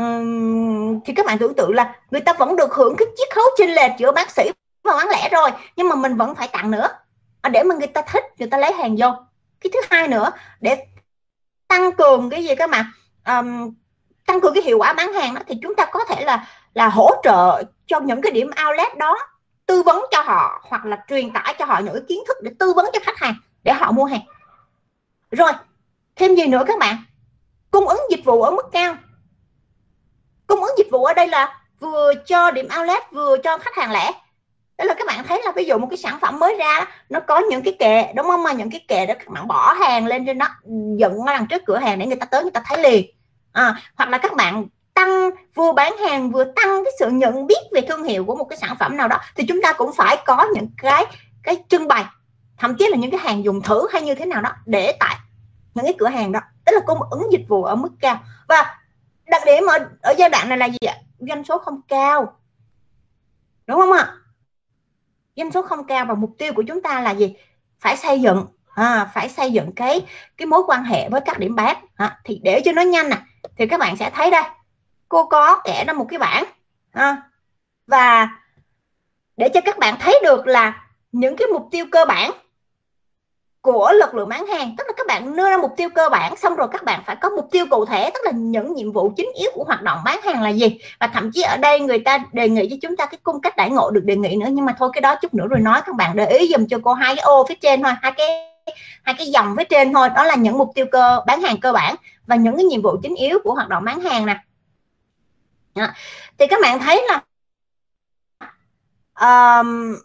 um, thì các bạn tưởng tượng là người ta vẫn được hưởng cái chiết khấu chênh lệch giữa bác sĩ và bán lẻ rồi nhưng mà mình vẫn phải tặng nữa. À, để mà người ta thích người ta lấy hàng vô. Cái thứ hai nữa để tăng cường cái gì các bạn? Um, tăng cường cái hiệu quả bán hàng đó thì chúng ta có thể là là hỗ trợ cho những cái điểm outlet đó tư vấn cho họ hoặc là truyền tải cho họ những cái kiến thức để tư vấn cho khách hàng để họ mua hàng. Rồi thêm gì nữa các bạn? Cung ứng dịch vụ ở mức cao cung ứng dịch vụ ở đây là vừa cho điểm outlet vừa cho khách hàng lẻ. Đó là các bạn thấy là ví dụ một cái sản phẩm mới ra nó có những cái kệ đúng không? Mà những cái kệ đó các bạn bỏ hàng lên trên nó dựng đằng trước cửa hàng để người ta tới người ta thấy liền. À, hoặc là các bạn tăng vừa bán hàng vừa tăng cái sự nhận biết về thương hiệu của một cái sản phẩm nào đó thì chúng ta cũng phải có những cái cái trưng bày. Thậm chí là những cái hàng dùng thử hay như thế nào đó để tại những cái cửa hàng đó. Tức là cung ứng dịch vụ ở mức cao. Và đặc điểm ở ở giai đoạn này là gì ạ? Doanh số không cao. Đúng không ạ? Doanh số không cao và mục tiêu của chúng ta là gì? Phải xây dựng. À, phải xây dựng cái cái mối quan hệ với các điểm bán. À, thì để cho nó nhanh nè thì các bạn sẽ thấy đây. Cô có kẻ ra một cái bảng. À, và để cho các bạn thấy được là những cái mục tiêu cơ bản của lực lượng bán hàng. Tức là các bạn đưa ra mục tiêu cơ bản xong rồi các bạn phải có mục tiêu cụ thể tức là những nhiệm vụ chính yếu của hoạt động bán hàng là gì. Và thậm chí ở đây người ta đề nghị cho chúng ta cái cung cách đãi ngộ được đề nghị nữa nhưng mà thôi cái đó chút nữa rồi nói. Các bạn để ý dùm cho cô hai cái ô phía trên thôi hai cái hai cái dòng phía trên thôi. Đó là những mục tiêu cơ bán hàng cơ bản và những cái nhiệm vụ chính yếu của hoạt động bán hàng nè. Thì các bạn thấy là um,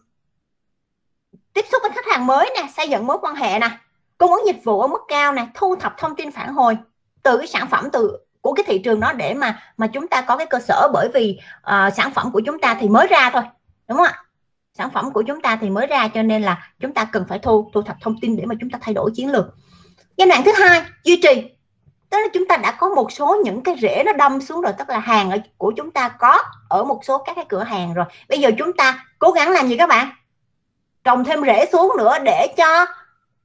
tiếp xúc với khách hàng mới nè xây dựng mối quan hệ nè cung ứng dịch vụ ở mức cao nè thu thập thông tin phản hồi từ cái sản phẩm từ của cái thị trường đó để mà mà chúng ta có cái cơ sở bởi vì uh, sản phẩm của chúng ta thì mới ra thôi đúng không ạ? Sản phẩm của chúng ta thì mới ra cho nên là chúng ta cần phải thu thu thập thông tin để mà chúng ta thay đổi chiến lược. Giai đoạn thứ hai duy trì. Tức là chúng ta đã có một số những cái rễ nó đâm xuống rồi tức là hàng ở của chúng ta có ở một số các cái cửa hàng rồi. Bây giờ chúng ta cố gắng làm gì các bạn? Trồng thêm rễ xuống nữa để cho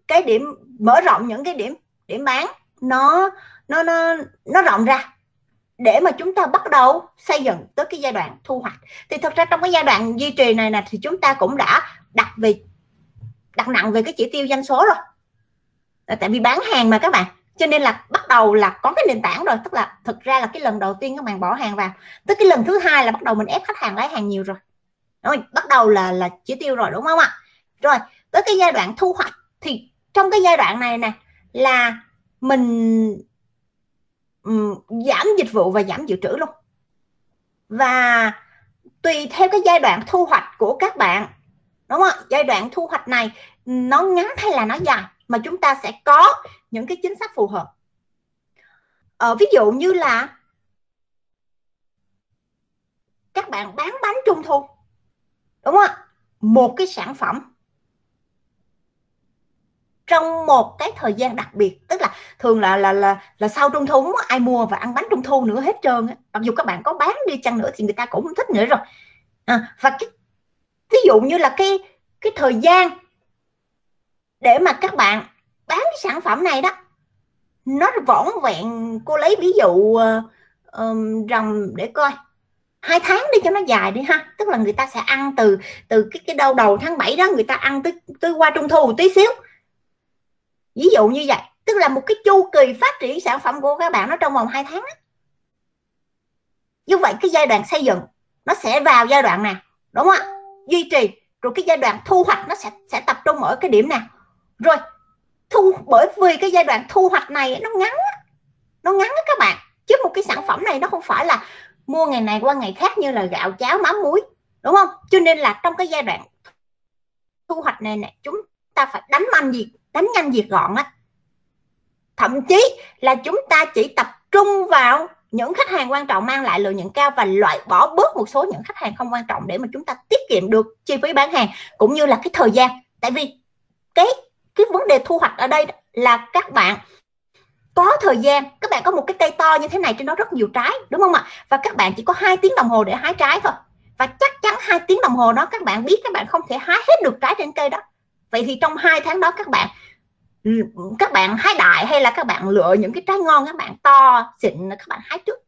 cái điểm, mở rộng những cái điểm điểm bán nó nó nó nó rộng ra. Để mà chúng ta bắt đầu xây dựng tới cái giai đoạn thu hoạch. Thì thật ra trong cái giai đoạn duy trì này nè, thì chúng ta cũng đã đặt về, đặt nặng về cái chỉ tiêu doanh số rồi. Tại vì bán hàng mà các bạn. Cho nên là bắt đầu là có cái nền tảng rồi. Tức là thực ra là cái lần đầu tiên các bạn bỏ hàng vào. Tới cái lần thứ hai là bắt đầu mình ép khách hàng lấy hàng nhiều rồi. Rồi bắt đầu là là chỉ tiêu rồi, đúng không ạ? Rồi tới cái giai đoạn thu hoạch thì trong cái giai đoạn này nè là mình um, giảm dịch vụ và giảm dự trữ luôn. Và tùy theo cái giai đoạn thu hoạch của các bạn đúng không? Giai đoạn thu hoạch này nó ngắn hay là nó dài mà chúng ta sẽ có những cái chính sách phù hợp. Ờ, ví dụ như là các bạn bán bánh trung thu đúng không một cái sản phẩm trong một cái thời gian đặc biệt tức là thường là là là là sau trung thu ai mua và ăn bánh trung thu nữa hết trơn á. Mặc dù các bạn có bán đi chăng nữa thì người ta cũng không thích nữa rồi. À, và cái ví dụ như là cái cái thời gian để mà các bạn bán cái sản phẩm này đó nó võn vẹn cô lấy ví dụ ờ, uh, um, rằng để coi hai tháng đi cho nó dài đi ha. Tức là người ta sẽ ăn từ từ cái cái đầu đầu tháng 7 đó người ta ăn tới tới qua trung thu một tí xíu ví dụ như vậy, tức là một cái chu kỳ phát triển sản phẩm của các bạn nó trong vòng 2 tháng đó. như vậy cái giai đoạn xây dựng nó sẽ vào giai đoạn nào, đúng không ạ? Duy trì, rồi cái giai đoạn thu hoạch nó sẽ sẽ tập trung ở cái điểm nào? Rồi, thu, bởi vì cái giai đoạn thu hoạch này nó ngắn nó ngắn đó các bạn. Chứ một cái sản phẩm này nó không phải là mua ngày này qua ngày khác như là gạo, cháo, mắm, muối, đúng không? Cho nên là trong cái giai đoạn thu hoạch này này chúng ta phải đánh mạnh gì? Đánh nhanh việc gọn á. Thậm chí là chúng ta chỉ tập trung vào những khách hàng quan trọng mang lại lợi nhuận cao và loại bỏ bớt một số những khách hàng không quan trọng để mà chúng ta tiết kiệm được chi phí bán hàng, cũng như là cái thời gian. Tại vì cái cái vấn đề thu hoạch ở đây là các bạn có thời gian, các bạn có một cái cây to như thế này trên đó rất nhiều trái, đúng không ạ? Và các bạn chỉ có hai tiếng đồng hồ để hái trái thôi. Và chắc chắn hai tiếng đồng hồ đó các bạn biết các bạn không thể hái hết được trái trên cây đó vậy thì trong hai tháng đó các bạn ừ, các bạn hái đại hay là các bạn lựa những cái trái ngon các bạn to xịn các bạn hái trước?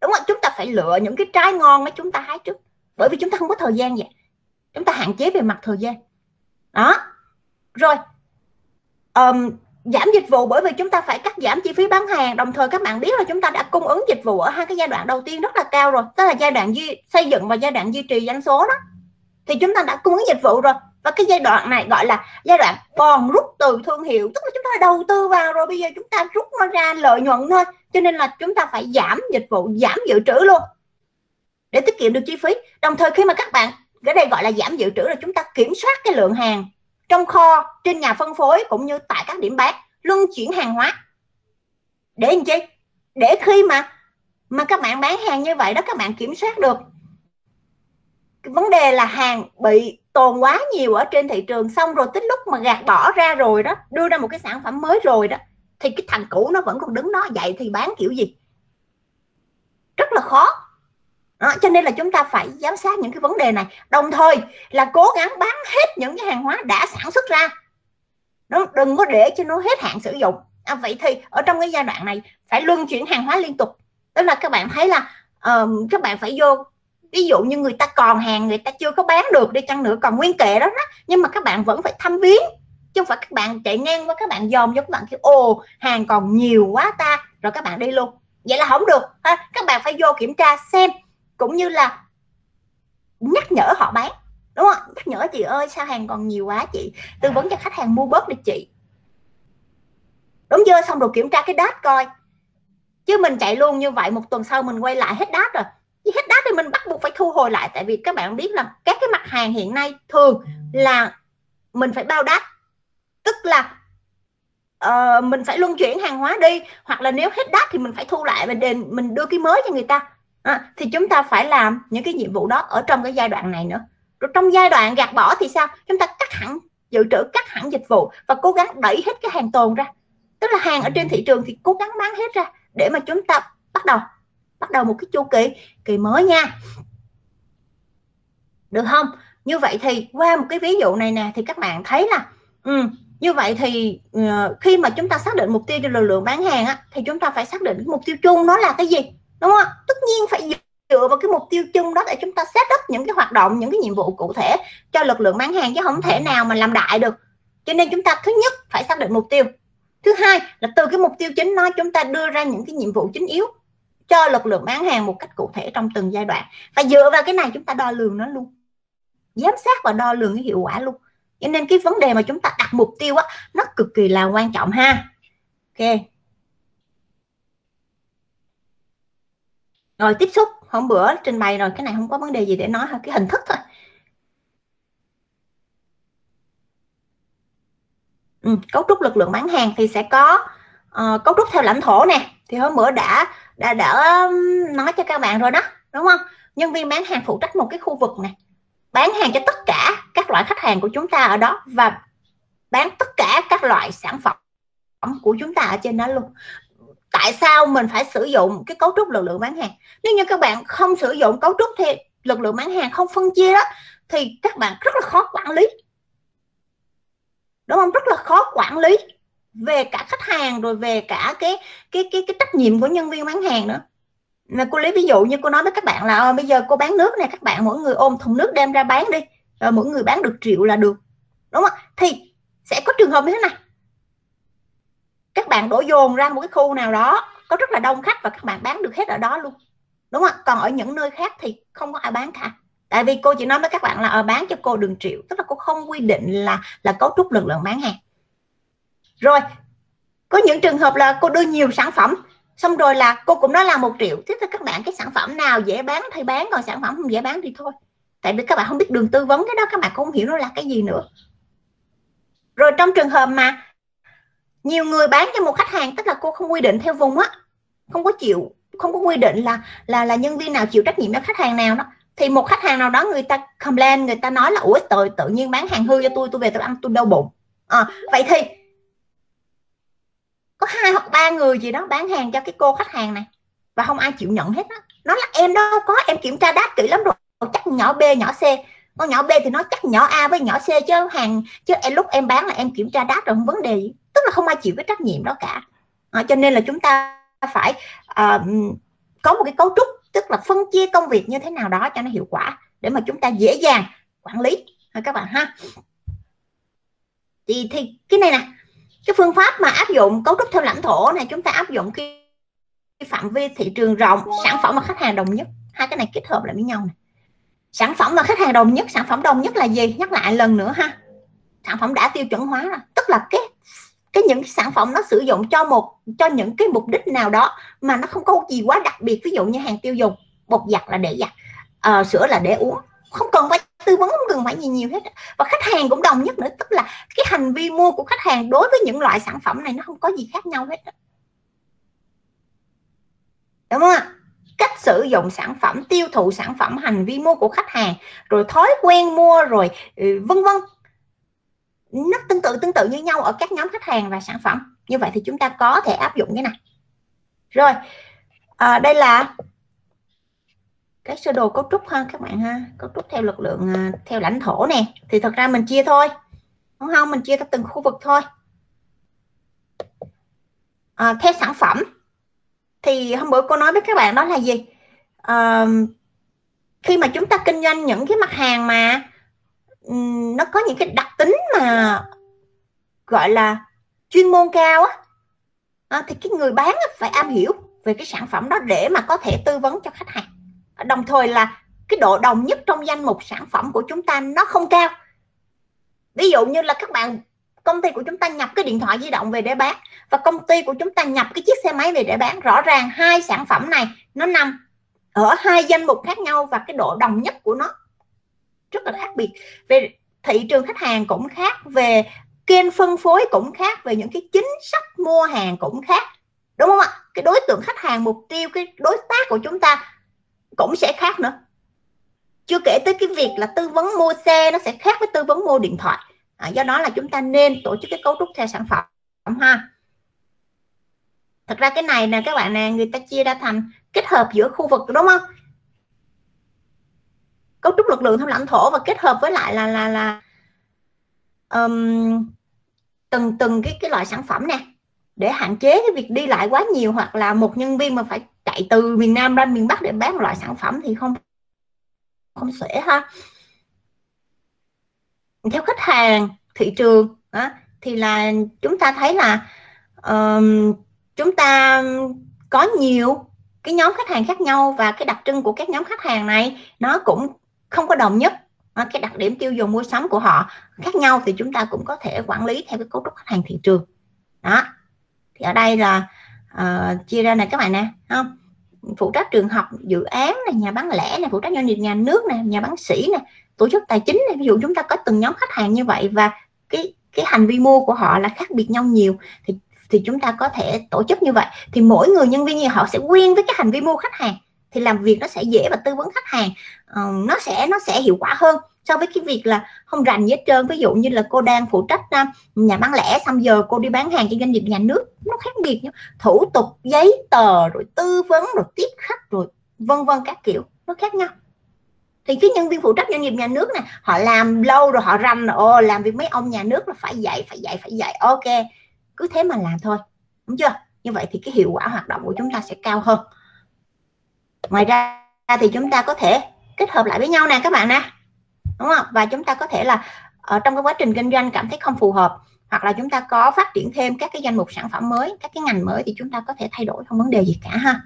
Đúng không? Chúng ta phải lựa những cái trái ngon mà chúng ta hái trước. Bởi vì chúng ta không có thời gian vậy. Chúng ta hạn chế về mặt thời gian. Đó. Rồi. Um, giảm dịch vụ bởi vì chúng ta phải cắt giảm chi phí bán hàng. Đồng thời các bạn biết là chúng ta đã cung ứng dịch vụ ở hai cái giai đoạn đầu tiên rất là cao rồi. Tức là giai đoạn duy, xây dựng và giai đoạn duy trì doanh số đó. Thì chúng ta đã cung ứng dịch vụ rồi và cái giai đoạn này gọi là giai đoạn bòn rút từ thương hiệu, tức là chúng ta đầu tư vào rồi bây giờ chúng ta rút nó ra lợi nhuận thôi. Cho nên là chúng ta phải giảm dịch vụ, giảm dự trữ luôn. Để tiết kiệm được chi phí. Đồng thời khi mà các bạn, cái đây gọi là giảm dự trữ là chúng ta kiểm soát cái lượng hàng trong kho, trên nhà phân phối cũng như tại các điểm bán, luân chuyển hàng hóa. Để làm chi? Để khi mà mà các bạn bán hàng như vậy đó, các bạn kiểm soát được. Vấn đề là hàng bị tồn quá nhiều ở trên thị trường xong rồi tới lúc mà gạt bỏ ra rồi đó đưa ra một cái sản phẩm mới rồi đó thì cái thằng cũ nó vẫn còn đứng đó vậy thì bán kiểu gì? Rất là khó. Đó, cho nên là chúng ta phải giám sát những cái vấn đề này. Đồng thời là cố gắng bán hết những cái hàng hóa đã sản xuất ra. Nó đừng có để cho nó hết hạn sử dụng. À, vậy thì ở trong cái giai đoạn này phải luân chuyển hàng hóa liên tục. Tức là các bạn thấy là um, các bạn phải vô ví dụ như người ta còn hàng người ta chưa có bán được đi chăng nữa còn nguyên kệ đó, đó. Nhưng mà các bạn vẫn phải thăm viếng chứ không phải các bạn chạy ngang qua các bạn dòm cho các bạn kêu ồ hàng còn nhiều quá ta. Rồi các bạn đi luôn. Vậy là không được ha. Các bạn phải vô kiểm tra xem cũng như là nhắc nhở họ bán đúng không? Nhắc nhở chị ơi sao hàng còn nhiều quá chị? Tư vấn cho khách hàng mua bớt đi chị. Đúng chưa? Xong rồi kiểm tra cái đát coi. Chứ mình chạy luôn như vậy một tuần sau mình quay lại hết đát rồi hết đó thì mình bắt buộc phải thu hồi lại. Tại vì các bạn biết là các cái mặt hàng hiện nay thường là mình phải bao đát tức là uh, mình phải luân chuyển hàng hóa đi hoặc là nếu hết đắt thì mình phải thu lại mình đền mình đưa cái mới cho người ta. À, thì chúng ta phải làm những cái nhiệm vụ đó ở trong cái giai đoạn này nữa. Rồi trong giai đoạn gạt bỏ thì sao? Chúng ta cắt hẳn dự trữ cắt hẳn dịch vụ và cố gắng đẩy hết cái hàng tồn ra. Tức là hàng ở trên thị trường thì cố gắng bán hết ra để mà chúng ta bắt đầu bắt đầu một cái chu kỳ kỳ mới nha. Được không? Như vậy thì qua một cái ví dụ này nè thì các bạn thấy là ừ, như vậy thì uh, khi mà chúng ta xác định mục tiêu cho lực lượng bán hàng á, thì chúng ta phải xác định mục tiêu chung nó là cái gì đúng không tất nhiên phải dựa vào cái mục tiêu chung đó để chúng ta set up những cái hoạt động những cái nhiệm vụ cụ thể cho lực lượng bán hàng chứ không thể nào mà làm đại được. Cho nên chúng ta thứ nhất phải xác định mục tiêu. Thứ hai là từ cái mục tiêu chính nó chúng ta đưa ra những cái nhiệm vụ chính yếu cho lực lượng bán hàng một cách cụ thể trong từng giai đoạn. Và dựa vào cái này chúng ta đo lường nó luôn. Giám sát và đo lường cái hiệu quả luôn. Cho nên cái vấn đề mà chúng ta đặt mục tiêu á nó cực kỳ là quan trọng ha. Ok. Rồi tiếp xúc. Hôm bữa trình bày rồi cái này không có vấn đề gì để nói cái hình thức thôi. Ừ, cấu trúc lực lượng bán hàng thì sẽ có uh, cấu trúc theo lãnh thổ nè. Thì hôm bữa đã đã đã nói cho các bạn rồi đó, đúng không? Nhân viên bán hàng phụ trách một cái khu vực này, bán hàng cho tất cả các loại khách hàng của chúng ta ở đó và bán tất cả các loại sản phẩm của chúng ta ở trên đó luôn. Tại sao mình phải sử dụng cái cấu trúc lực lượng bán hàng? Nếu như các bạn không sử dụng cấu trúc thì lực lượng bán hàng không phân chia đó, thì các bạn rất là khó quản lý. Đúng không? Rất là khó quản lý về cả khách hàng rồi về cả cái cái cái cái trách nhiệm của nhân viên bán hàng nữa. Là cô lấy ví dụ như cô nói với các bạn là ờ, bây giờ cô bán nước này, các bạn mỗi người ôm thùng nước đem ra bán đi, rồi mỗi người bán được triệu là được. Đúng không? Thì sẽ có trường hợp như thế này. Các bạn đổ dồn ra một cái khu nào đó, có rất là đông khách và các bạn bán được hết ở đó luôn. Đúng không? Còn ở những nơi khác thì không có ai bán cả. Tại vì cô chỉ nói với các bạn là ở bán cho cô đường triệu. Tức là cô không quy định là là cấu trúc lực lượng bán hàng rồi có những trường hợp là cô đưa nhiều sản phẩm xong rồi là cô cũng nói là một triệu. Thế thì các bạn cái sản phẩm nào dễ bán thì bán còn sản phẩm không dễ bán thì thôi. Tại vì các bạn không biết đường tư vấn cái đó các bạn cũng không hiểu nó là cái gì nữa. Rồi trong trường hợp mà nhiều người bán cho một khách hàng tức là cô không quy định theo vùng á không có chịu không có quy định là là là nhân viên nào chịu trách nhiệm cho khách hàng nào đó thì một khách hàng nào đó người ta complain người ta nói là ủa tự tự nhiên bán hàng hư cho tôi tôi về tôi ăn tôi đau bụng. À, vậy thì có hai hoặc ba người gì đó bán hàng cho cái cô khách hàng này. Và không ai chịu nhận hết á. Nó là em đâu có em kiểm tra đát kỹ lắm rồi. Chắc nhỏ b nhỏ c. Con nhỏ b thì nó chắc nhỏ a với nhỏ c chứ hàng chứ em lúc em bán là em kiểm tra đát rồi không vấn đề gì. Tức là không ai chịu cái trách nhiệm đó cả. À, cho nên là chúng ta phải uh, có một cái cấu trúc tức là phân chia công việc như thế nào đó cho nó hiệu quả để mà chúng ta dễ dàng quản lý. Các bạn ha. Thì thì cái này nè cái phương pháp mà áp dụng cấu trúc theo lãnh thổ này chúng ta áp dụng cái, phạm vi thị trường rộng sản phẩm và khách hàng đồng nhất. Hai cái này kết hợp lại với nhau này. Sản phẩm và khách hàng đồng nhất sản phẩm đồng nhất là gì? Nhắc lại lần nữa ha. Sản phẩm đã tiêu chuẩn hóa rồi. Tức là cái cái những sản phẩm nó sử dụng cho một cho những cái mục đích nào đó mà nó không có gì quá đặc biệt. Ví dụ như hàng tiêu dùng bột giặt là để giặt uh, sữa là để uống. Không cần phải tư vấn không cần phải gì nhiều hết và khách hàng cũng đồng nhất nữa tức là cái hành vi mua của khách hàng đối với những loại sản phẩm này nó không có gì khác nhau hết đúng không ạ? Cách sử dụng sản phẩm tiêu thụ sản phẩm hành vi mua của khách hàng rồi thói quen mua rồi ừ, vân vân. Nó tương tự tương tự như nhau ở các nhóm khách hàng và sản phẩm. Như vậy thì chúng ta có thể áp dụng cái này. Rồi à, đây là cái sơ đồ cấu trúc ha các bạn ha. Cấu trúc theo lực lượng à, theo lãnh thổ nè. Thì thật ra mình chia thôi. Đúng không? Mình chia theo từng khu vực thôi. À, theo sản phẩm thì hôm bữa cô nói với các bạn đó là gì? À, khi mà chúng ta kinh doanh những cái mặt hàng mà nó có những cái đặc tính mà gọi là chuyên môn cao á à, thì cái người bán phải am hiểu về cái sản phẩm đó để mà có thể tư vấn cho khách hàng đồng thời là cái độ đồng nhất trong danh mục sản phẩm của chúng ta nó không cao. Ví dụ như là các bạn, công ty của chúng ta nhập cái điện thoại di động về để bán và công ty của chúng ta nhập cái chiếc xe máy về để bán, rõ ràng hai sản phẩm này nó nằm ở hai danh mục khác nhau và cái độ đồng nhất của nó rất là khác biệt. Về thị trường khách hàng cũng khác, về kênh phân phối cũng khác, về những cái chính sách mua hàng cũng khác. Đúng không ạ? Cái đối tượng khách hàng mục tiêu, cái đối tác của chúng ta cũng sẽ khác nữa. Chưa kể tới cái việc là tư vấn mua xe nó sẽ khác với tư vấn mua điện thoại. À, do đó là chúng ta nên tổ chức cái cấu trúc theo sản phẩm ha. Thật ra cái này nè các bạn nè người ta chia ra thành kết hợp giữa khu vực đúng không? Cấu trúc lực lượng theo lãnh thổ và kết hợp với lại là là là um, từng từng cái cái loại sản phẩm nè. Để hạn chế cái việc đi lại quá nhiều hoặc là một nhân viên mà phải chạy từ miền Nam ra miền Bắc để bán một loại sản phẩm thì không không xuể ha. Theo khách hàng thị trường đó, thì là chúng ta thấy là um, chúng ta có nhiều cái nhóm khách hàng khác nhau và cái đặc trưng của các nhóm khách hàng này nó cũng không có đồng nhất. Cái đặc điểm tiêu dùng mua sắm của họ khác nhau thì chúng ta cũng có thể quản lý theo cái cấu trúc khách hàng thị trường. Đó thì ở đây là uh, chia ra này các bạn nè không? Phụ trách trường học dự án này nhà bán lẻ này phụ trách doanh nghiệp nhà nước này nhà bán sĩ này tổ chức tài chính này. Ví dụ chúng ta có từng nhóm khách hàng như vậy và cái cái hành vi mua của họ là khác biệt nhau nhiều thì thì chúng ta có thể tổ chức như vậy. Thì mỗi người nhân viên như họ sẽ quen với cái hành vi mua khách hàng thì làm việc nó sẽ dễ và tư vấn khách hàng. Uh, nó sẽ nó sẽ hiệu quả hơn so với cái việc là không rành gì hết trơn, ví dụ như là cô đang phụ trách à, nhà bán lẻ, xong giờ cô đi bán hàng cho doanh nghiệp nhà nước, nó khác biệt nhá thủ tục, giấy tờ, rồi tư vấn, rồi tiếp khách, rồi vân vân các kiểu, nó khác nhau. Thì cái nhân viên phụ trách doanh nghiệp nhà nước này họ làm lâu rồi họ rành rồi ồ, làm việc mấy ông nhà nước là phải dạy phải dạy phải dạy. Ok, cứ thế mà làm thôi, đúng chưa? Như vậy thì cái hiệu quả hoạt động của chúng ta sẽ cao hơn. Ngoài ra thì chúng ta có thể kết hợp lại với nhau nè, các bạn nè đúng không? Và chúng ta có thể là ở trong cái quá trình kinh doanh cảm thấy không phù hợp hoặc là chúng ta có phát triển thêm các cái danh mục sản phẩm mới các cái ngành mới thì chúng ta có thể thay đổi không vấn đề gì cả ha.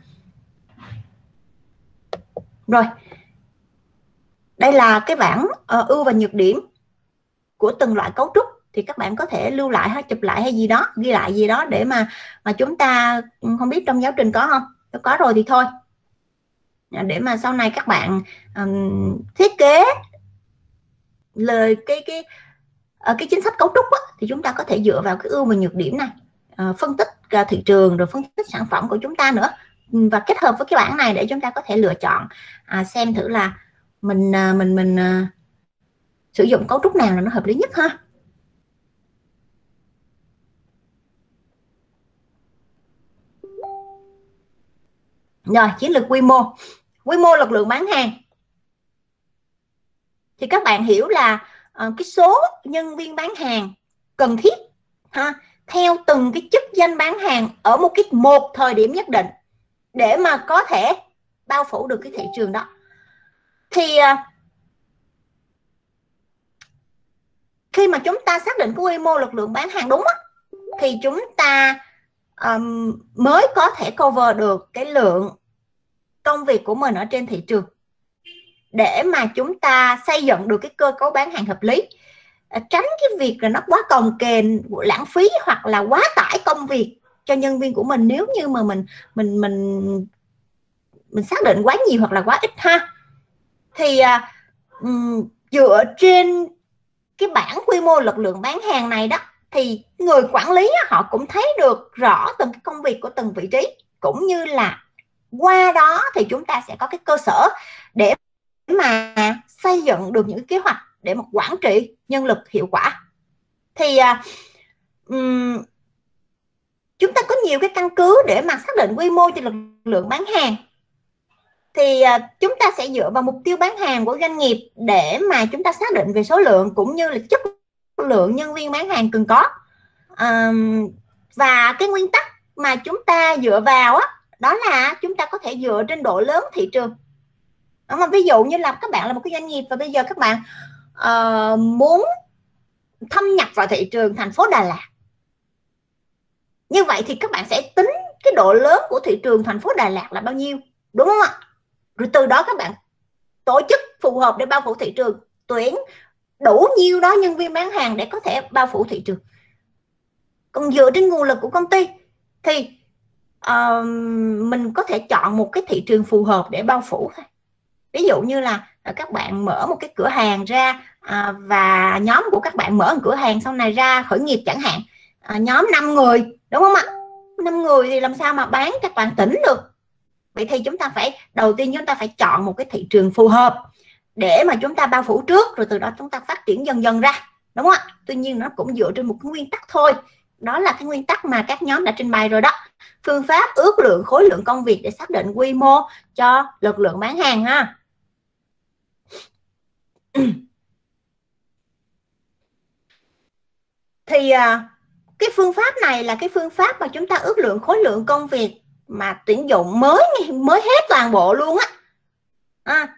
Rồi. Đây là cái bảng uh, ưu và nhược điểm của từng loại cấu trúc. Thì các bạn có thể lưu lại hay chụp lại hay gì đó ghi lại gì đó để mà mà chúng ta ừ, không biết trong giáo trình có không? Nếu có rồi thì thôi. Để mà sau này các bạn um, thiết kế lời cái cái ờ, cái chính sách cấu trúc á, thì chúng ta có thể dựa vào cái ưu và nhược điểm này ờ, phân tích ra thị trường rồi phân tích sản phẩm của chúng ta nữa. Ừ, và kết hợp với cái bảng này để chúng ta có thể lựa chọn à, xem thử là mình ờ, mình mình sử dụng cấu trúc nào là nó hợp lý nhất ha. Rồi chiến lược quy mô. Quy mô lực lượng bán hàng thì các bạn hiểu là uh, cái số nhân viên bán hàng cần thiết ha theo từng cái chức danh bán hàng ở một cái một thời điểm nhất định để mà có thể bao phủ được cái thị trường đó. Thì uh, khi mà chúng ta xác định cái quy mô lực lượng bán hàng đúng á, thì chúng ta um, mới có thể cover được cái lượng công việc của mình ở trên thị trường để mà chúng ta xây dựng được cái cơ cấu bán hàng hợp lý. À, tránh cái việc là nó quá cồng kềnh lãng phí hoặc là quá tải công việc cho nhân viên của mình. Nếu như mà mình mình mình mình xác định quá nhiều hoặc là quá ít ha. Thì um, dựa trên cái bảng quy mô lực lượng bán hàng này đó thì người quản lý họ cũng thấy được rõ từng cái công việc của từng vị trí. Cũng như là qua đó thì chúng ta sẽ có cái cơ sở để mà xây dựng được những kế hoạch để mà quản trị nhân lực hiệu quả. Thì um, chúng ta có nhiều cái căn cứ để mà xác định quy mô cho lực lượng bán hàng. Thì uh, chúng ta sẽ dựa vào mục tiêu bán hàng của doanh nghiệp để mà chúng ta xác định về số lượng cũng như là chất lượng nhân viên bán hàng cần có. Um, và cái nguyên tắc mà chúng ta dựa vào đó, đó là chúng ta có thể dựa trên độ lớn thị trường. Ờ, không? ví dụ như là các bạn là một cái doanh nghiệp và bây giờ các bạn uh, muốn thâm nhập vào thị trường thành phố Đà Lạt. Như vậy thì các bạn sẽ tính cái độ lớn của thị trường thành phố Đà Lạt là bao nhiêu đúng không ạ? Rồi từ đó các bạn tổ chức phù hợp để bao phủ thị trường tuyển đủ nhiêu đó nhân viên bán hàng để có thể bao phủ thị trường. Còn dựa trên nguồn lực của công ty thì uh, mình có thể chọn một cái thị trường phù hợp để bao phủ thôi ví dụ như là ờ, các bạn mở một cái cửa hàng ra à, và nhóm của các bạn mở một cửa hàng sau này ra khởi nghiệp chẳng hạn à, nhóm 5 người đúng không ạ? 5 người thì làm sao mà bán các bạn tỉnh được? Vậy thì chúng ta phải đầu tiên chúng ta phải chọn một cái thị trường phù hợp để mà chúng ta bao phủ trước rồi từ đó chúng ta phát triển dần dần ra đúng không ạ? Tuy nhiên nó cũng dựa trên một cái nguyên tắc thôi. Đó là cái nguyên tắc mà các nhóm đã trình bày rồi đó. Phương pháp ước lượng khối lượng công việc để xác định quy mô cho lực lượng bán hàng ha. thì à, cái phương pháp này là cái phương pháp mà chúng ta ước lượng khối lượng công việc mà tuyển dụng mới mới hết toàn bộ luôn á. À,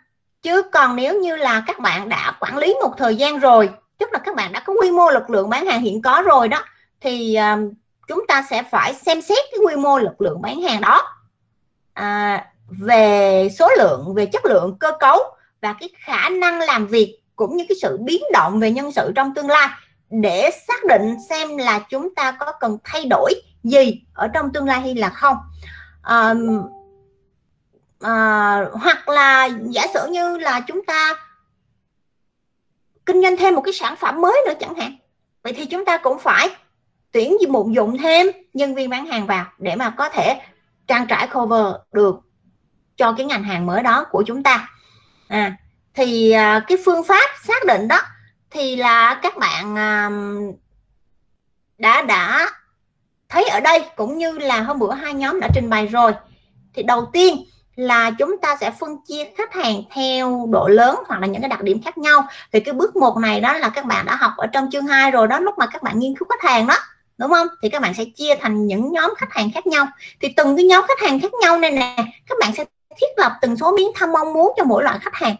chứ còn nếu như là các bạn đã quản lý một thời gian rồi tức là các bạn đã có quy mô lực lượng bán hàng hiện có rồi đó thì uh, chúng ta sẽ phải xem xét cái quy mô lực lượng bán hàng đó. À, về số lượng về chất lượng cơ cấu và cái khả năng làm việc cũng như cái sự biến động về nhân sự trong tương lai để xác định xem là chúng ta có cần thay đổi gì ở trong tương lai hay là không. À, à, hoặc là giả sử như là chúng ta kinh doanh thêm một cái sản phẩm mới nữa chẳng hạn vậy thì chúng ta cũng phải tuyển một dụng thêm nhân viên bán hàng vào để mà có thể trang trải cover được cho cái ngành hàng mới đó của chúng ta. Ừ. à, thì cái phương pháp xác định đó thì là các bạn à, đã đã thấy ở đây cũng như là hôm bữa hai nhóm đã trình bày rồi. Thì đầu tiên là chúng ta sẽ phân chia khách hàng theo độ lớn hoặc là những cái đặc điểm khác nhau. Thì cái bước một này đó là các bạn đã học ở trong chương 2 rồi đó lúc mà các bạn nghiên cứu khách hàng đó đúng không? Thì các bạn sẽ chia thành những nhóm khách hàng khác nhau. Thì từng cái nhóm khách hàng khác nhau này nè các bạn sẽ thiết lập từng số miếng thăm mong muốn cho mỗi loại khách hàng.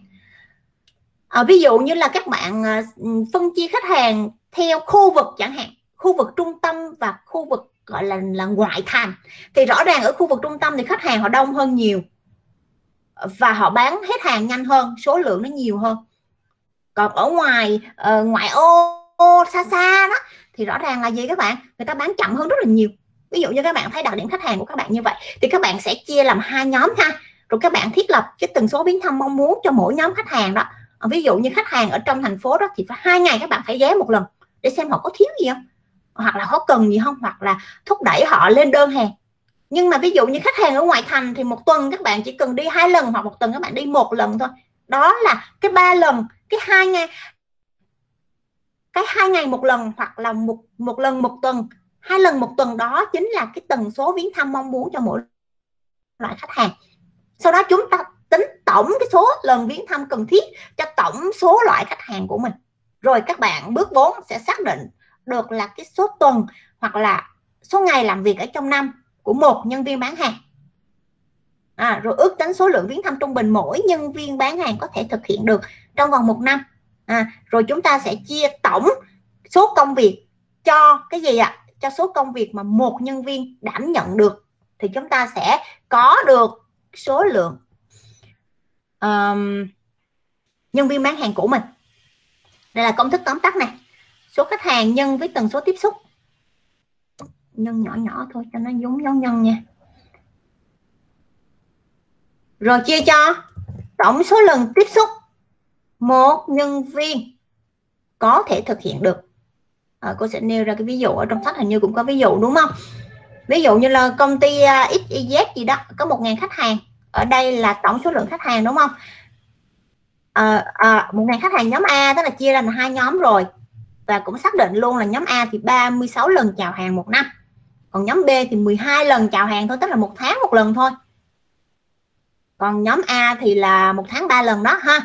À, ví dụ như là các bạn ờ, phân chia khách hàng theo khu vực chẳng hạn khu vực trung tâm và khu vực gọi là là ngoại thành. Thì rõ ràng ở khu vực trung tâm thì khách hàng họ đông hơn nhiều và họ bán hết hàng nhanh hơn số lượng nó nhiều hơn. Còn ở ngoài uh, ngoại ô, ô xa xa đó thì rõ ràng là gì các bạn? Người ta bán chậm hơn rất là nhiều. Ví dụ như các bạn thấy đặc điểm khách hàng của các bạn như vậy thì các bạn sẽ chia làm hai nhóm ha rồi các bạn thiết lập cái tần số biến thăm mong muốn cho mỗi nhóm khách hàng đó. Ờ, ví dụ như khách hàng ở trong thành phố đó thì phải hai ngày các bạn phải ghé một lần để xem họ có thiếu gì không? Hoặc là có cần gì không? Hoặc là thúc đẩy họ lên đơn hàng. Nhưng mà ví dụ như khách hàng ở ngoại thành thì một tuần các bạn chỉ cần đi hai lần hoặc một tuần các bạn đi một lần thôi. Đó là cái ba lần, cái hai ngày, cái hai ngày một lần hoặc là một một lần một tuần. Hai lần một tuần đó chính là cái tần số viếng thăm mong muốn cho mỗi loại khách hàng sau đó chúng ta tính tổng cái số lần viếng thăm cần thiết cho tổng số loại khách hàng của mình. Rồi các bạn bước 4 sẽ xác định được là cái số tuần hoặc là số ngày làm việc ở trong năm của một nhân viên bán hàng. À, rồi ước tính số lượng viếng thăm trung bình mỗi nhân viên bán hàng có thể thực hiện được trong vòng một năm. À, rồi chúng ta sẽ chia tổng số công việc cho cái gì ạ? Cho số công việc mà một nhân viên đảm nhận được. Thì chúng ta sẽ có được số lượng um, nhân viên bán hàng của mình. Đây là công thức tóm tắt này. Số khách hàng nhân với tần số tiếp xúc. Nhân nhỏ nhỏ thôi cho nó giống giống nhân nha. Rồi chia cho. Tổng số lần tiếp xúc một nhân viên có thể thực hiện được. À, cô sẽ nêu ra cái ví dụ ở trong sách hình như cũng có ví dụ đúng không? Ví dụ như là công ty à, XYZ gì đó có một ngàn khách hàng. Ở đây là tổng số lượng khách hàng đúng không? À, à, một ngàn khách hàng nhóm A tức là chia ra là hai nhóm rồi. Và cũng xác định luôn là nhóm A thì 36 lần chào hàng một năm. Còn nhóm B thì 12 lần chào hàng thôi tức là một tháng một lần thôi. Còn nhóm A thì là một tháng ba lần đó ha.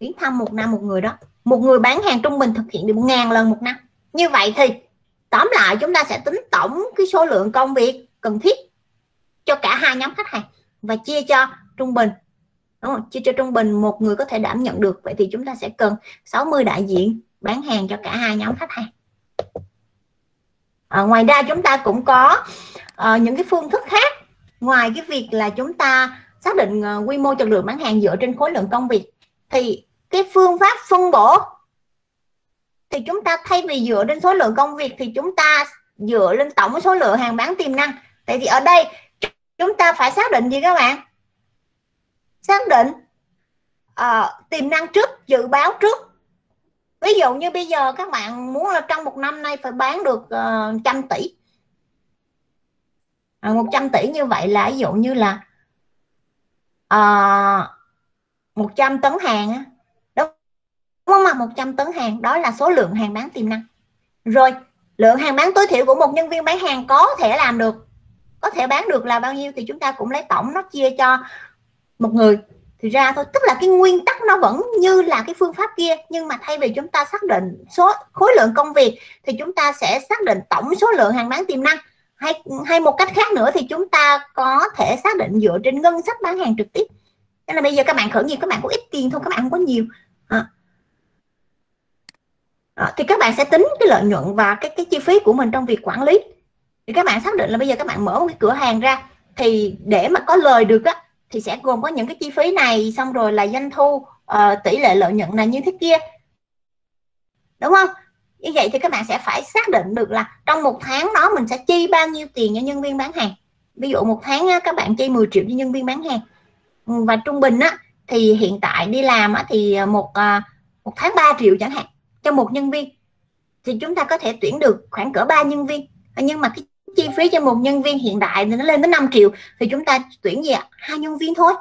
Chuyến thăm một năm một người đó. Một người bán hàng trung bình thực hiện được ngàn lần một năm. Như vậy thì tóm lại chúng ta sẽ tính tổng cái số lượng công việc cần thiết cho cả hai nhóm khách hàng và chia cho trung bình. Đúng không? chia cho trung bình một người có thể đảm nhận được. Vậy thì chúng ta sẽ cần 60 đại diện bán hàng cho cả hai nhóm khách hàng. À, ngoài ra chúng ta cũng có uh, những cái phương thức khác. Ngoài cái việc là chúng ta xác định uh, quy mô chất lượng bán hàng dựa trên khối lượng công việc thì cái phương pháp phân bổ thì chúng ta thay vì dựa trên số lượng công việc thì chúng ta dựa lên tổng số lượng hàng bán tiềm năng. Tại vì ở đây chúng ta phải xác định gì các bạn? Xác định uh, tiềm năng trước dự báo trước. Ví dụ như bây giờ các bạn muốn là trong một năm nay phải bán được uh, trăm tỷ. À, 100 tỷ như vậy là ví dụ như là ờ, uh, 100 tấn hàng không ạ 100 tấn hàng, đó là số lượng hàng bán tiềm năng. Rồi, lượng hàng bán tối thiểu của một nhân viên bán hàng có thể làm được. Có thể bán được là bao nhiêu thì chúng ta cũng lấy tổng nó chia cho một người. Thì ra thôi, tức là cái nguyên tắc nó vẫn như là cái phương pháp kia, nhưng mà thay vì chúng ta xác định số, khối lượng công việc thì chúng ta sẽ xác định tổng số lượng hàng bán tiềm năng. Hay hay một cách khác nữa thì chúng ta có thể xác định dựa trên ngân sách bán hàng trực tiếp. Nên là bây giờ các bạn khởi nghiệp, các bạn có ít tiền thôi, các bạn không có nhiều. À. À, thì các bạn sẽ tính cái lợi nhuận và cái cái chi phí của mình trong việc quản lý. Thì các bạn xác định là bây giờ các bạn mở một cái cửa hàng ra thì để mà có lời được á thì sẽ gồm có những cái chi phí này xong rồi là doanh thu uh, tỷ lệ lợi nhuận này như thế kia. Đúng không? Như vậy thì các bạn sẽ phải xác định được là trong một tháng đó mình sẽ chi bao nhiêu tiền cho nhân viên bán hàng. Ví dụ một tháng các bạn chi 10 triệu cho nhân viên bán hàng. Và trung bình á thì hiện tại đi làm á, thì một ờ, một tháng 3 triệu chẳng hạn cho một nhân viên thì chúng ta có thể tuyển được khoảng cỡ 3 nhân viên. Nhưng mà cái chi phí cho một nhân viên hiện đại thì nó lên tới 5 triệu thì chúng ta tuyển gì ạ? Hai nhân viên thôi.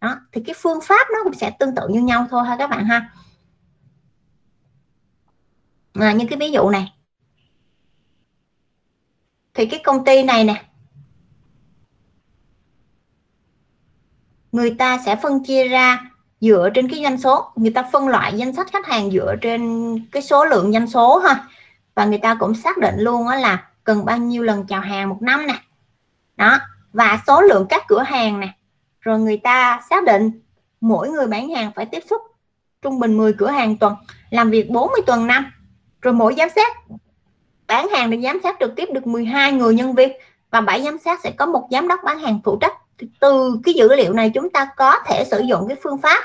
Đó thì cái phương pháp nó cũng sẽ tương tự như nhau thôi ha các bạn ha. À, như cái ví dụ này thì cái công ty này nè người ta sẽ phân chia ra dựa trên cái doanh số. Người ta phân loại danh sách khách hàng dựa trên cái số lượng doanh số ha. Và người ta cũng xác định luôn đó là cần bao nhiêu lần chào hàng một năm nè. Đó, và số lượng các cửa hàng nè. Rồi người ta xác định mỗi người bán hàng phải tiếp xúc trung bình 10 cửa hàng tuần, làm việc 40 tuần năm. Rồi mỗi giám sát, bán hàng được giám sát trực tiếp được 12 người nhân viên và bảy giám sát sẽ có một giám đốc bán hàng phụ trách từ cái dữ liệu này chúng ta có thể sử dụng cái phương pháp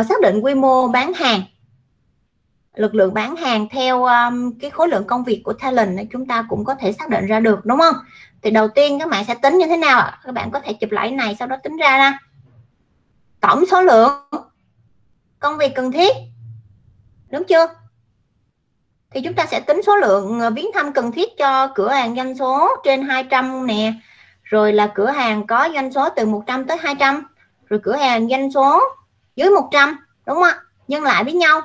uh, xác định quy mô bán hàng. Lực lượng bán hàng theo um, cái khối lượng công việc của talent này chúng ta cũng có thể xác định ra được đúng không? Thì đầu tiên các bạn sẽ tính như thế nào ạ? Các bạn có thể chụp lại này sau đó tính ra ra. Tổng số lượng công việc cần thiết đúng chưa? Thì chúng ta sẽ tính số lượng ờ, viếng thăm cần thiết cho cửa hàng doanh số trên 200 nè rồi là cửa hàng có doanh số từ 100 tới 200 rồi cửa hàng doanh số dưới 100 đúng không ạ? Nhân lại với nhau.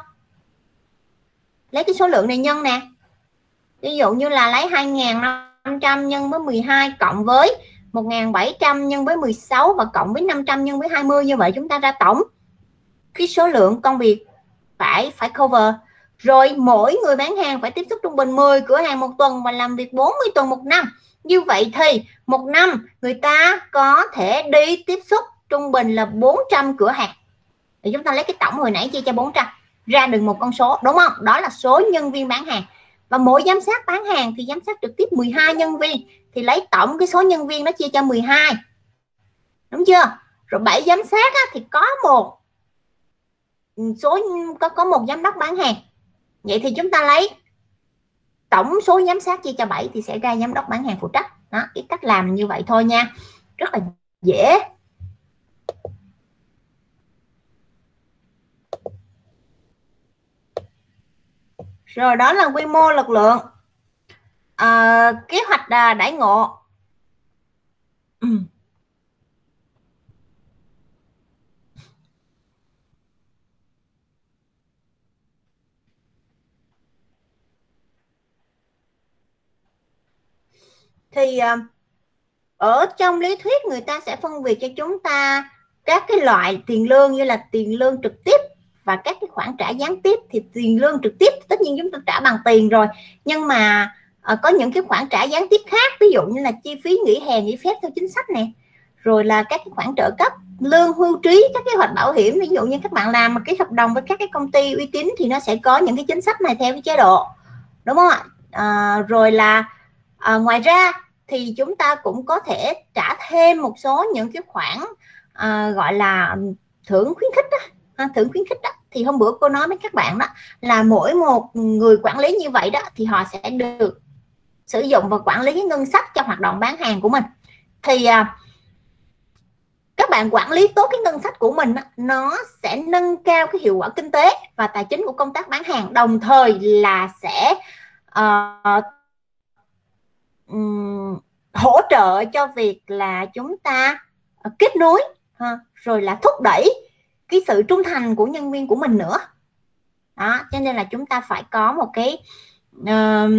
Lấy cái số lượng này nhân nè. Ví dụ như là lấy 2.500 nhân với 12 cộng với 1.700 nhân với 16 và cộng với 500 nhân với 20 như vậy chúng ta ra tổng. Cái số lượng công việc phải phải cover. Rồi mỗi người bán hàng phải tiếp xúc trung bình 10 cửa hàng một tuần và làm việc 40 tuần một năm như vậy thì một năm người ta có thể đi tiếp xúc trung bình là 400 cửa hàng. Thì chúng ta lấy cái tổng hồi nãy chia cho 400 ra được một con số đúng không? Đó là số nhân viên bán hàng. Và mỗi giám sát bán hàng thì giám sát trực tiếp 12 nhân viên thì lấy tổng cái số nhân viên nó chia cho 12 đúng chưa? Rồi bảy giám sát á, thì có một ừ, số có có một giám đốc bán hàng. Vậy thì chúng ta lấy tổng số giám sát chia cho 7 thì sẽ ra giám đốc bán hàng phụ trách. Đó cái cách làm như vậy thôi nha. Rất là dễ. Rồi đó là quy mô lực lượng. À, kế hoạch à, đãi ngộ. Thì ờ, ở trong lý thuyết người ta sẽ phân biệt cho chúng ta các cái loại tiền lương như là tiền lương trực tiếp và các cái khoản trả gián tiếp. Thì tiền lương trực tiếp tất nhiên chúng ta trả bằng tiền rồi. Nhưng mà ờ, có những cái khoản trả gián tiếp khác ví dụ như là chi phí nghỉ hè nghỉ phép theo chính sách này rồi là các cái khoản trợ cấp lương hưu trí các kế hoạch bảo hiểm. Ví dụ như các bạn làm một cái hợp đồng với các cái công ty uy tín thì nó sẽ có những cái chính sách này theo cái chế độ đúng không ạ? À, rồi là à, ngoài ra thì chúng ta cũng có thể trả thêm một số những cái khoản uh, gọi là thưởng khuyến khích đó, à, thưởng khuyến khích đó thì hôm bữa cô nói với các bạn đó là mỗi một người quản lý như vậy đó thì họ sẽ được sử dụng và quản lý ngân sách cho hoạt động bán hàng của mình. Thì à, các bạn quản lý tốt cái ngân sách của mình nó sẽ nâng cao cái hiệu quả kinh tế và tài chính của công tác bán hàng đồng thời là sẽ uh, um, hỗ trợ cho việc là chúng ta ờ, kết nối ha, rồi là thúc đẩy cái sự trung thành của nhân viên của mình nữa. Đó cho nên là chúng ta phải có một cái uh,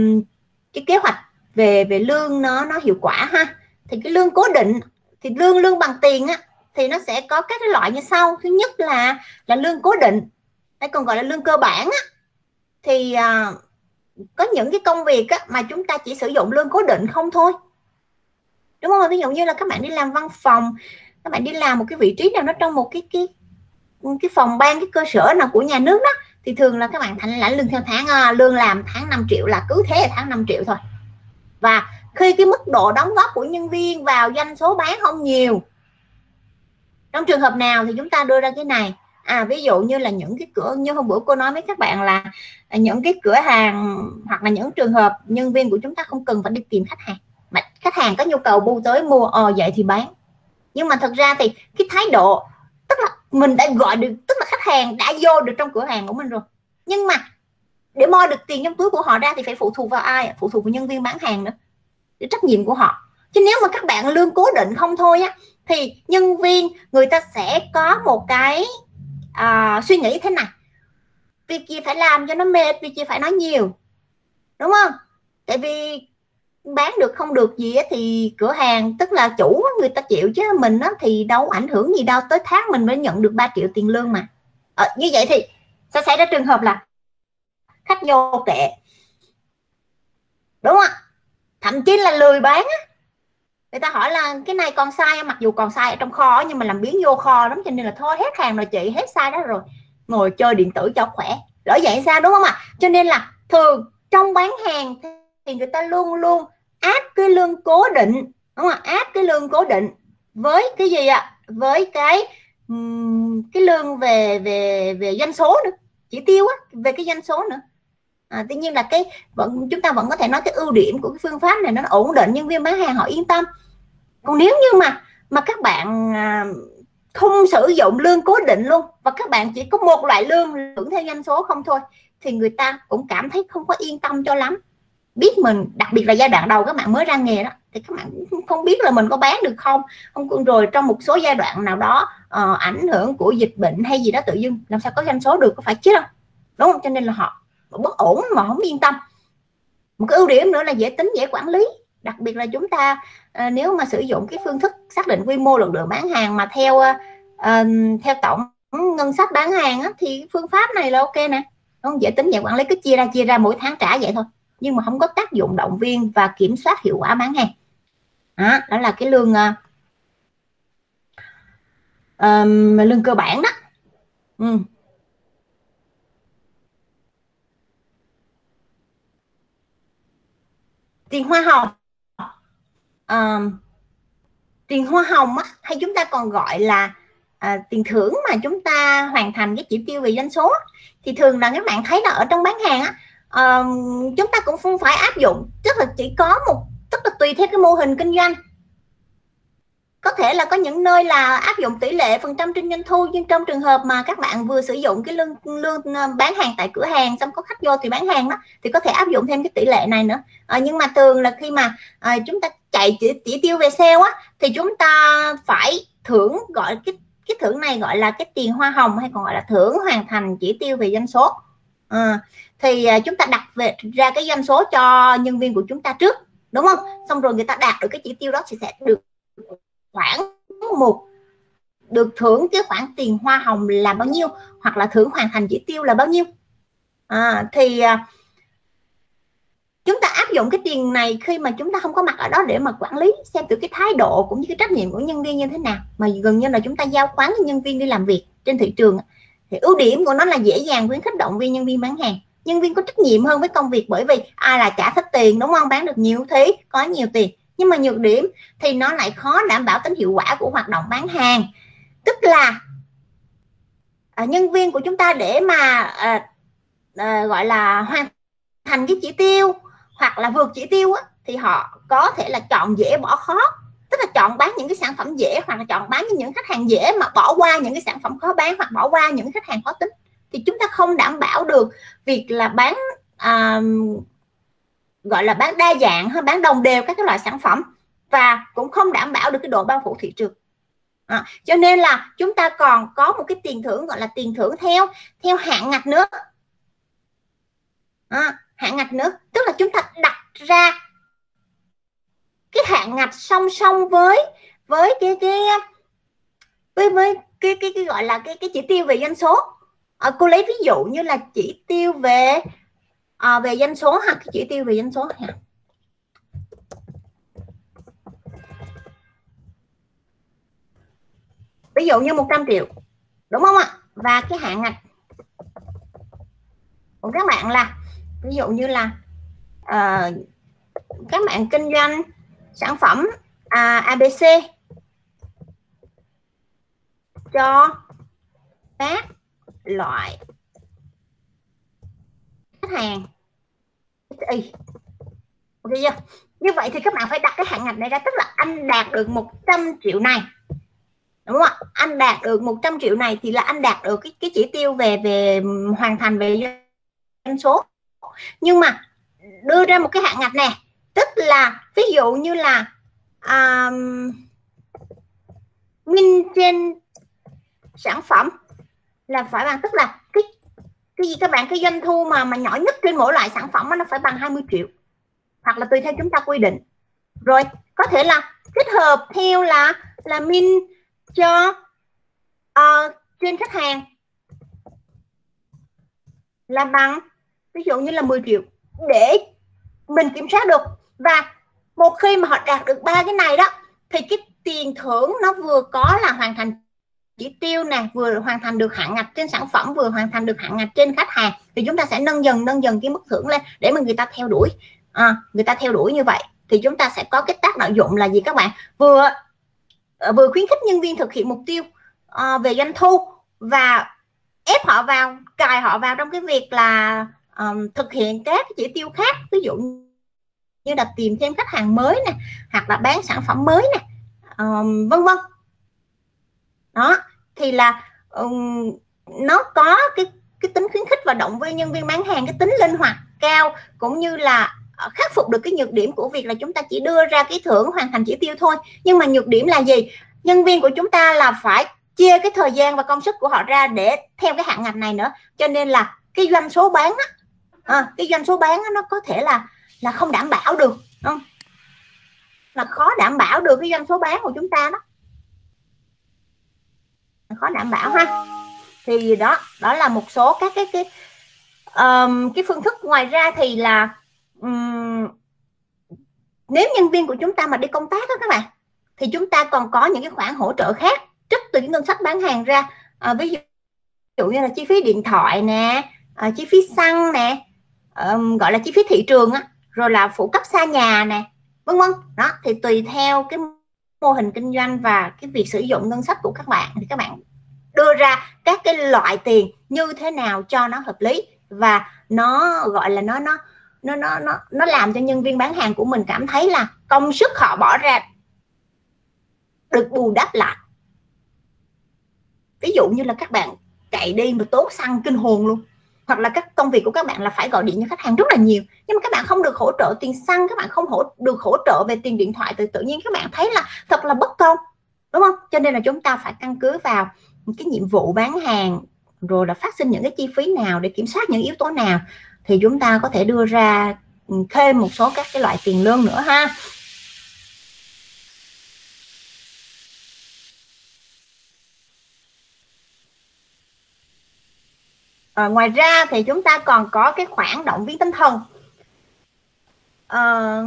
cái kế hoạch về về lương nó nó hiệu quả ha. Thì cái lương cố định thì lương lương bằng tiền á thì nó sẽ có các cái loại như sau. Thứ nhất là là lương cố định hay còn gọi là lương cơ bản á. Thì uh, có những cái công việc á, mà chúng ta chỉ sử dụng lương cố định không thôi. Đúng không ví dụ như là các bạn đi làm văn phòng các bạn đi làm một cái vị trí nào đó trong một cái cái cái phòng ban cái cơ sở nào của nhà nước đó thì thường là các bạn thành lãnh lương theo tháng à, lương làm tháng 5 triệu là cứ thế là tháng 5 triệu thôi. Và khi cái mức độ đóng góp của nhân viên vào doanh số bán không nhiều trong trường hợp nào thì chúng ta đưa ra cái này à ví dụ như là những cái cửa, như hôm bữa cô nói với các bạn là à, những cái cửa hàng hoặc là những trường hợp nhân viên của chúng ta không cần phải đi tìm khách hàng. Mà khách hàng có nhu cầu bu tới mua ờ vậy thì bán. Nhưng mà thật ra thì cái thái độ, tức là mình đã gọi được, tức là khách hàng đã vô được trong cửa hàng của mình rồi. Nhưng mà để moi được tiền trong túi của họ ra thì phải phụ thuộc vào ai? Phụ thuộc vào nhân viên bán hàng nữa. Để trách nhiệm của họ. Chứ nếu mà các bạn lương cố định không thôi á, thì nhân viên, người ta sẽ có một cái à, suy nghĩ thế này. Việc gì phải làm cho nó mệt việc gì phải nói nhiều. Đúng không? Tại vì bán được không được gì thì cửa hàng tức là chủ người ta chịu chứ. Mình nó thì đâu ảnh hưởng gì đâu. Tới tháng mình mới nhận được 3 triệu tiền lương mà. À, như vậy thì sẽ xảy ra trường hợp là khách vô kệ đúng không thậm chí là lười bán á người ta hỏi là, cái này còn sai mặc dù còn sai ở trong kho nhưng mà làm biến vô kho lắm, cho nên là thôi, hết hàng rồi chị, hết sai đó rồi. Ngồi chơi điện tử cho khỏe. Lỡ vậy sao, đúng không ạ? Cho nên là thường trong bán hàng thì người ta luôn luôn áp cái lương cố định, đúng không áp cái lương cố định với cái gì ạ? Với cái cái lương về về về doanh số nữa. Chỉ tiêu á, về cái doanh số nữa à, tuy nhiên là cái vẫn chúng ta vẫn có thể nói cái ưu điểm của cái phương pháp này nó ổn định nhân viên bán hàng họ yên tâm. Còn nếu như mà mà các bạn à, không sử dụng lương cố định luôn và các bạn chỉ có một loại lương hưởng theo doanh số không thôi thì người ta cũng cảm thấy không có yên tâm cho lắm. Biết mình đặc biệt là giai đoạn đầu các bạn mới ra nghề đó thì các bạn không biết là mình có bán được không. Không rồi trong một số giai đoạn nào đó uh, ảnh hưởng của dịch bệnh hay gì đó tự dưng làm sao có doanh số được có phải chứ đâu đúng không? Cho nên là họ bất ổn mà không yên tâm. Một cái ưu điểm nữa là dễ tính dễ quản lý. Đặc biệt là chúng ta à, nếu mà sử dụng cái phương thức xác định quy mô lực lượng bán hàng mà theo à, theo tổng ngân sách bán hàng á, thì phương pháp này là ok nè. Không dễ tính dễ quản lý cứ chia ra chia ra mỗi tháng trả vậy thôi. Nhưng mà không có tác dụng động viên và kiểm soát hiệu quả bán hàng. Đó, đó là cái lương uh, um, lương cơ bản đó. Ừ. tiền hoa hồng. Um, tiền hoa hồng á, hay chúng ta còn gọi là à, tiền thưởng mà chúng ta hoàn thành cái chỉ tiêu về doanh số thì thường là các bạn thấy là ở trong bán hàng á, uh, chúng ta cũng không phải áp dụng tức là chỉ có một tức là tùy theo cái mô hình kinh doanh có thể là có những nơi là áp dụng tỷ lệ phần trăm trên doanh thu nhưng trong trường hợp mà các bạn vừa sử dụng cái lương lương ờ, bán hàng tại cửa hàng xong có khách vô thì bán hàng đó thì có thể áp dụng thêm cái tỷ lệ này nữa. À, nhưng mà thường là khi mà à, chúng ta chạy chỉ, chỉ tiêu về sale á thì chúng ta phải thưởng gọi cái cái thưởng này gọi là cái tiền hoa hồng hay còn gọi là thưởng hoàn thành chỉ tiêu về doanh số. À, thì à, chúng ta đặt về ra cái doanh số cho nhân viên của chúng ta trước đúng không? Xong rồi người ta đạt được cái chỉ tiêu đó thì sẽ được khoảng một được thưởng cái khoản tiền hoa hồng là bao nhiêu hoặc là thưởng hoàn thành chỉ tiêu là bao nhiêu. À, thì à, chúng ta áp dụng cái tiền này khi mà chúng ta không có mặt ở đó để mà quản lý xem từ cái thái độ cũng như cái trách nhiệm của nhân viên như thế nào. Mà gần như là chúng ta giao khoán cho nhân viên đi làm việc trên thị trường thì ưu điểm của nó là dễ dàng khuyến khích động viên nhân viên bán hàng. Nhân viên có trách nhiệm hơn với công việc bởi vì ai là trả thích tiền đúng không? Bán được nhiều thế có nhiều tiền nhưng mà nhược điểm thì nó lại khó đảm bảo tính hiệu quả của hoạt động bán hàng. Tức là à, nhân viên của chúng ta để mà à, à, gọi là hoàn thành cái chỉ tiêu hoặc là vượt chỉ tiêu á, thì họ có thể là chọn dễ bỏ khó. Tức là chọn bán những cái sản phẩm dễ hoặc là chọn bán những khách hàng dễ mà bỏ qua những cái sản phẩm khó bán hoặc bỏ qua những khách hàng khó tính. Thì chúng ta không đảm bảo được việc là bán à, gọi là bán đa dạng hay bán đồng đều các cái loại sản phẩm và cũng không đảm bảo được cái độ bao phủ thị trường. À, cho nên là chúng ta còn có một cái tiền thưởng gọi là tiền thưởng theo theo hạn ngạch nữa. À, hạn ngạch nữa tức là chúng ta đặt ra cái hạn ngạch song song với với cái cái với với cái cái, cái gọi là cái cái chỉ tiêu về doanh số. À, cô lấy ví dụ như là chỉ tiêu về à, về doanh số ha cái chỉ tiêu về doanh số ha ví dụ như 100 triệu đúng không ạ? Và cái hạn ngạch của các bạn là ví dụ như là uh, các bạn kinh doanh sản phẩm à, ABC cho các loại hàng. Y ok chưa? Như vậy thì các bạn phải đặt cái hạn ngạch này ra tức là anh đạt được 100 triệu này. Đúng không ạ? Anh đạt được 100 triệu này thì là anh đạt được cái cái chỉ tiêu về về hoàn thành về doanh số. Nhưng mà đưa ra một cái hạn ngạch này tức là ví dụ như là um, min trên sản phẩm là phải bằng tức là cái gì các bạn cái doanh thu mà mà nhỏ nhất trên mỗi loại sản phẩm nó phải bằng 20 triệu. Hoặc là tùy theo chúng ta quy định. Rồi có thể là kết hợp theo là là min cho uh, trên khách hàng. Là bằng ví dụ như là 10 triệu để mình kiểm soát được. Và một khi mà họ đạt được ba cái này đó thì cái tiền thưởng nó vừa có là hoàn thành chỉ tiêu nè vừa hoàn thành được hạn ngạch trên sản phẩm vừa hoàn thành được hạn ngạch trên khách hàng thì chúng ta sẽ nâng dần nâng dần cái mức thưởng lên để mà người ta theo đuổi. À, người ta theo đuổi như vậy thì chúng ta sẽ có cái tác động dụng là gì các bạn? Vừa à, vừa khuyến khích nhân viên thực hiện mục tiêu à, về doanh thu và ép họ vào cài họ vào trong cái việc là um, thực hiện các chỉ tiêu khác ví dụ như là tìm thêm khách hàng mới nè hoặc là bán sản phẩm mới nè um, vân vân. Đó thì là um, nó có cái cái tính khuyến khích và động viên nhân viên bán hàng cái tính linh hoạt cao cũng như là ờ, khắc phục được cái nhược điểm của việc là chúng ta chỉ đưa ra cái thưởng hoàn thành chỉ tiêu thôi. Nhưng mà nhược điểm là gì? Nhân viên của chúng ta là phải chia cái thời gian và công sức của họ ra để theo cái hạn ngạch này nữa. Cho nên là cái doanh số bán á, à, cái doanh số bán á, nó có thể là là không đảm bảo được không? Là khó đảm bảo được cái doanh số bán của chúng ta đó khó đảm bảo ha. Thì đó đó là một số các cái cái um, cái phương thức. Ngoài ra thì là um, nếu nhân viên của chúng ta mà đi công tác đó các bạn thì chúng ta còn có những cái khoản hỗ trợ khác trích từ những ngân sách bán hàng ra. À, ví dụ như là chi phí điện thoại nè à, chi phí xăng nè um, gọi là chi phí thị trường á rồi là phụ cấp xa nhà nè vân vân. Đó thì tùy theo cái mô hình kinh doanh và cái việc sử dụng ngân sách của các bạn, thì các bạn đưa ra các cái loại tiền như thế nào cho nó hợp lý và nó, gọi là nó nó nó nó nó nó làm cho nhân viên bán hàng của mình cảm thấy là công sức họ bỏ ra được bù đắp lại. Ví dụ như là các bạn chạy đi mà tốn xăng kinh hồn luôn hoặc là các công việc của các bạn là phải gọi điện cho khách hàng rất là nhiều. Nhưng mà các bạn không được hỗ trợ tiền xăng, các bạn không hỗ, được hỗ trợ về tiền điện thoại thì tự nhiên các bạn thấy là thật là bất công, đúng không? Cho nên là chúng ta phải căn cứ vào cái nhiệm vụ bán hàng, rồi là phát sinh những cái chi phí nào để kiểm soát những yếu tố nào, thì chúng ta có thể đưa ra ừ, thêm một số các cái loại tiền lương nữa ha. À, ngoài ra thì chúng ta còn có cái khoản động viên tinh thần. À,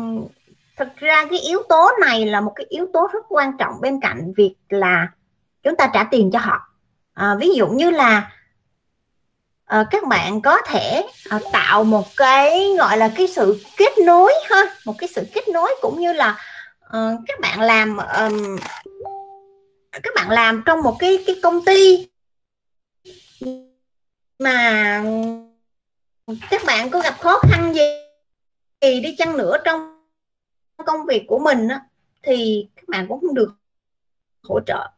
thực ra cái yếu tố này là một cái yếu tố rất quan trọng bên cạnh việc là chúng ta trả tiền cho họ. À, ví dụ như là à, các bạn có thể à, tạo một cái gọi là cái sự kết nối ha một cái sự kết nối cũng như là à, các bạn làm um, các bạn làm trong một cái cái công ty mà các bạn có gặp khó khăn gì thì đi chăng nữa trong công việc của mình á, thì các bạn cũng không được hỗ trợ.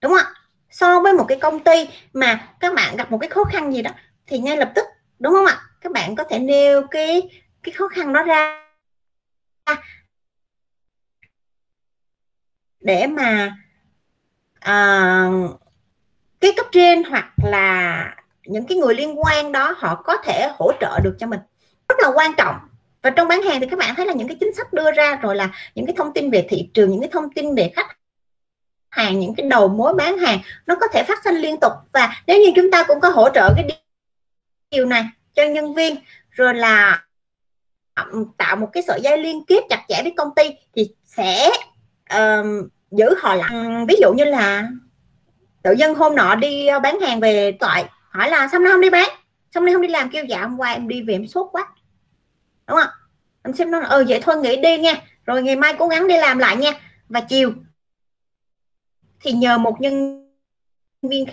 Đúng không so với một cái công ty mà các bạn gặp một cái khó khăn gì đó thì ngay lập tức đúng không ạ? Các bạn có thể nêu cái cái khó khăn đó ra để mà uh, cái cấp trên hoặc là những cái người liên quan đó họ có thể hỗ trợ được cho mình. Rất là quan trọng. Và trong bán hàng thì các bạn thấy là những cái chính sách đưa ra rồi là những cái thông tin về thị trường những cái thông tin về khách hàng những cái đầu mối bán hàng nó có thể phát sinh liên tục. Và nếu như chúng ta cũng có hỗ trợ cái điều này cho nhân viên rồi là tạo một cái sợi dây liên kết chặt chẽ với công ty thì sẽ um, giữ họ lại. Ví dụ như là tự dân hôm nọ đi ờ, bán hàng về toại hỏi là sao nay không đi bán? Xong nay không đi làm? Kêu dạ hôm qua em đi về em sốt quá. Đúng không? Em xem nó ừ vậy thôi, nghỉ đi nha, rồi ngày mai cố gắng đi làm lại nha. Và chiều thì nhờ một nhân viên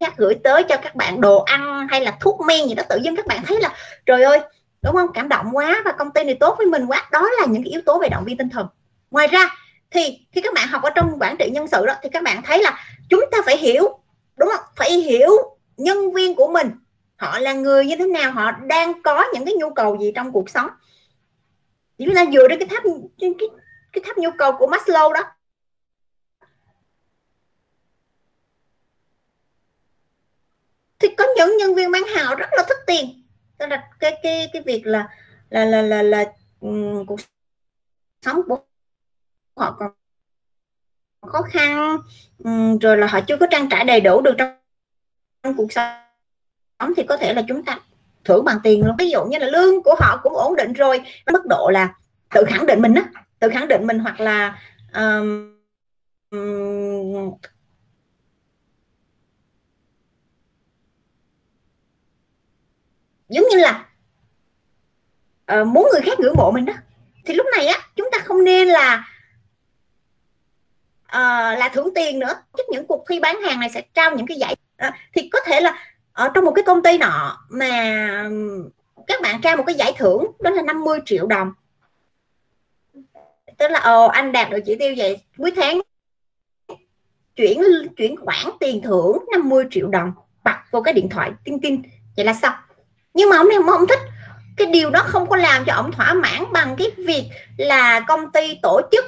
khác gửi tới cho các bạn đồ ăn hay là thuốc men gì đó, tự dưng các bạn thấy là, trời ơi, đúng không? Cảm động quá và công ty này tốt với mình quá. Đó là những cái yếu tố về động viên tinh thần. Ngoài ra thì khi các bạn học ở trong quản trị nhân sự đó thì các bạn thấy là chúng ta phải hiểu đúng không? Phải hiểu nhân viên của mình họ là người như thế nào họ đang có những cái nhu cầu gì trong cuộc sống. Chúng ta dựa trên cái tháp cái, cái, cái tháp nhu cầu của Maslow đó. Thì có những nhân viên bán hàng rất là thích tiền. Tức là cái cái cái việc là là là là, là um, cuộc sống của họ còn khó khăn ừ, rồi là họ chưa có trang trải đầy đủ được trong, trong cuộc sống thì có thể là chúng ta thưởng bằng tiền luôn. Ví dụ như là lương của họ cũng ổn định rồi mức độ là tự khẳng định mình á tự khẳng định mình hoặc là um, um, giống như là uh, muốn người khác ngưỡng mộ mình đó thì lúc này á chúng ta không nên là uh, là thưởng tiền nữa. Chứ những cuộc thi bán hàng này sẽ trao những cái giải uh, thì có thể là ở trong một cái công ty nọ mà các bạn trao một cái giải thưởng đó là 50 triệu đồng. Tức là ồ anh đạt được chỉ tiêu vậy cuối tháng chuyển chuyển khoản tiền thưởng 50 triệu đồng bật vô cái điện thoại tin tin. Vậy là xong. Nhưng mà ông này không thích cái điều đó không có làm cho ông thỏa mãn bằng cái việc là công ty tổ chức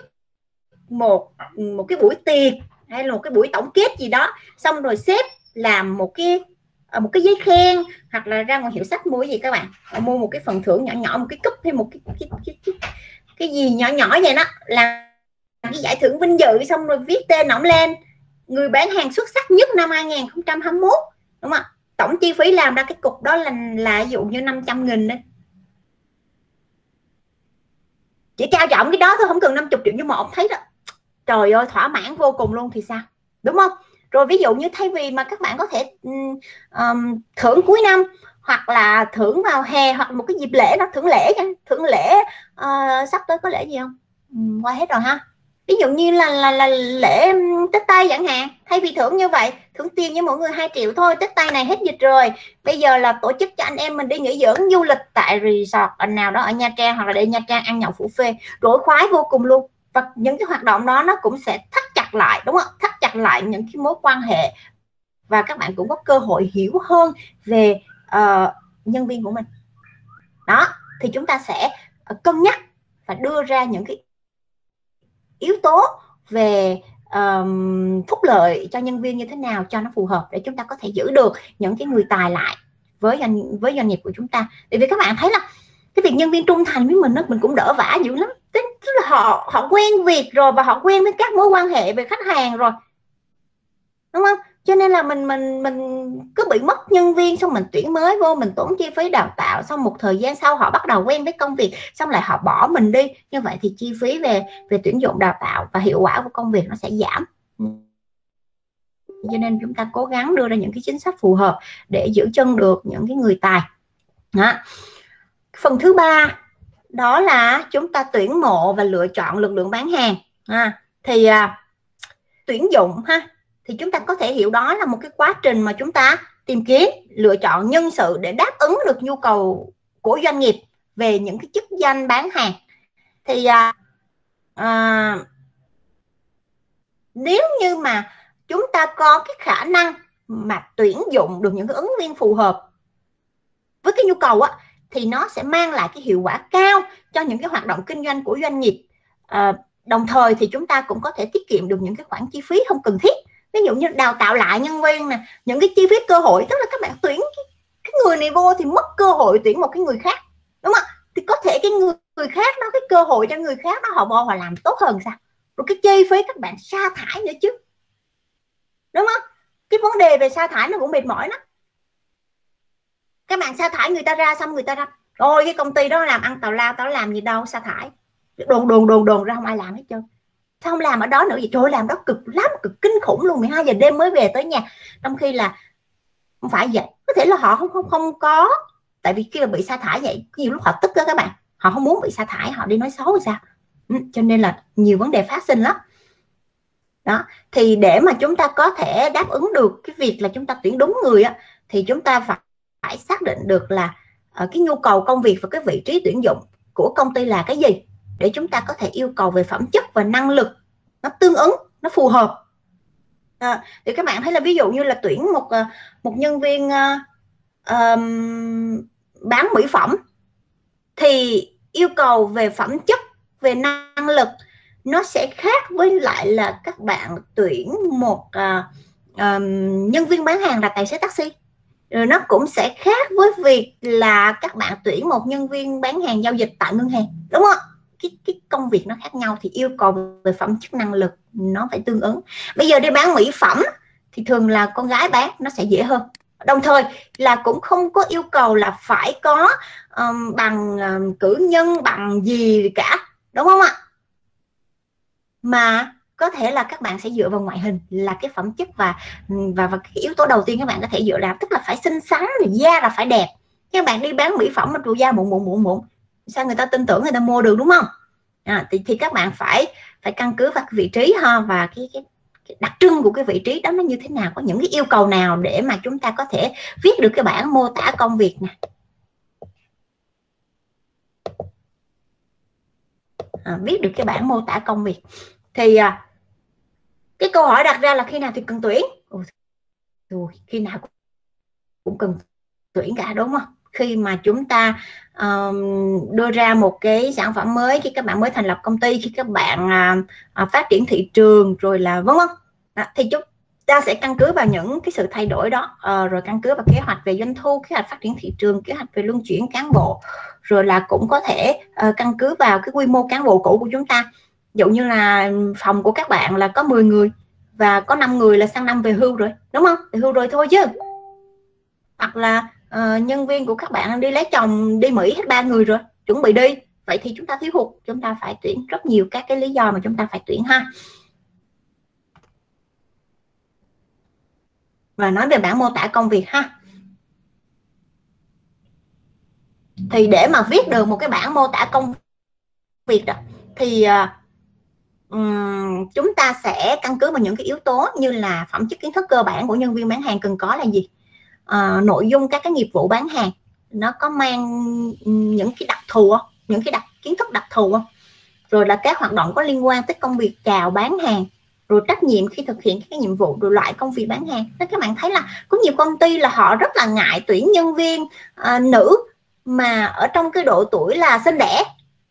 một một cái buổi tiệc hay là một cái buổi tổng kết gì đó. Xong rồi sếp làm một cái ờ, một cái giấy khen hoặc là ra ngoài hiệu sách mua cái gì các bạn. Ờ, mua một cái phần thưởng nhỏ nhỏ một cái cúp hay một cái cái, cái, cái, cái gì nhỏ nhỏ vậy đó. Là cái giải thưởng vinh dự xong rồi viết tên ổng lên. Người bán hàng xuất sắc nhất năm 2021 đúng không ạ? Tổng chi phí làm ra cái cục đó là là ví dụ như 500 nghìn đấy chỉ trao trọng cái đó thôi không cần 50 triệu như một thấy đó trời ơi thỏa mãn vô cùng luôn thì sao? Đúng không? Rồi ví dụ như thay vì mà các bạn có thể um, thưởng cuối năm hoặc là thưởng vào hè hoặc một cái dịp lễ đó thưởng lễ thưởng lễ uh, sắp tới có lễ gì không? Ừ, qua hết rồi ha. Ví dụ như là là, là lễ tết tây chẳng hạn thay vì thưởng như vậy thưởng tiền cho mỗi người 2 triệu thôi tết tây này hết dịch rồi. Bây giờ là tổ chức cho anh em mình đi nghỉ dưỡng du lịch tại resort nào đó ở nha trang hoặc là đi nha trang ăn nhậu phủ phê đổi khoái vô cùng luôn và những cái hoạt động đó nó cũng sẽ thắt chặt lại đúng không thắt chặt lại những cái mối quan hệ. Và các bạn cũng có cơ hội hiểu hơn về uh, nhân viên của mình. Đó thì chúng ta sẽ uh, cân nhắc và đưa ra những cái yếu tố về um, phúc lợi cho nhân viên như thế nào cho nó phù hợp để chúng ta có thể giữ được những cái người tài lại với doanh với doanh nghiệp của chúng ta. Bởi vì các bạn thấy là cái việc nhân viên trung thành với mình đó, mình cũng đỡ vả dữ lắm tức là họ họ quen việc rồi và họ quen với các mối quan hệ về khách hàng rồi. Đúng không? Cho nên là mình mình mình cứ bị mất nhân viên, xong mình tuyển mới vô, mình tốn chi phí đào tạo, xong một thời gian sau họ bắt đầu quen với công việc, xong lại họ bỏ mình đi. Như vậy thì chi phí về về tuyển dụng đào tạo và hiệu quả của công việc nó sẽ giảm. Cho nên chúng ta cố gắng đưa ra những cái chính sách phù hợp để giữ chân được những cái người tài. Đó. phần thứ ba đó là chúng ta tuyển mộ và lựa chọn lực lượng bán hàng à, thì à, tuyển dụng ha thì chúng ta có thể hiểu đó là một cái quá trình mà chúng ta tìm kiếm lựa chọn nhân sự để đáp ứng được nhu cầu của doanh nghiệp về những cái chức danh bán hàng. Thì à, à, nếu như mà chúng ta có cái khả năng mà tuyển dụng được những cái ứng viên phù hợp với cái nhu cầu á thì nó sẽ mang lại cái hiệu quả cao cho những cái hoạt động kinh doanh của doanh nghiệp. À, đồng thời thì chúng ta cũng có thể tiết kiệm được những cái khoản chi phí không cần thiết. Ví dụ như đào tạo lại nhân viên nè những cái chi phí cơ hội tức là các bạn tuyển cái, cái người này vô thì mất cơ hội tuyển một cái người khác đúng không thì có thể cái người, người khác đó cái cơ hội cho người khác đó họ vô họ làm tốt hơn sao? Rồi cái chi phí các bạn sa thải nữa chứ đúng không? Cái vấn đề về sa thải nó cũng mệt mỏi lắm các bạn sa thải người ta ra xong người ta ra. Ôi cái công ty đó làm ăn tào lao tao làm gì đâu, sa thải. Đồn đồn đồn đồn ra không ai làm hết trơn. Sao không làm ở đó nữa vậy? Trời làm đó cực lắm, cực kinh khủng luôn. 12 giờ đêm mới về tới nhà. Trong khi là không phải vậy. Có thể là họ không không không có. Tại vì khi mà bị sa thải vậy, nhiều lúc họ tức đó các bạn. Họ không muốn bị sa thải, họ đi nói xấu thì sao? Ừ, cho nên là nhiều vấn đề phát sinh lắm. Đó, thì để mà chúng ta có thể đáp ứng được cái việc là chúng ta tuyển đúng người á, thì chúng ta phải phải xác định được là uh, cái nhu cầu công việc và cái vị trí tuyển dụng của công ty là cái gì để chúng ta có thể yêu cầu về phẩm chất và năng lực nó tương ứng nó phù hợp. À, thì các bạn thấy là ví dụ như là tuyển một ờ, một nhân viên uh, um, bán mỹ phẩm thì yêu cầu về phẩm chất về năng lực nó sẽ khác với lại là các bạn tuyển một uh, um, nhân viên bán hàng là tài xế taxi rồi nó cũng sẽ khác với việc là các bạn tuyển một nhân viên bán hàng giao dịch tại ngân hàng đúng không cái cái công việc nó khác nhau thì yêu cầu về phẩm chất năng lực nó phải tương ứng. Bây giờ đi bán mỹ phẩm thì thường là con gái bán nó sẽ dễ hơn. Đồng thời là cũng không có yêu cầu là phải có um, bằng um, cử nhân bằng gì cả đúng không ạ? Mà có thể là các bạn sẽ dựa vào ngoại hình là cái phẩm chất và ừ, và và cái yếu tố đầu tiên các bạn có thể dựa làm tức là phải xinh xắn da là phải đẹp. Các bạn đi bán mỹ phẩm mà trụ da mụn mụn mụn mụn sao người ta tin tưởng người ta mua được đúng không? À, thì, thì các bạn phải phải căn cứ vào cái vị trí ha và cái, cái, cái đặc trưng của cái vị trí đó nó như thế nào có những cái yêu cầu nào để mà chúng ta có thể viết được cái bản mô tả công việc nè. À, viết được cái bản mô tả công việc thì à, cái câu hỏi đặt ra là khi nào thì cần tuyển? Rồi khi nào cũng cần tuyển cả đúng không? Khi mà chúng ta um, đưa ra một cái sản phẩm mới khi các bạn mới thành lập công ty khi các bạn uh, phát triển thị trường rồi là vân vân. À, thì chúng ta sẽ căn cứ vào những cái sự thay đổi đó uh, rồi căn cứ vào kế hoạch về doanh thu kế hoạch phát triển thị trường kế hoạch về luân chuyển cán bộ rồi là cũng có thể uh, căn cứ vào cái quy mô cán bộ cũ của chúng ta dụ như là phòng của các bạn là có 10 người và có 5 người là sang năm về hưu rồi đúng không? Về hưu rồi thôi chứ. Hoặc là uh, nhân viên của các bạn đi lấy chồng đi Mỹ hết ba người rồi chuẩn bị đi. Vậy thì chúng ta thiếu hụt chúng ta phải tuyển rất nhiều các cái lý do mà chúng ta phải tuyển ha. Và nói về bản mô tả công việc ha. Thì để mà viết được một cái bản mô tả công việc đó thì ờ, um, chúng ta sẽ căn cứ vào những cái yếu tố như là phẩm chất kiến thức cơ bản của nhân viên bán hàng cần có là gì? Uh, nội dung các cái nghiệp vụ bán hàng nó có mang những cái đặc thù không? Những cái đặc kiến thức đặc thù không? Rồi là các hoạt động có liên quan tới công việc chào bán hàng rồi trách nhiệm khi thực hiện các nhiệm vụ rồi loại công việc bán hàng. Nên các bạn thấy là có nhiều công ty là họ rất là ngại tuyển nhân viên à, nữ mà ở trong cái độ tuổi là sinh đẻ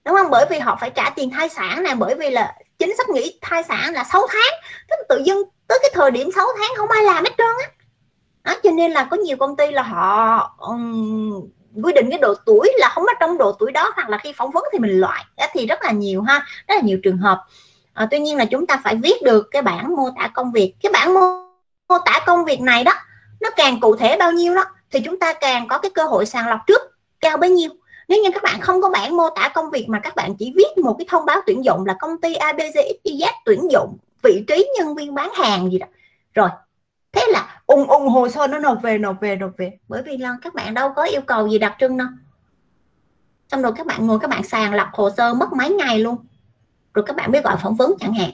đúng không? Bởi vì họ phải trả tiền thai sản nè bởi vì là chính sách nghỉ thai sản là 6 tháng. Cái tự dưng tới cái thời điểm 6 tháng không ai làm hết trơn á. Đó, cho nên là có nhiều công ty là họ um, quy định cái độ tuổi là không có trong độ tuổi đó hoặc là khi phỏng vấn thì mình loại. Đó thì rất là nhiều ha rất là nhiều trường hợp. À, tuy nhiên là chúng ta phải viết được cái bản mô tả công việc. Cái bản mô, mô tả công việc này đó nó càng cụ thể bao nhiêu đó thì chúng ta càng có cái cơ hội sàng lọc trước cao bấy nhiêu nếu như các bạn không có bản mô tả công việc mà các bạn chỉ viết một cái thông báo tuyển dụng là công ty ABCXYZ tuyển dụng vị trí nhân viên bán hàng gì đó. Rồi thế là ung ung hồ sơ nó nộp về nộp về nộp về. Bởi vì là các bạn đâu có yêu cầu gì đặc trưng đâu. Xong rồi các bạn ngồi các bạn sàng lọc hồ sơ mất mấy ngày luôn. Rồi các bạn biết gọi phỏng vấn chẳng hạn.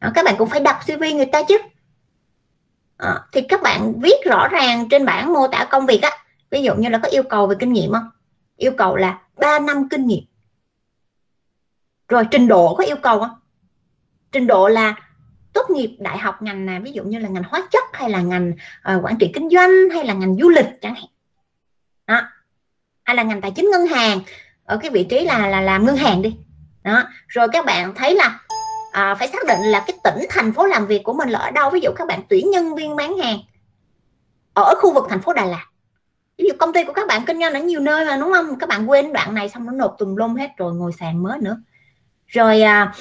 Đó, các bạn cũng phải đọc cv người ta chứ. À, thì các bạn viết rõ ràng trên bản mô tả công việc á. Ví dụ như là có yêu cầu về kinh nghiệm không? Yêu cầu là 3 năm kinh nghiệm. Rồi trình độ có yêu cầu không? Trình độ là tốt nghiệp đại học ngành nào ví dụ như là ngành hóa chất hay là ngành uh, quản trị kinh doanh hay là ngành du lịch chẳng hạn. Đó. Hay là ngành tài chính ngân hàng ở cái vị trí là là làm ngân hàng đi. Đó. Rồi các bạn thấy là à, phải xác định là cái tỉnh thành phố làm việc của mình là ở đâu. Ví dụ các bạn tuyển nhân viên bán hàng ở khu vực thành phố Đà Lạt ví dụ công ty của các bạn kinh doanh ở nhiều nơi mà đúng không? Các bạn quên đoạn này xong nó nộp tùm lum hết rồi ngồi sàn mới nữa. Rồi à,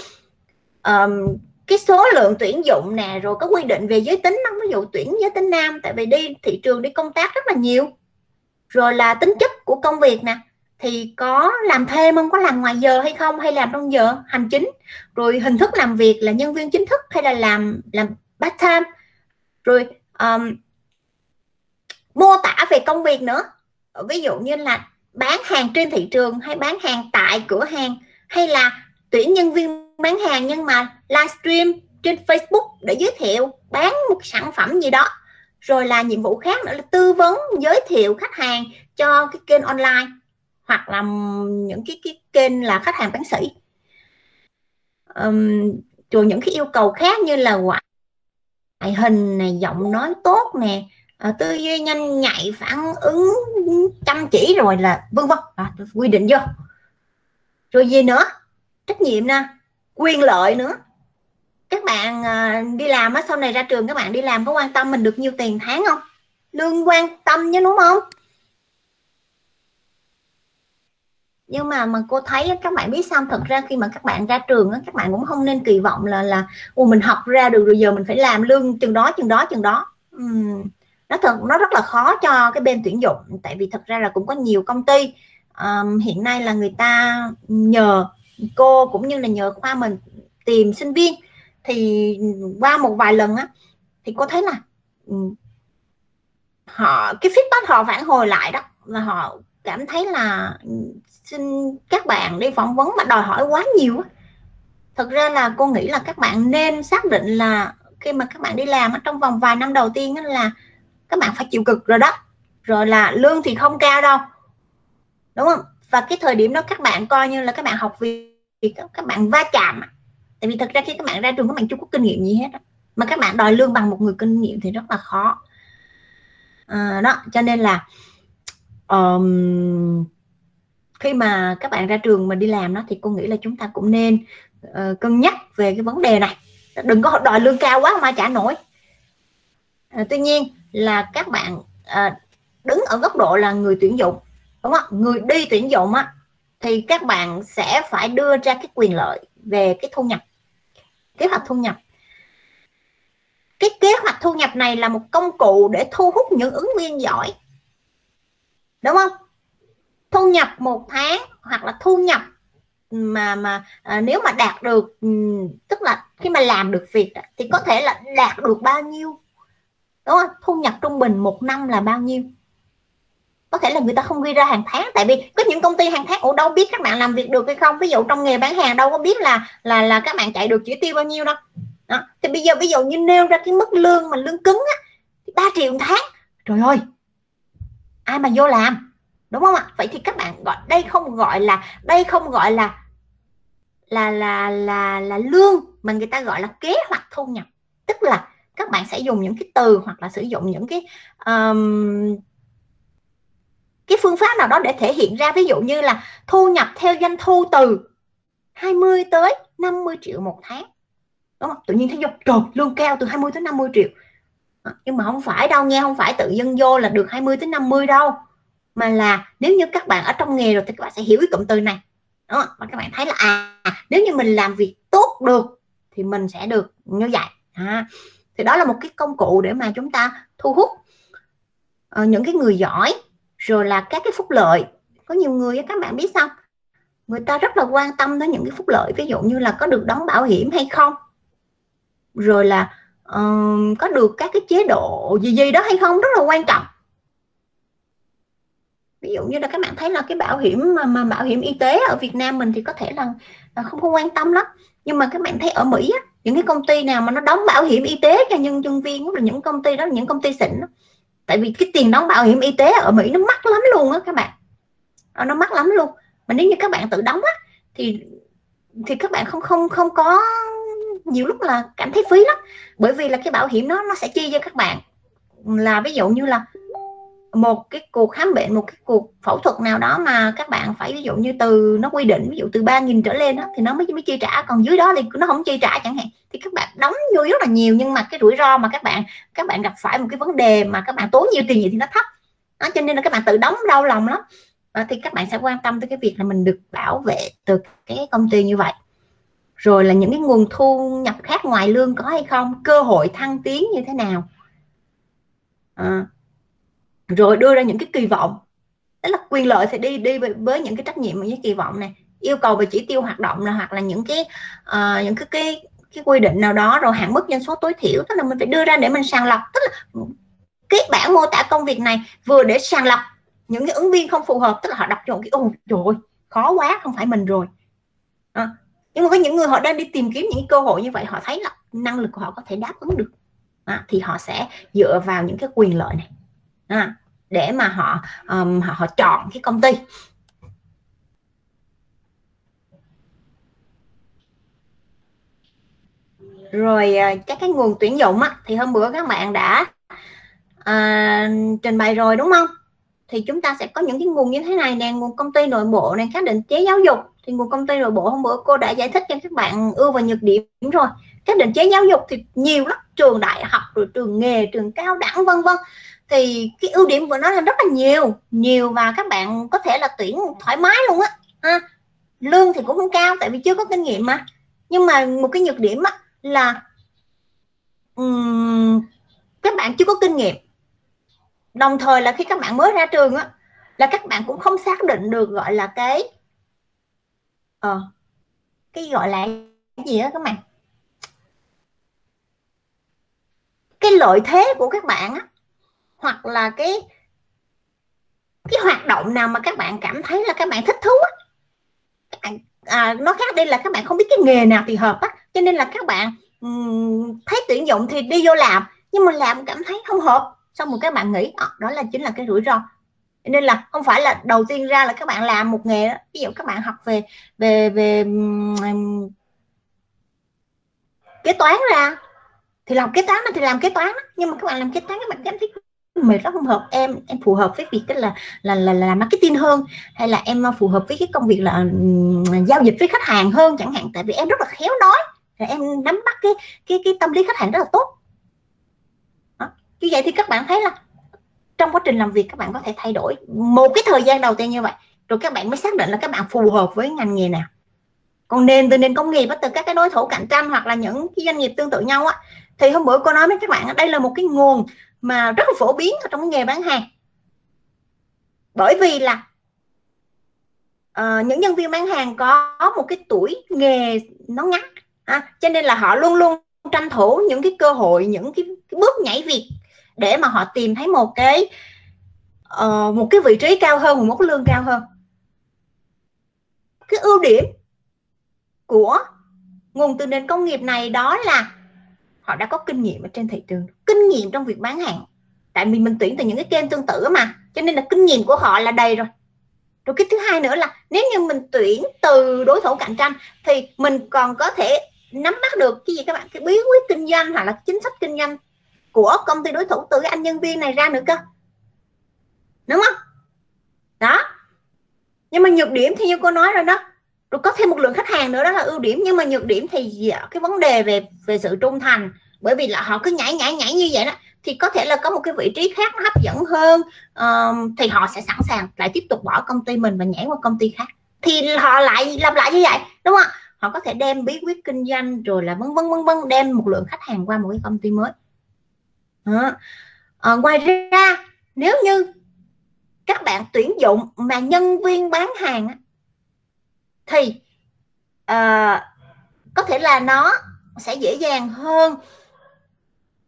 um, cái số lượng tuyển dụng nè rồi có quy định về giới tính không? Ví dụ tuyển giới tính nam tại vì đi thị trường đi công tác rất là nhiều. Rồi là tính chất của công việc nè thì có làm thêm không? Có làm ngoài giờ hay không? Hay làm trong giờ hành chính? Rồi hình thức làm việc là nhân viên chính thức hay là làm làm part time? Rồi um, mô tả về công việc nữa. Ví dụ như là bán hàng trên thị trường hay bán hàng tại cửa hàng hay là tuyển nhân viên bán hàng nhưng mà livestream trên Facebook để giới thiệu bán một sản phẩm gì đó. Rồi là nhiệm vụ khác nữa là tư vấn giới thiệu khách hàng cho cái kênh online hoặc là những cái cái kênh là khách hàng bán sỉ. Um, rồi những cái yêu cầu khác như là ngoại hình này giọng nói tốt nè à, tư duy nhanh nhạy phản ứng chăm chỉ rồi là vân vân. À, quy định vô. Rồi gì nữa? Trách nhiệm nè quyền lợi nữa. Các bạn à, đi làm á sau này ra trường các bạn đi làm có quan tâm mình được nhiêu tiền tháng không? Lương quan tâm chứ đúng không? Nhưng mà mà cô thấy các bạn biết sao thật ra khi mà các bạn ra trường các bạn cũng không nên kỳ vọng là là Ồ, mình học ra được rồi giờ mình phải làm lương chừng đó chừng đó chừng đó. Uhm, nó thật nó rất là khó cho cái bên tuyển dụng tại vì thật ra là cũng có nhiều công ty um, hiện nay là người ta nhờ cô cũng như là nhờ khoa mình tìm sinh viên. Thì qua một vài lần á thì cô thấy là ừ, họ cái feedback họ phản hồi lại đó là họ cảm thấy là ừ, xin các bạn đi phỏng vấn mà đòi hỏi quá nhiều thực ra là cô nghĩ là các bạn nên xác định là khi mà các bạn đi làm trong vòng vài năm đầu tiên là các bạn phải chịu cực rồi đó. Rồi là lương thì không cao đâu đúng không? Và cái thời điểm đó các bạn coi như là các bạn học việc các bạn va chạm tại vì thật ra khi các bạn ra trường các bạn chưa có kinh nghiệm gì hết mà các bạn đòi lương bằng một người kinh nghiệm thì rất là khó. À, đó cho nên là um, khi mà các bạn ra trường mà đi làm đó thì cô nghĩ là chúng ta cũng nên uh, cân nhắc về cái vấn đề này. Đừng có đòi lương cao quá mà trả nổi. À, tuy nhiên là các bạn à, đứng ở góc độ là người tuyển dụng đúng không? Người đi tuyển dụng á thì các bạn sẽ phải đưa ra cái quyền lợi về cái thu nhập kế hoạch thu nhập. Cái kế hoạch thu nhập này là một công cụ để thu hút những ứng viên giỏi đúng không? Thu nhập một tháng hoặc là thu nhập mà mà à, nếu mà đạt được tức là khi mà làm được việc thì có thể là đạt được bao nhiêu? Đúng không? Thu nhập trung bình một năm là bao nhiêu? Có thể là người ta không ghi ra hàng tháng, tại vì có những công ty hàng tháng, ủa, đâu biết các bạn làm việc được hay không? Ví dụ trong nghề bán hàng đâu có biết là là là các bạn chạy được chỉ tiêu bao nhiêu đâu. Đó. thì bây giờ, ví dụ như nêu ra cái mức lương mà lương cứng á 3 triệu một tháng. Trời ơi! Ai mà vô làm? Đúng không ạ? Vậy thì các bạn gọi, đây không gọi là, đây không gọi là là là là là lương mà người ta gọi là kế hoạch thu nhập. Tức là các bạn sẽ dùng những cái từ hoặc là sử dụng những cái um, cái phương pháp nào đó để thể hiện ra. Ví dụ như là thu nhập theo doanh thu từ 20 tới 50 triệu một tháng. Đúng không? Tự nhiên thấy vô trời lương cao từ 20 tới 50 triệu. Ờ, nhưng mà không phải đâu nghe không phải tự dân vô là được 20 tới 50 đâu. Mà là nếu như các bạn ở trong nghề rồi thì các bạn sẽ hiểu cái cụm từ này. Đó và các bạn thấy là à nếu như mình làm việc tốt được thì mình sẽ được như vậy. À, thì đó là một cái công cụ để mà chúng ta thu hút uh, những cái người giỏi rồi là các cái phúc lợi. Có nhiều người các bạn biết sao? Người ta rất là quan tâm đến những cái phúc lợi ví dụ như là có được đóng bảo hiểm hay không? Rồi là uh, có được các cái chế độ gì gì đó hay không? Rất là quan trọng. Ví dụ như là các bạn thấy là cái bảo hiểm mà, mà bảo hiểm y tế ở Việt Nam mình thì có thể là, là không có quan tâm lắm. Nhưng mà các bạn thấy ở Mỹ á, những cái công ty nào mà nó đóng bảo hiểm y tế cho nhân nhân viên là những công ty đó là những công ty xịn đó. tại vì cái tiền đóng bảo hiểm y tế ở Mỹ nó mắc lắm luôn á các bạn. Ờ, nó mắc lắm luôn. Mà nếu như các bạn tự đóng á, thì thì các bạn không không không có nhiều lúc là cảm thấy phí lắm. Bởi vì là cái bảo hiểm nó nó sẽ chi cho các bạn. Là ví dụ như là một cái cuộc khám bệnh một cái cuộc phẫu thuật nào đó mà các bạn phải ví dụ như từ nó quy định ví dụ từ ba nghìn trở lên đó, thì nó mới mới chi trả. Còn dưới đó thì nó không chi trả chẳng hạn. Thì các bạn đóng vô rất là nhiều nhưng mà cái rủi ro mà các bạn các bạn gặp phải một cái vấn đề mà các bạn tốn nhiều tiền gì thì nó thấp. Đó, cho nên là các bạn tự đóng đau lòng lắm. À, thì các bạn sẽ quan tâm tới cái việc là mình được bảo vệ từ cái công ty như vậy. Rồi là những cái nguồn thu nhập khác ngoài lương có hay không cơ hội thăng tiến như thế nào. À, rồi đưa ra những cái kỳ vọng. Tức là quyền lợi sẽ đi đi với những cái trách nhiệm và những kỳ vọng này. Yêu cầu về chỉ tiêu hoạt động là hoặc là những cái uh, những cái cái cái quy định nào đó rồi hạn mức doanh số tối thiểu. Tức là mình phải đưa ra để mình sàng lọc. Tức là cái bản mô tả công việc này vừa để sàng lọc những cái ứng viên không phù hợp. Tức là họ đọc cho cái ôi trời ơi khó quá không phải mình rồi. À, nhưng mà có những người họ đang đi tìm kiếm những cơ hội như vậy họ thấy là năng lực của họ có thể đáp ứng được. À, thì họ sẽ dựa vào những cái quyền lợi này. À, để mà họ um, họ, họ chọn cái công ty. Rồi ờ, các cái nguồn tuyển dụng á, thì hôm bữa các bạn đã à, trình bày rồi đúng không? Thì chúng ta sẽ có những cái nguồn như thế này nè nguồn công ty nội bộ này các định chế giáo dục. Thì nguồn công ty nội bộ hôm bữa cô đã giải thích cho các bạn ưu và nhược điểm rồi. Các định chế giáo dục thì nhiều lắm trường đại học rồi trường nghề trường cao đẳng vân vân thì cái ưu điểm của nó là rất là nhiều nhiều và các bạn có thể là tuyển thoải mái luôn á. À, lương thì cũng không cao tại vì chưa có kinh nghiệm mà. Nhưng mà một cái nhược điểm á, là um, các bạn chưa có kinh nghiệm. Đồng thời là khi các bạn mới ra trường á là các bạn cũng không xác định được gọi là cái ờ cái gọi là cái gì đó các bạn? Cái lợi thế của các bạn á hoặc là cái cái hoạt động nào mà các bạn cảm thấy là các bạn thích thú á à, nó khác đây là các bạn không biết cái nghề nào thì hợp á cho nên là các bạn um, thấy tuyển dụng thì đi vô làm nhưng mà làm cảm thấy không hợp xong rồi các bạn nghĩ à, đó là chính là cái rủi ro nên là không phải là đầu tiên ra là các bạn làm một nghề đó. ví dụ các bạn học về về về um, kế toán ra thì làm kế toán thì làm kế toán đó. nhưng mà các bạn làm kế toán các bạn cảm thấy mày rất không hợp. Em em phù hợp với việc cái là là là là marketing hơn hay là em à, phù hợp với cái công việc là um, giao dịch với khách hàng hơn chẳng hạn. Tại vì em rất là khéo nói là em nắm bắt cái cái cái tâm lý khách hàng rất là tốt. Đó. như vậy thì các bạn thấy là trong quá trình làm việc các bạn có thể thay đổi một cái thời gian đầu tiên như vậy rồi các bạn mới xác định là các bạn phù hợp với ngành nghề nào. Còn nền từ nền công nghiệp từ các cái đối thủ cạnh tranh hoặc là những cái doanh nghiệp tương tự nhau á thì hôm bữa cô nói với các bạn đây là một cái nguồn mà rất là phổ biến ở trong nghề bán hàng. Bởi vì là uh, những nhân viên bán hàng có một cái tuổi nghề nó ngắn à, cho nên là họ luôn luôn tranh thủ những cái cơ hội những cái, cái bước nhảy việc để mà họ tìm thấy một cái uh, một cái vị trí cao hơn một mức lương cao hơn. Cái ưu điểm của nguồn từ nền công nghiệp này đó là họ đã có kinh nghiệm ở trên thị trường kinh nghiệm trong việc bán hàng. Tại vì mình tuyển từ những cái kênh tương tự mà, cho nên là kinh nghiệm của họ là đầy rồi. Rồi cái thứ hai nữa là nếu như mình tuyển từ đối thủ cạnh tranh thì mình còn có thể nắm bắt được cái gì các bạn? Cái bí quyết kinh doanh hoặc là chính sách kinh doanh của công ty đối thủ từ cái anh nhân viên này ra nữa cơ. Đúng không? Đó. Nhưng mà nhược điểm thì như cô nói rồi đó. Rồi có thêm một lượng khách hàng nữa đó là ưu điểm. Nhưng mà nhược điểm thì cái vấn đề về về sự trung thành bởi vì là họ cứ nhảy nhảy nhảy như vậy đó thì có thể là có một cái vị trí khác nó hấp dẫn hơn um, thì họ sẽ sẵn sàng lại tiếp tục bỏ công ty mình và nhảy qua công ty khác. Thì họ lại làm lại như vậy đúng không họ có thể đem bí quyết kinh doanh rồi là vân vân vân vân đem một lượng khách hàng qua một cái công ty mới. À. À, ngoài ra nếu như các bạn tuyển dụng mà nhân viên bán hàng thì uh, có thể là nó sẽ dễ dàng hơn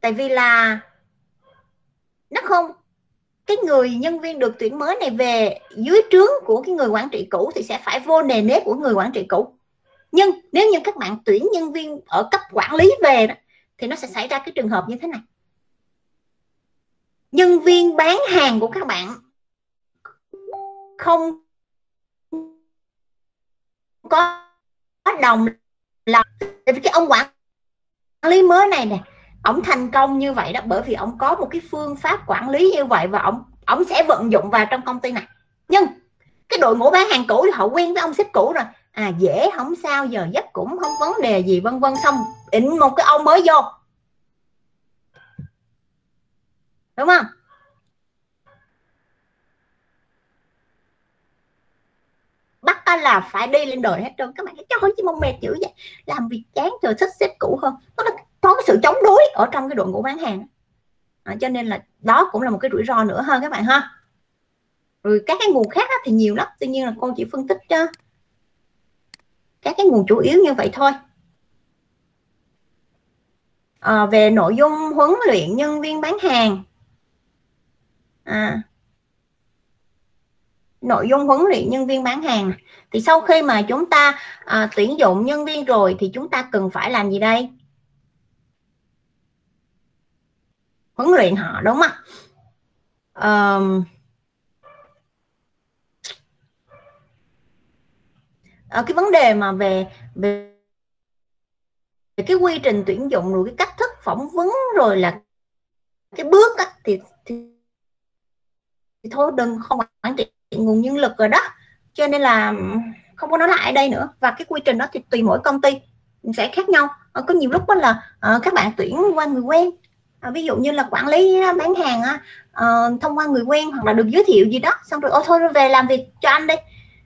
tại vì là nó không cái người nhân viên được tuyển mới này về dưới trướng của cái người quản trị cũ thì sẽ phải vô nề nếp của người quản trị cũ. Nhưng nếu như các bạn tuyển nhân viên ở cấp quản lý về đó, thì nó sẽ xảy ra cái trường hợp như thế này. Nhân viên bán hàng của các bạn không có đồng lòng. Vì cái ông quản lý mới này nè ông thành công như vậy đó, bởi vì ông có một cái phương pháp quản lý như vậy và ông ông sẽ vận dụng vào trong công ty này. Nhưng, cái đội ngũ bán hàng cũ thì họ quen với ông sếp cũ rồi. À dễ không sao, giờ giấc cũng không vấn đề gì, vân vân. Xong, ịnh một cái ông mới vô. Đúng không? Bắt ta là phải đi lên đời hết trơn. Các bạn cho ơi chứ mong mệt dữ vậy. Làm việc chán rồi thích sếp cũ hơn. Nó có cái sự chống đối ở trong cái đội ngũ bán hàng. À, cho nên là đó cũng là một cái rủi ro nữa hơn các bạn ha. Rồi các cái nguồn khác thì nhiều lắm tuy nhiên là cô chỉ phân tích cho các cái nguồn chủ yếu như vậy thôi. À, về nội dung huấn luyện nhân viên bán hàng. À, nội dung huấn luyện nhân viên bán hàng. Thì sau khi mà chúng ta à, tuyển dụng nhân viên rồi thì chúng ta cần phải làm gì đây? Huấn luyện họ đúng không ạ um, ở ờ, cái vấn đề mà về về cái quy trình tuyển dụng rồi cái cách thức phỏng vấn rồi là cái bước á, thì, thì thì thôi đừng không quản trị nguồn nhân lực rồi đó. Cho nên là không có nói lại ở đây nữa. Và cái quy trình đó thì tùy mỗi công ty sẽ khác nhau. Ờ, có nhiều lúc đó là uh, các bạn tuyển qua người quen À, ví dụ như là quản lý bán hàng ờ, thông qua người quen hoặc là được giới thiệu gì đó xong rồi ô thôi về làm việc cho anh đi.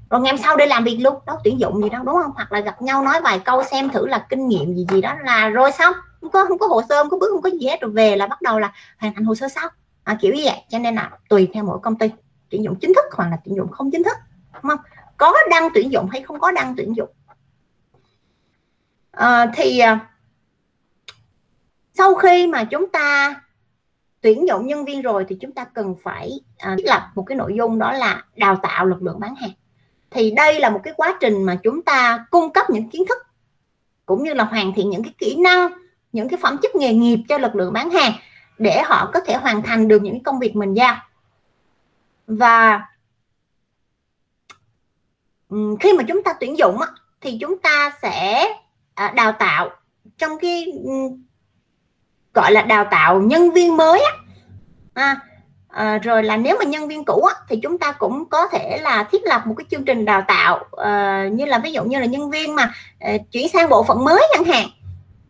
Rồi ngày sau để làm việc luôn đó tuyển dụng gì đó đúng không? Hoặc là gặp nhau nói vài câu xem thử là kinh nghiệm gì gì đó là rồi xong. Không có không có hồ sơ không có bước không có gì hết rồi về là bắt đầu là hoàn thành hồ sơ sau. À, kiểu như vậy cho nên là tùy theo mỗi công ty. Tuyển dụng chính thức hoặc là tuyển dụng không chính thức đúng không? Có đăng tuyển dụng hay không có đăng tuyển dụng. À, thì à, sau khi mà chúng ta tuyển dụng nhân viên rồi thì chúng ta cần phải à, thiết lập một cái nội dung đó là đào tạo lực lượng bán hàng. Thì đây là một cái quá trình mà chúng ta cung cấp những kiến thức cũng như là hoàn thiện những cái kỹ năng những cái phẩm chất nghề nghiệp cho lực lượng bán hàng để họ có thể hoàn thành được những công việc mình giao. Và khi mà chúng ta tuyển dụng thì chúng ta sẽ à, đào tạo trong cái gọi là đào tạo nhân viên mới à, à, rồi là nếu mà nhân viên cũ á, thì chúng ta cũng có thể là thiết lập một cái chương trình đào tạo à, như là ví dụ như là nhân viên mà à, chuyển sang bộ phận mới chẳng hạn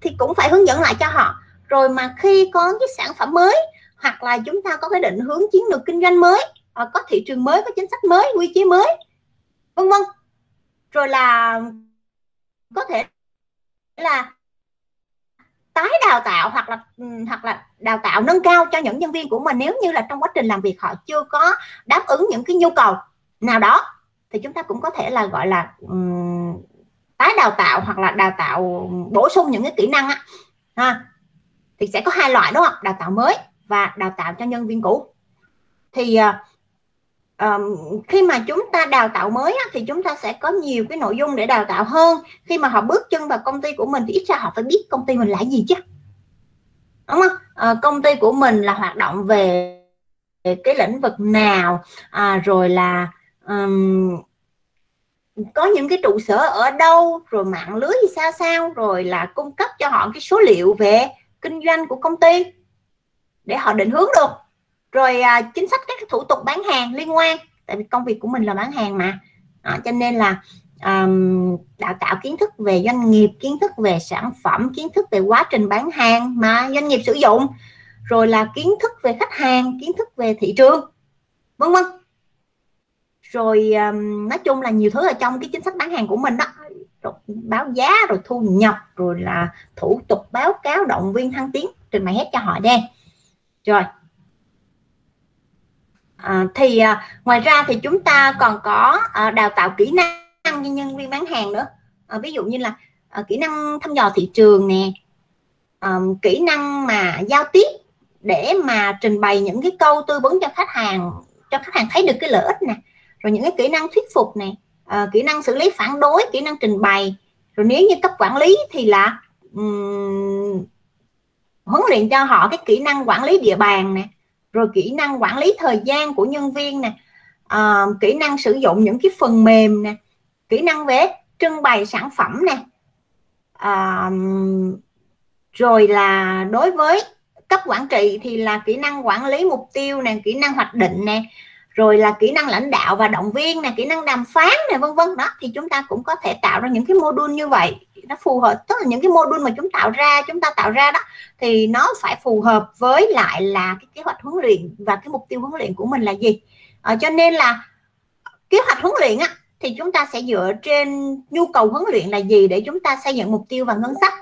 thì cũng phải hướng dẫn lại cho họ. Rồi mà khi có cái sản phẩm mới hoặc là chúng ta có cái định hướng chiến lược kinh doanh mới à, có thị trường mới có chính sách mới quy chế mới vân vân. Rồi là có thể là tái đào tạo hoặc là ừ, hoặc là đào tạo nâng cao cho những nhân viên của mình nếu như là trong quá trình làm việc họ chưa có đáp ứng những cái nhu cầu nào đó thì chúng ta cũng có thể là gọi là um, tái đào tạo hoặc là đào tạo bổ sung những cái kỹ năng á ha. Thì sẽ có hai loại đúng không? Đào tạo mới và đào tạo cho nhân viên cũ. Thì à, um, khi mà chúng ta đào tạo mới á, thì chúng ta sẽ có nhiều cái nội dung để đào tạo hơn. Khi mà họ bước chân vào công ty của mình thì ít ra họ phải biết công ty mình là gì chứ. Đúng không? À, công ty của mình là hoạt động về cái lĩnh vực nào à, rồi là um, có những cái trụ sở ở đâu rồi mạng lưới thì sao sao rồi là cung cấp cho họ cái số liệu về kinh doanh của công ty để họ định hướng được rồi à, chính sách các thủ tục bán hàng liên quan. Tại vì công việc của mình là bán hàng mà. À, cho nên là um, đào tạo kiến thức về doanh nghiệp kiến thức về sản phẩm kiến thức về quá trình bán hàng mà doanh nghiệp sử dụng. Rồi là kiến thức về khách hàng kiến thức về thị trường vân vân. Rồi um, nói chung là nhiều thứ ở trong cái chính sách bán hàng của mình đó. Rồi báo giá rồi thu nhập rồi là thủ tục báo cáo động viên thăng tiến trình bày hết cho họ đây rồi à, thì à, ngoài ra thì chúng ta còn có à, đào tạo kỹ năng cho nhân viên bán hàng nữa. À, ví dụ như là à, kỹ năng thăm dò thị trường nè à, kỹ năng mà giao tiếp để mà trình bày những cái câu tư vấn cho khách hàng cho khách hàng thấy được cái lợi ích nè. Rồi những cái kỹ năng thuyết phục này à, kỹ năng xử lý phản đối kỹ năng trình bày. Rồi nếu như cấp quản lý thì là um, huấn luyện cho họ cái kỹ năng quản lý địa bàn nè rồi kỹ năng quản lý thời gian của nhân viên nè. À, kỹ năng sử dụng những cái phần mềm nè. Kỹ năng về trưng bày sản phẩm nè. À, rồi là đối với cấp quản trị thì là kỹ năng quản lý mục tiêu nè kỹ năng hoạch định nè. Rồi là kỹ năng lãnh đạo và động viên nè kỹ năng đàm phán nè vân vân đó. Thì chúng ta cũng có thể tạo ra những cái module như vậy nó phù hợp tức là những cái module mà chúng tạo ra chúng ta tạo ra đó thì nó phải phù hợp với lại là cái kế hoạch huấn luyện và cái mục tiêu huấn luyện của mình là gì. À, cho nên là kế hoạch huấn luyện á thì chúng ta sẽ dựa trên nhu cầu huấn luyện là gì để chúng ta xây dựng mục tiêu và ngân sách.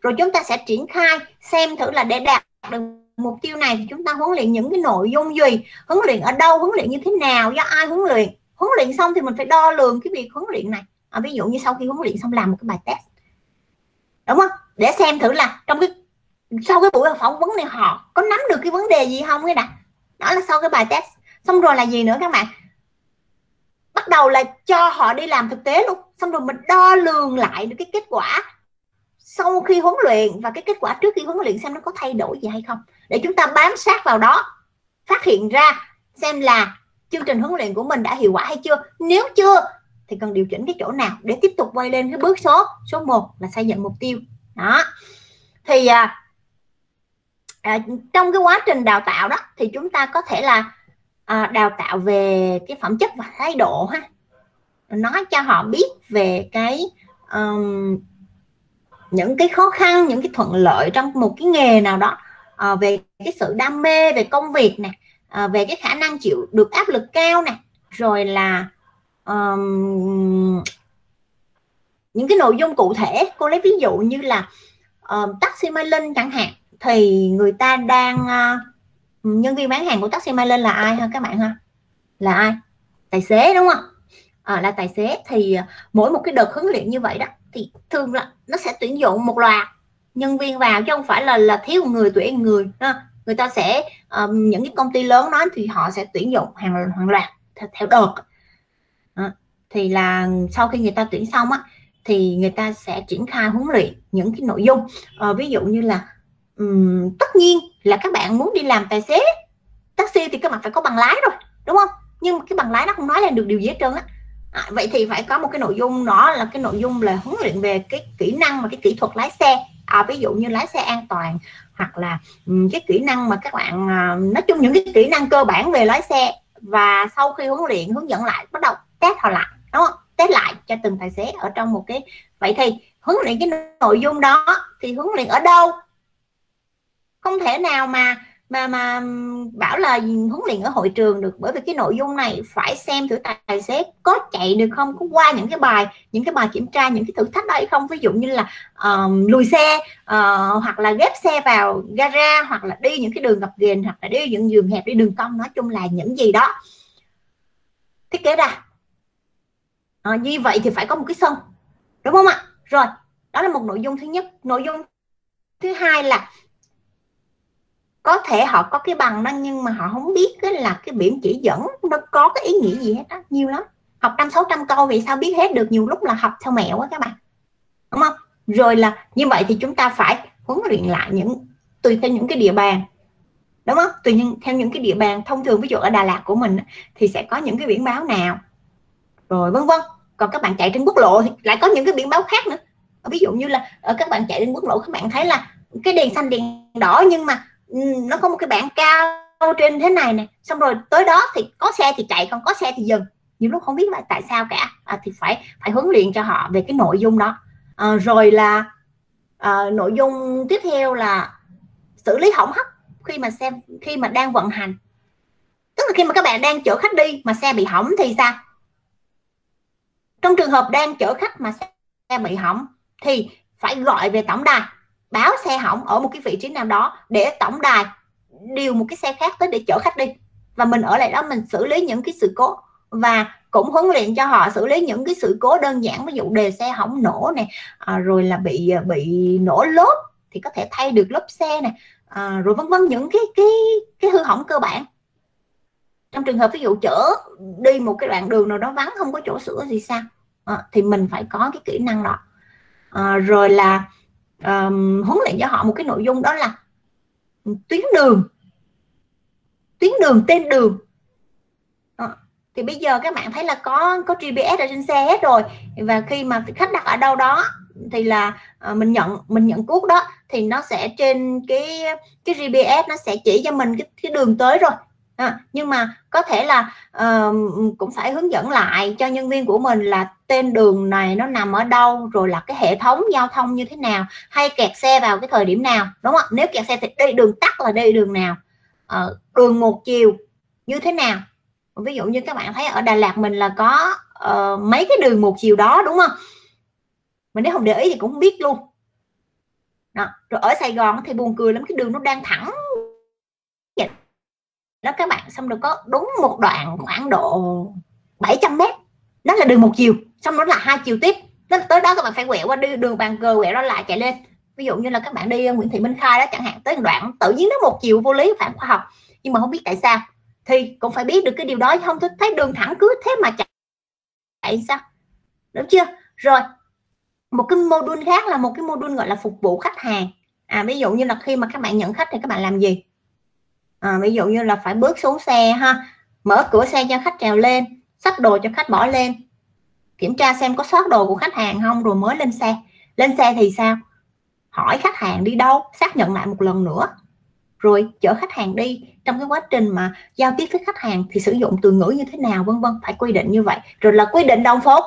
Rồi chúng ta sẽ triển khai xem thử là để đạt được mục tiêu này thì chúng ta huấn luyện những cái nội dung gì huấn luyện ở đâu huấn luyện như thế nào do ai huấn luyện. Huấn luyện xong thì mình phải đo lường cái việc huấn luyện này. À, ví dụ như sau khi huấn luyện xong làm một cái bài test đúng không? Để xem thử là trong cái, sau cái buổi phỏng vấn này họ có nắm được cái vấn đề gì không cái đã. Đó là sau cái bài test. Xong rồi là gì nữa các bạn? Bắt đầu là cho họ đi làm thực tế luôn. Xong rồi mình đo lường lại được cái kết quả sau khi huấn luyện và cái kết quả trước khi huấn luyện xem nó có thay đổi gì hay không. Để chúng ta bám sát vào đó, phát hiện ra xem là chương trình huấn luyện của mình đã hiệu quả hay chưa. Nếu chưa thì cần điều chỉnh cái chỗ nào để tiếp tục quay lên cái bước số số 1 là xây dựng mục tiêu. Đó. Thì à, à, trong cái quá trình đào tạo đó thì chúng ta có thể là à, đào tạo về cái phẩm chất và thái độ ha. Nói cho họ biết về cái um, những cái khó khăn những cái thuận lợi trong một cái nghề nào đó. À, về cái sự đam mê về công việc nè à, về cái khả năng chịu được áp lực cao nè rồi là um, những cái nội dung cụ thể cô lấy ví dụ như là um, taxi mai linh chẳng hạn thì người ta đang uh, nhân viên bán hàng của taxi mai linh là ai ha các bạn ha? Là ai? Tài xế đúng không? À, là tài xế thì mỗi một cái đợt huấn luyện như vậy đó thì thường là nó sẽ tuyển dụng một loạt nhân viên vào chứ không phải là là thiếu người tuyển người ha. người ta sẽ um, những cái công ty lớn nói thì họ sẽ tuyển dụng hàng hàng loạt theo, theo đợt thì là sau khi người ta tuyển xong á thì người ta sẽ triển khai huấn luyện những cái nội dung. À, ví dụ như là um, tất nhiên là các bạn muốn đi làm tài xế taxi thì các bạn phải có bằng lái rồi đúng không? Nhưng cái bằng lái nó không nói lên được điều gì hết trơn á. À, vậy thì phải có một cái nội dung đó là cái nội dung là huấn luyện về cái kỹ năng và cái kỹ thuật lái xe. À, ví dụ như lái xe an toàn hoặc là um, cái kỹ năng mà các bạn uh, nói chung những cái kỹ năng cơ bản về lái xe. Và sau khi huấn luyện hướng dẫn lại bắt đầu test họ lại đúng không test lại cho từng tài xế ở trong một cái vậy thì huấn luyện cái nội dung đó thì huấn luyện ở đâu? Không thể nào mà mà mà bảo là huấn luyện ở hội trường được bởi vì cái nội dung này phải xem thử tài xế có chạy được không có qua những cái bài những cái bài kiểm tra những cái thử thách đấy không. Ví dụ như là uh, lùi xe uh, hoặc là ghép xe vào gara hoặc là đi những cái đường gập ghềnh hoặc là đi những đường hẹp đi đường cong nói chung là những gì đó. Thiết kế ra à, như vậy thì phải có một cái sân đúng không ạ? Rồi đó là một nội dung thứ nhất. Nội dung thứ hai là có thể họ có cái bằng đó nhưng mà họ không biết cái là cái biển chỉ dẫn nó có cái ý nghĩa gì hết á nhiều lắm. Học trăm sáu trăm câu vì sao biết hết được nhiều lúc là học theo mẹo quá các bạn đúng không? Rồi là như vậy thì chúng ta phải huấn luyện lại những tùy theo những cái địa bàn đúng không? Tùy những theo những cái địa bàn thông thường ví dụ ở Đà Lạt của mình thì sẽ có những cái biển báo nào rồi vân vân còn các bạn chạy trên quốc lộ thì lại có những cái biển báo khác nữa. Ờ, ví dụ như là ở các bạn chạy trên quốc lộ các bạn thấy là cái đèn xanh đèn đỏ nhưng mà nó có một cái bảng cao trên thế này nè. Xong rồi tới đó thì có xe thì chạy còn có xe thì dừng. Nhiều lúc không biết là tại sao cả. À, thì phải phải huấn luyện cho họ về cái nội dung đó. À, rồi là à, nội dung tiếp theo là xử lý hỏng hóc khi mà xem khi mà đang vận hành. Tức là khi mà các bạn đang chở khách đi mà xe bị hỏng thì sao? Trong trường hợp đang chở khách mà xe bị hỏng thì phải gọi về tổng đài báo xe hỏng ở một cái vị trí nào đó để tổng đài điều một cái xe khác tới để chở khách đi. Và mình ở lại đó mình xử lý những cái sự cố và cũng huấn luyện cho họ xử lý những cái sự cố đơn giản ví dụ đề xe hỏng nổ này à, rồi là bị à, bị nổ lốp thì có thể thay được lốp xe này à, rồi vân vân những cái cái cái hư hỏng cơ bản. Trong trường hợp ví dụ chở đi một cái đoạn đường nào đó vắng không có chỗ sửa gì sao? À, thì mình phải có cái kỹ năng đó. À, rồi là um, huấn luyện cho họ một cái nội dung đó là tuyến đường. Tuyến đường tên đường. À, thì bây giờ các bạn thấy là có có GPS ở trên xe hết rồi. Và khi mà khách đặt ở đâu đó thì là à, mình nhận mình nhận cuốc đó thì nó sẽ trên cái cái GPS nó sẽ chỉ cho mình cái, cái đường tới rồi à, nhưng mà có thể là uh, cũng phải hướng dẫn lại cho nhân viên của mình là tên đường này nó nằm ở đâu rồi là cái hệ thống giao thông như thế nào hay kẹt xe vào cái thời điểm nào đúng không nếu kẹt xe thì đi đường tắt là đi đường nào? Uh, đường một chiều như thế nào? Ví dụ như các bạn thấy ở Đà Lạt mình là có uh, mấy cái đường một chiều đó đúng không? Mà nếu không để ý thì cũng không biết luôn. Đó. rồi ở Sài Gòn thì buồn cười lắm cái đường nó đang thẳng đó các bạn xong rồi có đúng một đoạn khoảng độ 700 mét. Đó là đường một chiều xong đó là hai chiều tiếp. Đó, tới đó các bạn phải quẹo qua đi đường bàn cờ quẹo đó lại chạy lên. Ví dụ như là các bạn đi ờ, Nguyễn Thị Minh Khai đó chẳng hạn tới đoạn tự nhiên nó một chiều vô lý phản khoa học. Nhưng mà không biết tại sao thì cũng phải biết được cái điều đó không tôi thấy đường thẳng cứ thế mà chạy. Chạy sao? Đúng chưa? Rồi một cái module khác là một cái module gọi là phục vụ khách hàng. À ví dụ như là khi mà các bạn nhận khách thì các bạn làm gì? À, ví dụ như là phải bước xuống xe ha mở cửa xe cho khách trèo lên xách đồ cho khách bỏ lên. Kiểm tra xem có sót đồ của khách hàng không rồi mới lên xe. Lên xe thì sao? Hỏi khách hàng đi đâu xác nhận lại một lần nữa. Rồi chở khách hàng đi. Trong cái quá trình mà giao tiếp với khách hàng thì sử dụng từ ngữ như thế nào vân vân phải quy định như vậy. Rồi là quy định đồng phục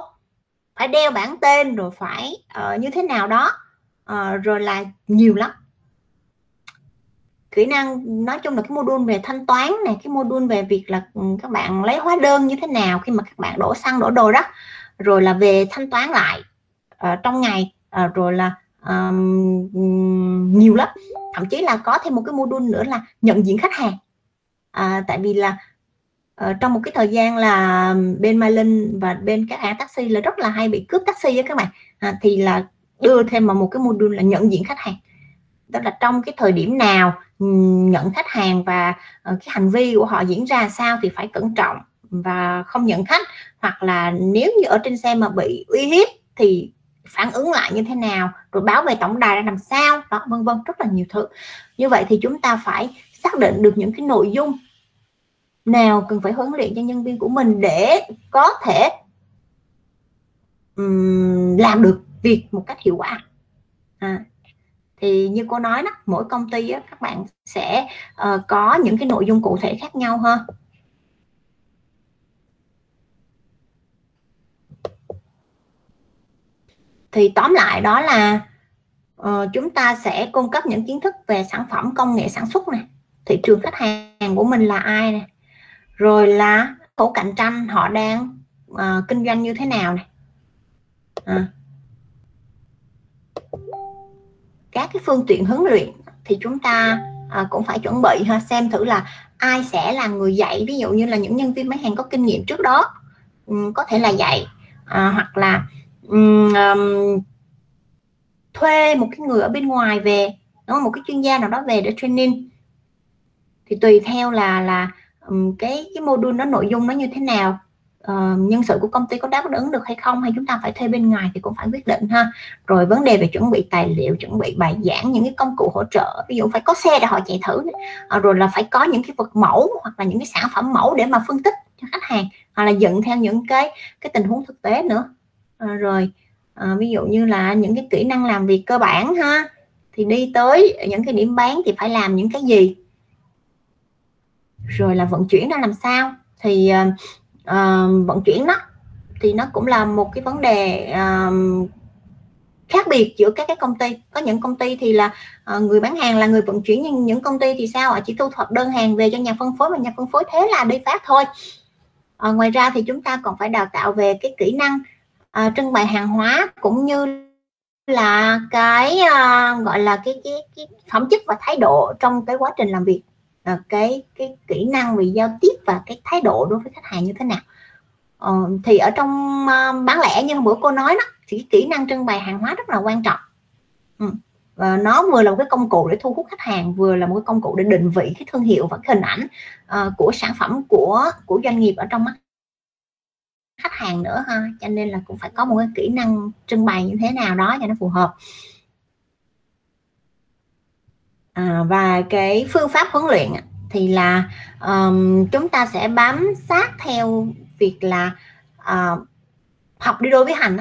phải đeo bản tên rồi phải uh, như thế nào đó. Uh, rồi là nhiều lắm kỹ năng nói chung là cái module về thanh toán này cái module về việc là ừ, các bạn lấy hóa đơn như thế nào khi mà các bạn đổ xăng đổ đồ đó rồi là về thanh toán lại uh, trong ngày uh, rồi là um, nhiều lắm. Thậm chí là có thêm một cái module nữa là nhận diện khách hàng. Uh, tại vì là uh, trong một cái thời gian là bên Mai Linh và bên các hãng taxi là rất là hay bị cướp taxi với các bạn. Uh, thì là đưa thêm vào một cái module là nhận diện khách hàng đó là trong cái thời điểm nào nhận khách hàng và ờ, cái hành vi của họ diễn ra sao thì phải cẩn trọng và không nhận khách. Hoặc là nếu như ở trên xe mà bị uy hiếp thì phản ứng lại như thế nào rồi báo về tổng đài ra làm sao đó vân vân rất là nhiều thứ. Như vậy thì chúng ta phải xác định được những cái nội dung nào cần phải huấn luyện cho nhân viên của mình để có thể um, làm được việc một cách hiệu quả. À, thì như cô nói đó mỗi công ty á, các bạn sẽ uh, có những cái nội dung cụ thể khác nhau ha. Thì tóm lại đó là uh, chúng ta sẽ cung cấp những kiến thức về sản phẩm công nghệ sản xuất này thị trường khách hàng của mình là ai này rồi là khẩu cạnh tranh họ đang uh, kinh doanh như thế nào này à. Các cái phương tiện huấn luyện thì chúng ta à, cũng phải chuẩn bị ha xem thử là ai sẽ là người dạy. Ví dụ như là những nhân viên bán hàng có kinh nghiệm trước đó um, có thể là dạy à, hoặc là um, thuê một cái người ở bên ngoài về đúng một cái chuyên gia nào đó về để training. Thì tùy theo là là um, cái cái module nó nội dung nó như thế nào uh, nhân sự của công ty có đáp ứng được hay không hay chúng ta phải thuê bên ngoài thì cũng phải quyết định ha. Rồi vấn đề về chuẩn bị tài liệu chuẩn bị bài giảng những cái công cụ hỗ trợ. Ví dụ phải có xe để họ chạy thử. Uh, rồi là phải có những cái vật mẫu hoặc là những cái sản phẩm mẫu để mà phân tích cho khách hàng. Hoặc là dựng theo những cái cái tình huống thực tế nữa. Uh, rồi uh, ví dụ như là những cái kỹ năng làm việc cơ bản ha. Thì đi tới những cái điểm bán thì phải làm những cái gì? Rồi là vận chuyển ra làm sao? Thì uh, uh, vận chuyển đó thì nó cũng là một cái vấn đề uh, khác biệt giữa các cái công ty. Có những công ty thì là uh, người bán hàng là người vận chuyển nhưng những công ty thì sao ạ? Chỉ thu thập đơn hàng về cho nhà phân phối và nhà phân phối thế là đi phát thôi. Uh, ngoài ra thì chúng ta còn phải đào tạo về cái kỹ năng uh, trưng bày hàng hóa cũng như là cái uh, gọi là cái, cái cái phẩm chất và thái độ trong cái quá trình làm việc. Ờ, cái cái kỹ năng về giao tiếp và cái thái độ đối với khách hàng như thế nào? Ờ, thì ở trong uh, bán lẻ như hôm bữa cô nói đó thì kỹ năng trưng bày hàng hóa rất là quan trọng. Ừ. và nó vừa là một cái công cụ để thu hút khách hàng vừa là một cái công cụ để định vị cái thương hiệu và cái hình ảnh uh, của sản phẩm của của doanh nghiệp ở trong mắt khách hàng nữa ha. Cho nên là cũng phải có một cái kỹ năng trưng bày như thế nào đó cho nó phù hợp à, và cái phương pháp huấn luyện thì là um, chúng ta sẽ bám sát theo việc là uh, học đi đôi với hành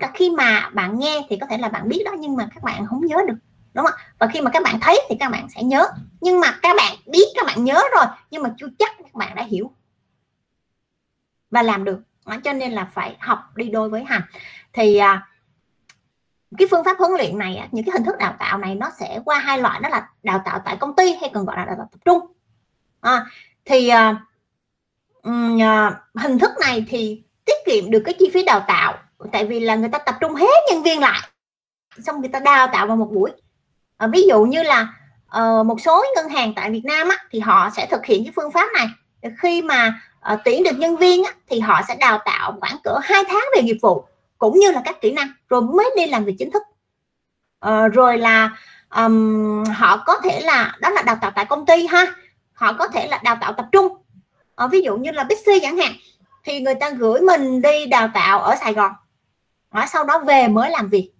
là khi mà bạn nghe thì có thể là bạn biết đó nhưng mà các bạn không nhớ được đúng không và khi mà các bạn thấy thì các bạn sẽ nhớ. Nhưng mà các bạn biết các bạn nhớ rồi nhưng mà chưa chắc các bạn đã hiểu và làm được. Cho nên là phải học đi đôi với hành. Thì à, cái phương pháp huấn luyện này những cái hình thức đào tạo này nó sẽ qua hai loại đó là đào tạo tại công ty hay còn gọi là đào tạo tập trung. À, thì uh, hình thức này thì tiết kiệm được cái chi phí đào tạo tại vì là người ta tập trung hết nhân viên lại xong người ta đào tạo vào một buổi. À, ví dụ như là uh, một số ngân hàng tại Việt Nam á, thì họ sẽ thực hiện cái phương pháp này. Khi mà uh, tuyển được nhân viên á, thì họ sẽ đào tạo khoảng cỡ hai tháng về nghiệp vụ cũng như là các kỹ năng rồi mới đi làm việc chính thức. À, rồi là um, họ có thể là đó là đào tạo tại công ty ha họ có thể là đào tạo tập trung. À, ví dụ như là Bixi chẳng hạn thì người ta gửi mình đi đào tạo ở Sài Gòn à, sau đó về mới làm việc.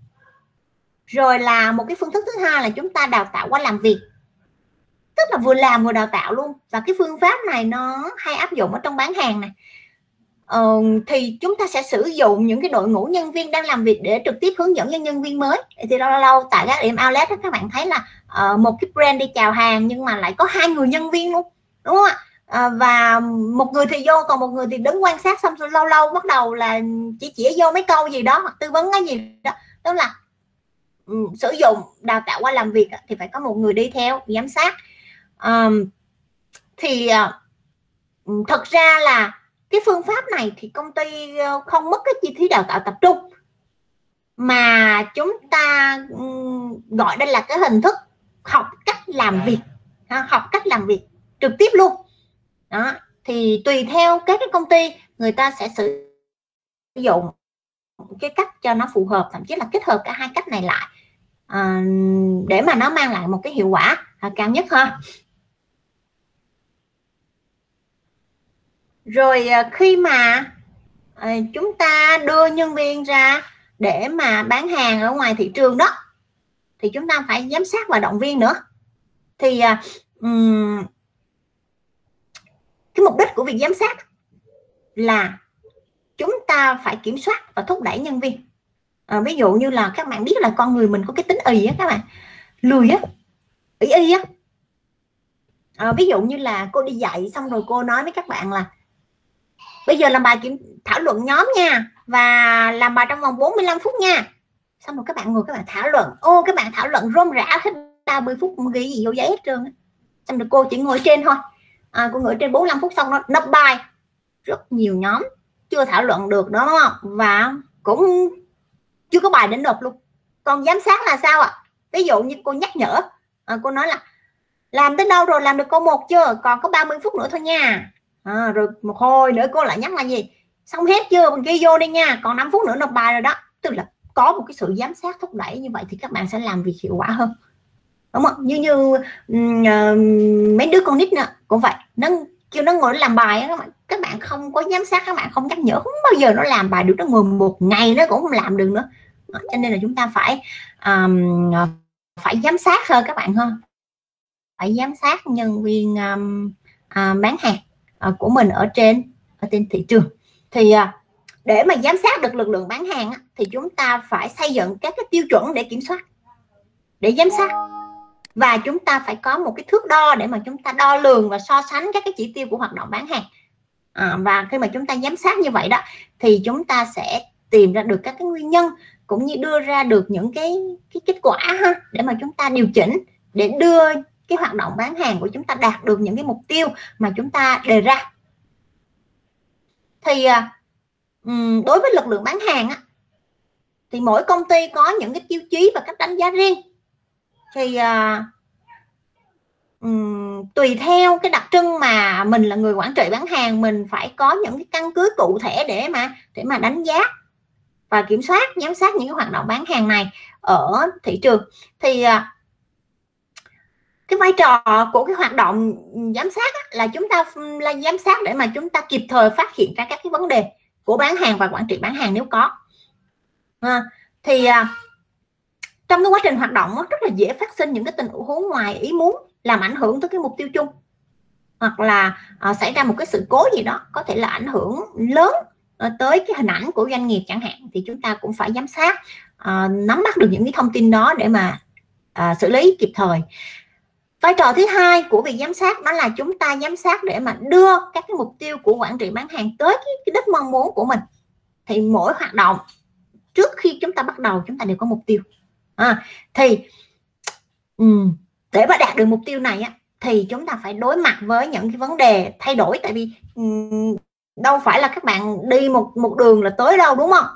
Rồi là một cái phương thức thứ hai là chúng ta đào tạo qua làm việc. Tức là vừa làm vừa đào tạo luôn và cái phương pháp này nó hay áp dụng ở trong bán hàng này ờ, thì chúng ta sẽ sử dụng những cái đội ngũ nhân viên đang làm việc để trực tiếp hướng dẫn cho nhân viên mới. Thì lâu lâu tại các điểm outlet các bạn thấy là uh, một cái brand đi chào hàng nhưng mà lại có hai người nhân viên luôn đúng không ạ? À, và một người thì vô còn một người thì đứng quan sát xong rồi lâu lâu bắt đầu là chỉ chỉ vô mấy câu gì đó hoặc tư vấn cái gì đó. Tức là um, sử dụng đào tạo qua làm việc thì phải có một người đi theo giám sát. Um, thì uh, thật ra là cái phương pháp này thì công ty ờ, không mất cái chi phí đào tạo tập trung. Mà chúng ta gọi đây là cái hình thức học cách làm việc học cách làm việc trực tiếp luôn. Đó thì tùy theo các cái công ty người ta sẽ sử dụng cái cách cho nó phù hợp thậm chí là kết hợp cả hai cách này lại à, để mà nó mang lại một cái hiệu quả cao nhất ha rồi à, khi mà à, chúng ta đưa nhân viên ra để mà bán hàng ở ngoài thị trường đó thì chúng ta phải giám sát và động viên nữa. Thì um, cái mục đích của việc giám sát là chúng ta phải kiểm soát và thúc đẩy nhân viên. À, ví dụ như là các bạn biết là con người mình có cái tính ì á các bạn lười á ỷ y á. À, ví dụ như là cô đi dạy xong rồi cô nói với các bạn là bây giờ làm bài kiểm thảo luận nhóm nha và làm bài trong vòng 45 phút nha. Xong rồi các bạn ngồi các bạn thảo luận. Ô các bạn thảo luận rôm rã hết 30 phút không ghi gì vô giấy hết trơn xong rồi cô chỉ ngồi trên thôi. À, cô ngồi trên 45 phút xong nó nấp bài. Rất nhiều nhóm chưa thảo luận được đó đúng không? Và cũng chưa có bài đến nộp luôn. Còn giám sát là sao ạ? À? ví dụ như cô nhắc nhở à, cô nói là làm tới đâu rồi? Làm được câu một chưa? Còn có 30 phút nữa thôi nha à, rồi một hồi nữa cô lại nhắc là gì? Xong hết chưa? Mình ghi vô đi nha. Còn 5 phút nữa nộp bài rồi đó. Tức là có một cái sự giám sát thúc đẩy như vậy thì các bạn sẽ làm việc hiệu quả hơn. Đúng không? Như như uh, mấy đứa con nít nữa cũng vậy. Nó kêu nó ngồi làm bài các bạn các bạn không có giám sát các bạn không nhắc nhở không bao giờ nó làm bài được. Nó ngồi một ngày nó cũng không làm được nữa. Cho nên là chúng ta phải um, phải giám sát hơn các bạn hơn. Phải giám sát nhân viên um, uh, bán hàng. À, của mình ở trên ở trên thị trường. Thì à, để mà giám sát được lực lượng bán hàng thì chúng ta phải xây dựng các cái tiêu chuẩn để kiểm soát để giám sát. Và chúng ta phải có một cái thước đo để mà chúng ta đo lường và so sánh các cái chỉ tiêu của hoạt động bán hàng. À, và khi mà chúng ta giám sát như vậy đó thì chúng ta sẽ tìm ra được các cái nguyên nhân cũng như đưa ra được những cái cái kết quả ha để mà chúng ta điều chỉnh để đưa cái hoạt động bán hàng của chúng ta đạt được những cái mục tiêu mà chúng ta đề ra. Thì à, đối với lực lượng bán hàng á, thì mỗi công ty có những cái tiêu chí và cách đánh giá riêng. Thì um, tùy theo cái đặc trưng mà mình là người quản trị bán hàng mình phải có những cái căn cứ cụ thể để mà để mà đánh giá và kiểm soát giám sát những cái hoạt động bán hàng này ở thị trường. Thì à, cái vai trò của cái hoạt động giám sát là chúng ta là giám sát để mà chúng ta kịp thời phát hiện ra các cái vấn đề của bán hàng và quản trị bán hàng nếu có. À, thì à, trong cái quá trình hoạt động rất là dễ phát sinh những cái tình huống ngoài ý muốn làm ảnh hưởng tới cái mục tiêu chung. Hoặc là à, xảy ra một cái sự cố gì đó có thể là ảnh hưởng lớn à, tới cái hình ảnh của doanh nghiệp chẳng hạn thì chúng ta cũng phải giám sát à, nắm bắt được những cái thông tin đó để mà à, xử lý kịp thời vai trò thứ hai của việc giám sát đó là chúng ta giám sát để mà đưa các cái mục tiêu của quản trị bán hàng tới cái, cái đích mong muốn của mình. Thì mỗi hoạt động trước khi chúng ta bắt đầu chúng ta đều có mục tiêu. À, thì um, để mà đạt được mục tiêu này á, thì chúng ta phải đối mặt với những cái vấn đề thay đổi. Tại vì um, đâu phải là các bạn đi một một đường là tới đâu đúng không?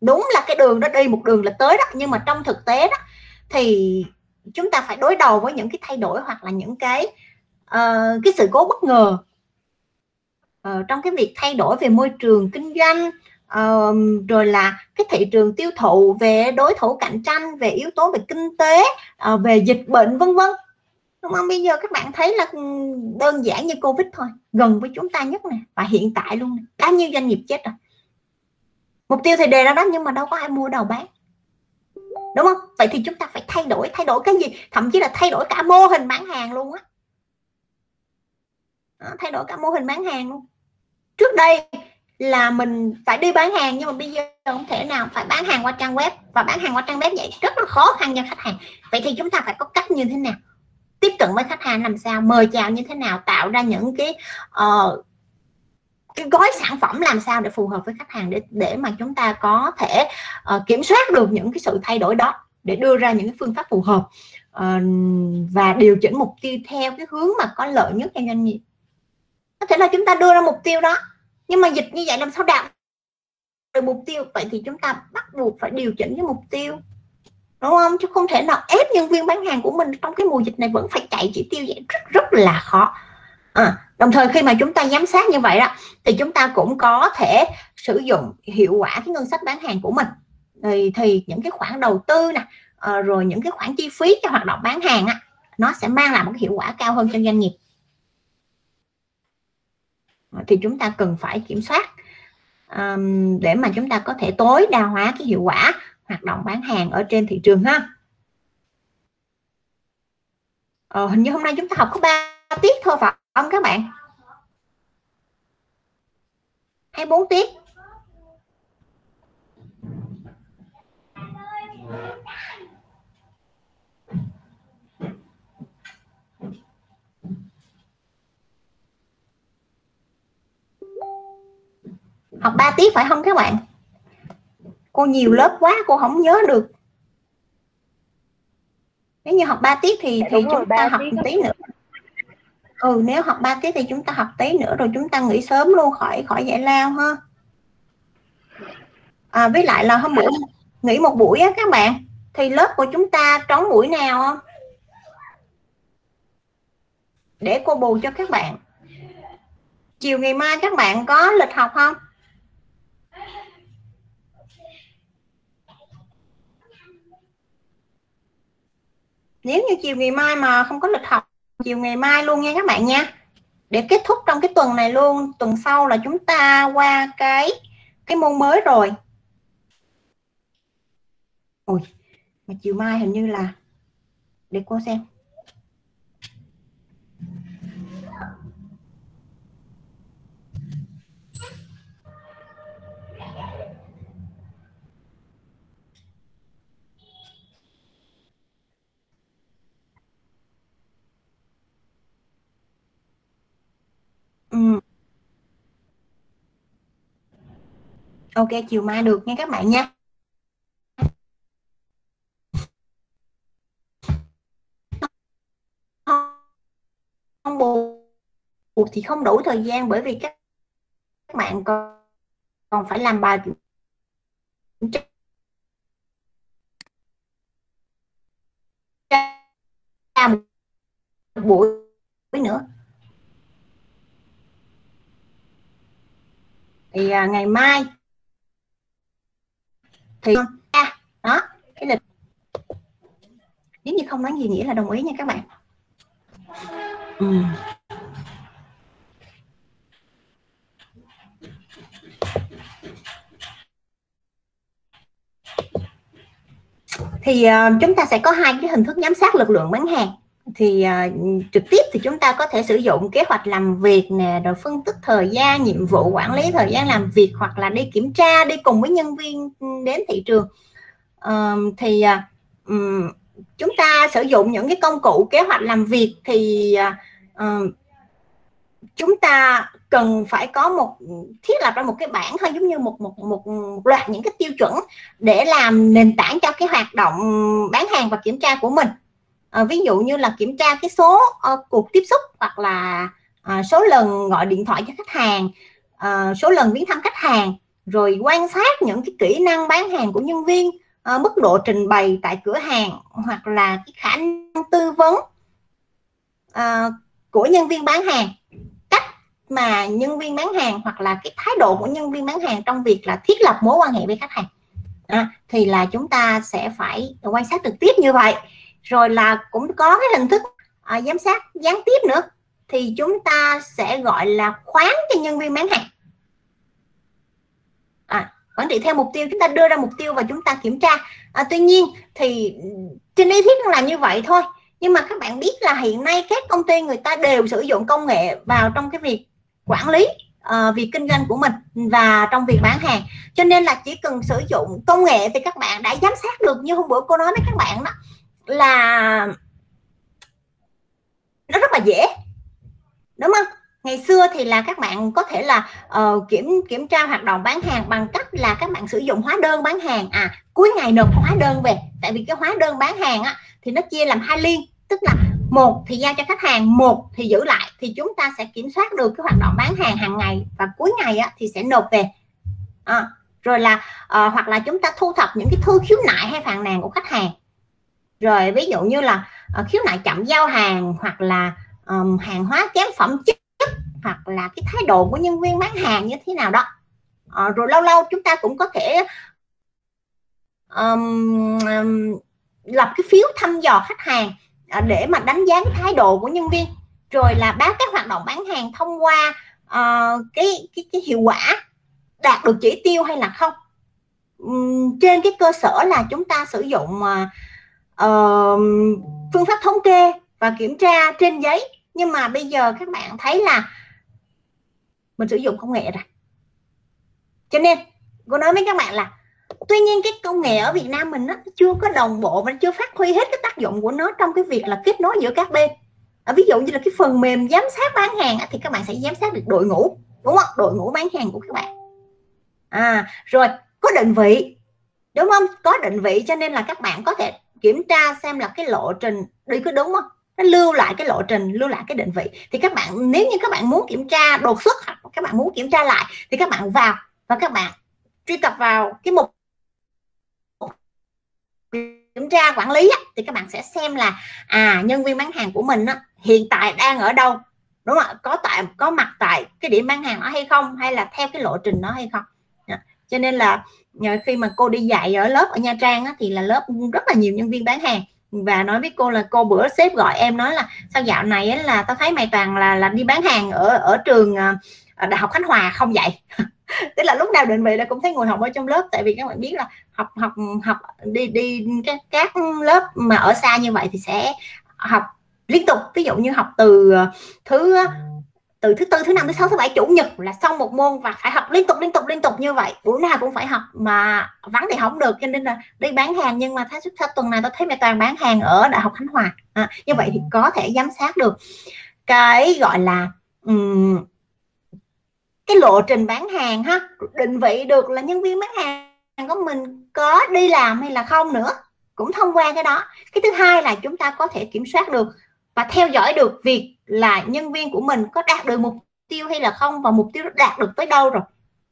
Đúng là cái đường đó đi một đường là tới đó. Nhưng mà trong thực tế đó thì chúng ta phải đối đầu với những cái thay đổi hoặc là những cái uh, cái sự cố bất ngờ uh, trong cái việc thay đổi về môi trường kinh doanh uh, rồi là cái thị trường tiêu thụ về đối thủ cạnh tranh về yếu tố về kinh tế uh, về dịch bệnh vân vân. Đúng không? Bây giờ các bạn thấy là ừ, đơn giản như covid thôi gần với chúng ta nhất nè và hiện tại luôn nè. bao nhiêu doanh nghiệp chết rồi? Mục tiêu thì đề ra đó nhưng mà đâu có ai mua đầu bán đúng không? Vậy thì chúng ta phải thay đổi thay đổi cái gì? Thậm chí là thay đổi cả mô hình bán hàng luôn á. Thay đổi cả mô hình bán hàng luôn. Trước đây là mình phải đi bán hàng nhưng mà bây giờ không thể nào phải bán hàng qua trang web. Và bán hàng qua trang web vậy rất là khó khăn cho khách hàng. Vậy thì chúng ta phải có cách như thế nào? Tiếp cận với khách hàng làm sao? Mời chào như thế nào? Tạo ra những cái uh, cái gói sản phẩm làm sao để phù hợp với khách hàng để để mà chúng ta có thể uh, kiểm soát được những cái sự thay đổi đó để đưa ra những cái phương pháp phù hợp uh, và điều chỉnh mục tiêu theo cái hướng mà có lợi nhất cho doanh nghiệp. Có thể là chúng ta đưa ra mục tiêu đó nhưng mà dịch như vậy làm sao đạt được mục tiêu? Vậy thì chúng ta bắt buộc phải điều chỉnh cái mục tiêu đúng không? Chứ không thể nào ép nhân viên bán hàng của mình trong cái mùa dịch này vẫn phải chạy chỉ tiêu vậy. Rất rất là khó à, đồng thời khi mà chúng ta giám sát như vậy đó thì chúng ta cũng có thể sử dụng hiệu quả cái ngân sách bán hàng của mình. Thì, thì những cái khoản đầu tư nè à, rồi những cái khoản chi phí cho hoạt động bán hàng á nó sẽ mang lại một cái hiệu quả cao hơn cho doanh nghiệp. Ờ, thì chúng ta cần phải kiểm soát um, để mà chúng ta có thể tối đa hóa cái hiệu quả hoạt động bán hàng ở trên thị trường ha. Ờ, hình như hôm nay chúng ta học có 3 tiết thôi phải không các bạn. Hay 4 tiết. Học 3 tiết phải không các bạn? Cô nhiều lớp quá cô không nhớ được. Nếu như học 3 tiết thì dạ, thì chúng ta học một tí nữa ừ nếu học 3 tiết thì chúng ta học tí nữa rồi chúng ta nghỉ sớm luôn khỏi khỏi giải lao ha. À, với lại là hôm bữa dạ. nghỉ một buổi á các bạn thì lớp của chúng ta trống buổi nào không? Để cô bù cho các bạn. Chiều ngày mai các bạn có lịch học không? Nếu như chiều ngày mai mà không có lịch học chiều ngày mai luôn nha các bạn nha. Để kết thúc trong cái tuần này luôn, tuần sau là chúng ta qua cái cái môn mới rồi. Ôi, mà chiều mai hình như là, để cô xem. Ok, chiều mai được nha các bạn nha. Không buộc thì không đủ thời gian bởi vì các bạn còn còn phải làm bài kiểm tra buổi nữa. Thì à, ngày mai. Thì à, đó cái lịch. Nếu như không nói gì nghĩa là đồng ý nha các bạn. Ừ. thì uh, chúng ta sẽ có hai cái hình thức giám sát lực lượng bán hàng thì uh, trực tiếp thì chúng ta có thể sử dụng kế hoạch làm việc nè rồi phân tích thời gian nhiệm vụ quản lý thời gian làm việc hoặc là đi kiểm tra đi cùng với nhân viên đến thị trường. Uh, thì uh, chúng ta sử dụng những cái công cụ kế hoạch làm việc thì uh, chúng ta cần phải có một thiết lập ra một cái bảng thôi giống như một một một, một loạt những cái tiêu chuẩn để làm nền tảng cho cái hoạt động bán hàng và kiểm tra của mình à, ví dụ như là kiểm tra cái số uh, cuộc tiếp xúc hoặc là uh, số lần gọi điện thoại cho khách hàng uh, số lần viếng thăm khách hàng rồi quan sát những cái kỹ năng bán hàng của nhân viên uh, mức độ trình bày tại cửa hàng hoặc là cái khả năng tư vấn uh, của nhân viên bán hàng. Cách mà nhân viên bán hàng hoặc là cái thái độ của nhân viên bán hàng trong việc là thiết lập mối quan hệ với khách hàng. À, thì là chúng ta sẽ phải quan sát trực tiếp như vậy rồi là cũng có cái hình thức à, giám sát gián tiếp nữa. Thì chúng ta sẽ gọi là khoán cho nhân viên bán hàng. À, quản trị theo mục tiêu chúng ta đưa ra mục tiêu và chúng ta kiểm tra. À, tuy nhiên thì trên lý thuyết là như vậy thôi. Nhưng mà các bạn biết là hiện nay các công ty người ta đều sử dụng công nghệ vào trong cái việc quản lý uh, việc kinh doanh của mình và trong việc bán hàng. Cho nên là chỉ cần sử dụng công nghệ thì các bạn đã giám sát được. Như hôm bữa cô nói với các bạn đó là nó rất là dễ đúng không? Ngày xưa thì là các bạn có thể là uh, kiểm kiểm tra hoạt động bán hàng bằng cách là các bạn sử dụng hóa đơn bán hàng. À cuối ngày nộp hóa đơn về. Tại vì cái hóa đơn bán hàng á thì nó chia làm hai liên tức là một thì giao cho khách hàng một thì giữ lại thì chúng ta sẽ kiểm soát được cái hoạt động bán hàng hàng ngày và cuối ngày á, thì sẽ nộp về. À, rồi là uh, hoặc là chúng ta thu thập những cái thư khiếu nại hay phàn nàn của khách hàng rồi ví dụ như là uh, khiếu nại chậm giao hàng hoặc là um, hàng hóa kém phẩm chất hoặc là cái thái độ của nhân viên bán hàng như thế nào đó. Uh, rồi lâu lâu chúng ta cũng có thể um, um, lập cái phiếu thăm dò khách hàng uh, để mà đánh giá cái thái độ của nhân viên. Rồi là báo các hoạt động bán hàng thông qua uh, cái, cái cái hiệu quả đạt được chỉ tiêu hay là không. Um, trên cái cơ sở là chúng ta sử dụng uh, uh, phương pháp thống kê và kiểm tra trên giấy. Nhưng mà bây giờ các bạn thấy là mình sử dụng công nghệ rồi. Cho nên cô nói với các bạn là tuy nhiên cái công nghệ ở Việt Nam mình nó chưa có đồng bộ và chưa phát huy hết cái tác dụng của nó trong cái việc là kết nối giữa các bên. À, ví dụ như là cái phần mềm giám sát bán hàng thì các bạn sẽ giám sát được đội ngũ đúng không? Đội ngũ bán hàng của các bạn. À rồi có định vị đúng không? Có định vị cho nên là các bạn có thể kiểm tra xem là cái lộ trình đi có đúng không? Nó lưu lại cái lộ trình lưu lại cái định vị. Thì các bạn nếu như các bạn muốn kiểm tra đột xuất hoặc các bạn muốn kiểm tra lại thì các bạn vào và các bạn truy cập vào cái mục kiểm tra quản lý á, thì các bạn sẽ xem là à nhân viên bán hàng của mình á, hiện tại đang ở đâu? Đúng không có tại có mặt tại cái điểm bán hàng đó hay không? Hay là theo cái lộ trình đó hay không? Dạ. Cho nên là khi mà cô đi dạy ở lớp ở Nha Trang á, thì là lớp rất là nhiều nhân viên bán hàng. Và nói với cô là cô bữa sếp gọi em nói là sao dạo này ấy là tao thấy mày toàn là là đi bán hàng ở ở trường ờ, ở đại học khánh hòa không vậy? Tức là lúc nào định vị là cũng thấy ngồi học ở trong lớp. Tại vì các bạn biết là học học học đi đi các các lớp mà ở xa như vậy thì sẽ học liên tục. Ví dụ như học từ ờ, thứ từ thứ tư thứ năm thứ sáu thứ bảy chủ nhật là xong một môn và phải học liên tục liên tục liên tục như vậy. Buổi nào cũng phải học mà vắng thì không được cho nên là đi bán hàng. Nhưng mà thấy suốt tuần này tôi thấy mẹ toàn bán hàng ở đại học khánh hòa. À, như vậy thì có thể giám sát được cái gọi là um, cái lộ trình bán hàng ha. Định vị được là nhân viên bán hàng của mình có đi làm hay là không nữa cũng thông qua cái đó. Cái thứ hai là chúng ta có thể kiểm soát được và theo dõi được việc là nhân viên của mình có đạt được mục tiêu hay là không và mục tiêu đạt được tới đâu rồi.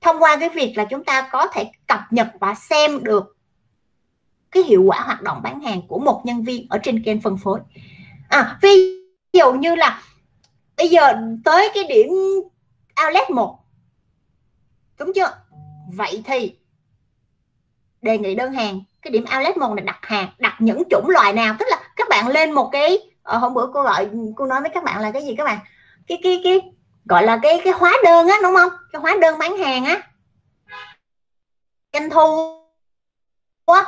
Thông qua cái việc là chúng ta có thể cập nhật và xem được cái hiệu quả hoạt động bán hàng của một nhân viên ở trên kênh phân phối. À, ví dụ như là bây giờ tới cái điểm outlet 1 đúng chưa? Vậy thì đề nghị đơn hàng cái điểm outlet 1 này đặt hàng đặt những chủng loại nào? Tức là các bạn lên một cái à, hôm bữa cô gọi cô nói với các bạn là cái gì các bạn? Cái cái cái gọi là cái cái hóa đơn á đúng không? Cái hóa đơn bán hàng á. Doanh thu á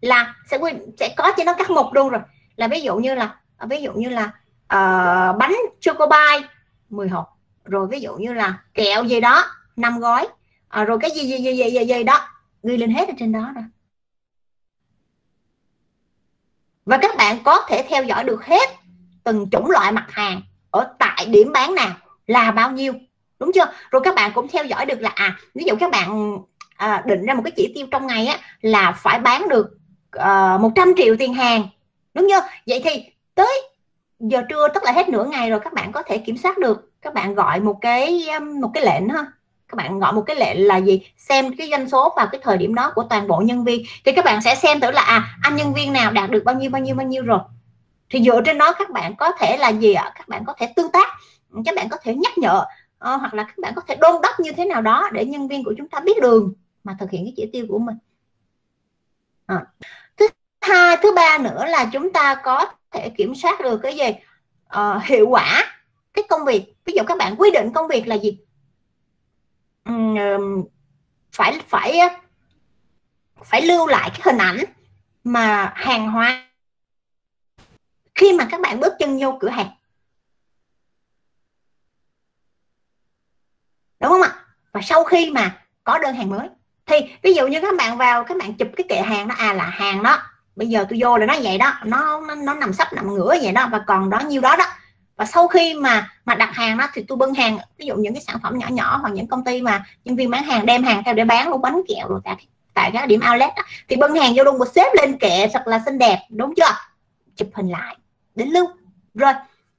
là sẽ sẽ có cho nó các mục luôn rồi. Là ví dụ như là ờ, ví dụ như là uh, bánh chocobai 10 hộp. Rồi ví dụ như là kẹo gì đó năm gói. À, rồi cái gì gì gì gì gì, gì đó ghi lên hết ở trên đó rồi. Và các bạn có thể theo dõi được hết từng chủng loại mặt hàng ở tại điểm bán nào là bao nhiêu đúng chưa? Rồi các bạn cũng theo dõi được là à ví dụ các bạn à, định ra một cái chỉ tiêu trong ngày á là phải bán được ờ, à, 100 triệu tiền hàng đúng chưa? Vậy thì tới giờ trưa tức là hết nửa ngày rồi các bạn có thể kiểm soát được. Các bạn gọi một cái um, một cái lệnh ha. Các bạn gọi một cái lệnh là gì? Xem cái doanh số vào cái thời điểm đó của toàn bộ nhân viên. Thì các bạn sẽ xem thử là à anh nhân viên nào đạt được bao nhiêu bao nhiêu bao nhiêu rồi thì dựa trên đó các bạn có thể là gì ạ? Các bạn có thể tương tác các bạn có thể nhắc nhở uh, hoặc là các bạn có thể đôn đốc như thế nào đó để nhân viên của chúng ta biết đường mà thực hiện cái chỉ tiêu của mình. À. thứ hai thứ ba nữa là chúng ta có thể kiểm soát được cái gì? Uh, hiệu quả cái công việc. Ví dụ các bạn quy định công việc là gì? Phải phải phải lưu lại cái hình ảnh mà hàng hóa khi mà các bạn bước chân vô cửa hàng. Đúng không ạ? Và sau khi mà có đơn hàng mới thì ví dụ như các bạn vào các bạn chụp cái kệ hàng đó à là hàng đó bây giờ tôi vô là nó vậy đó nó nó, nó nằm sắp nằm ngửa vậy đó và còn đó nhiêu đó đó. Và sau khi mà mà đặt hàng đó thì tôi bưng hàng ví dụ những cái sản phẩm nhỏ nhỏ hoặc những công ty mà nhân viên bán hàng đem hàng theo để bán luôn bánh kẹo rồi tại tại các điểm outlet đó, thì bưng hàng vô luôn một xếp lên kệ thật là xinh đẹp đúng chưa? Chụp hình lại định lưu. Rồi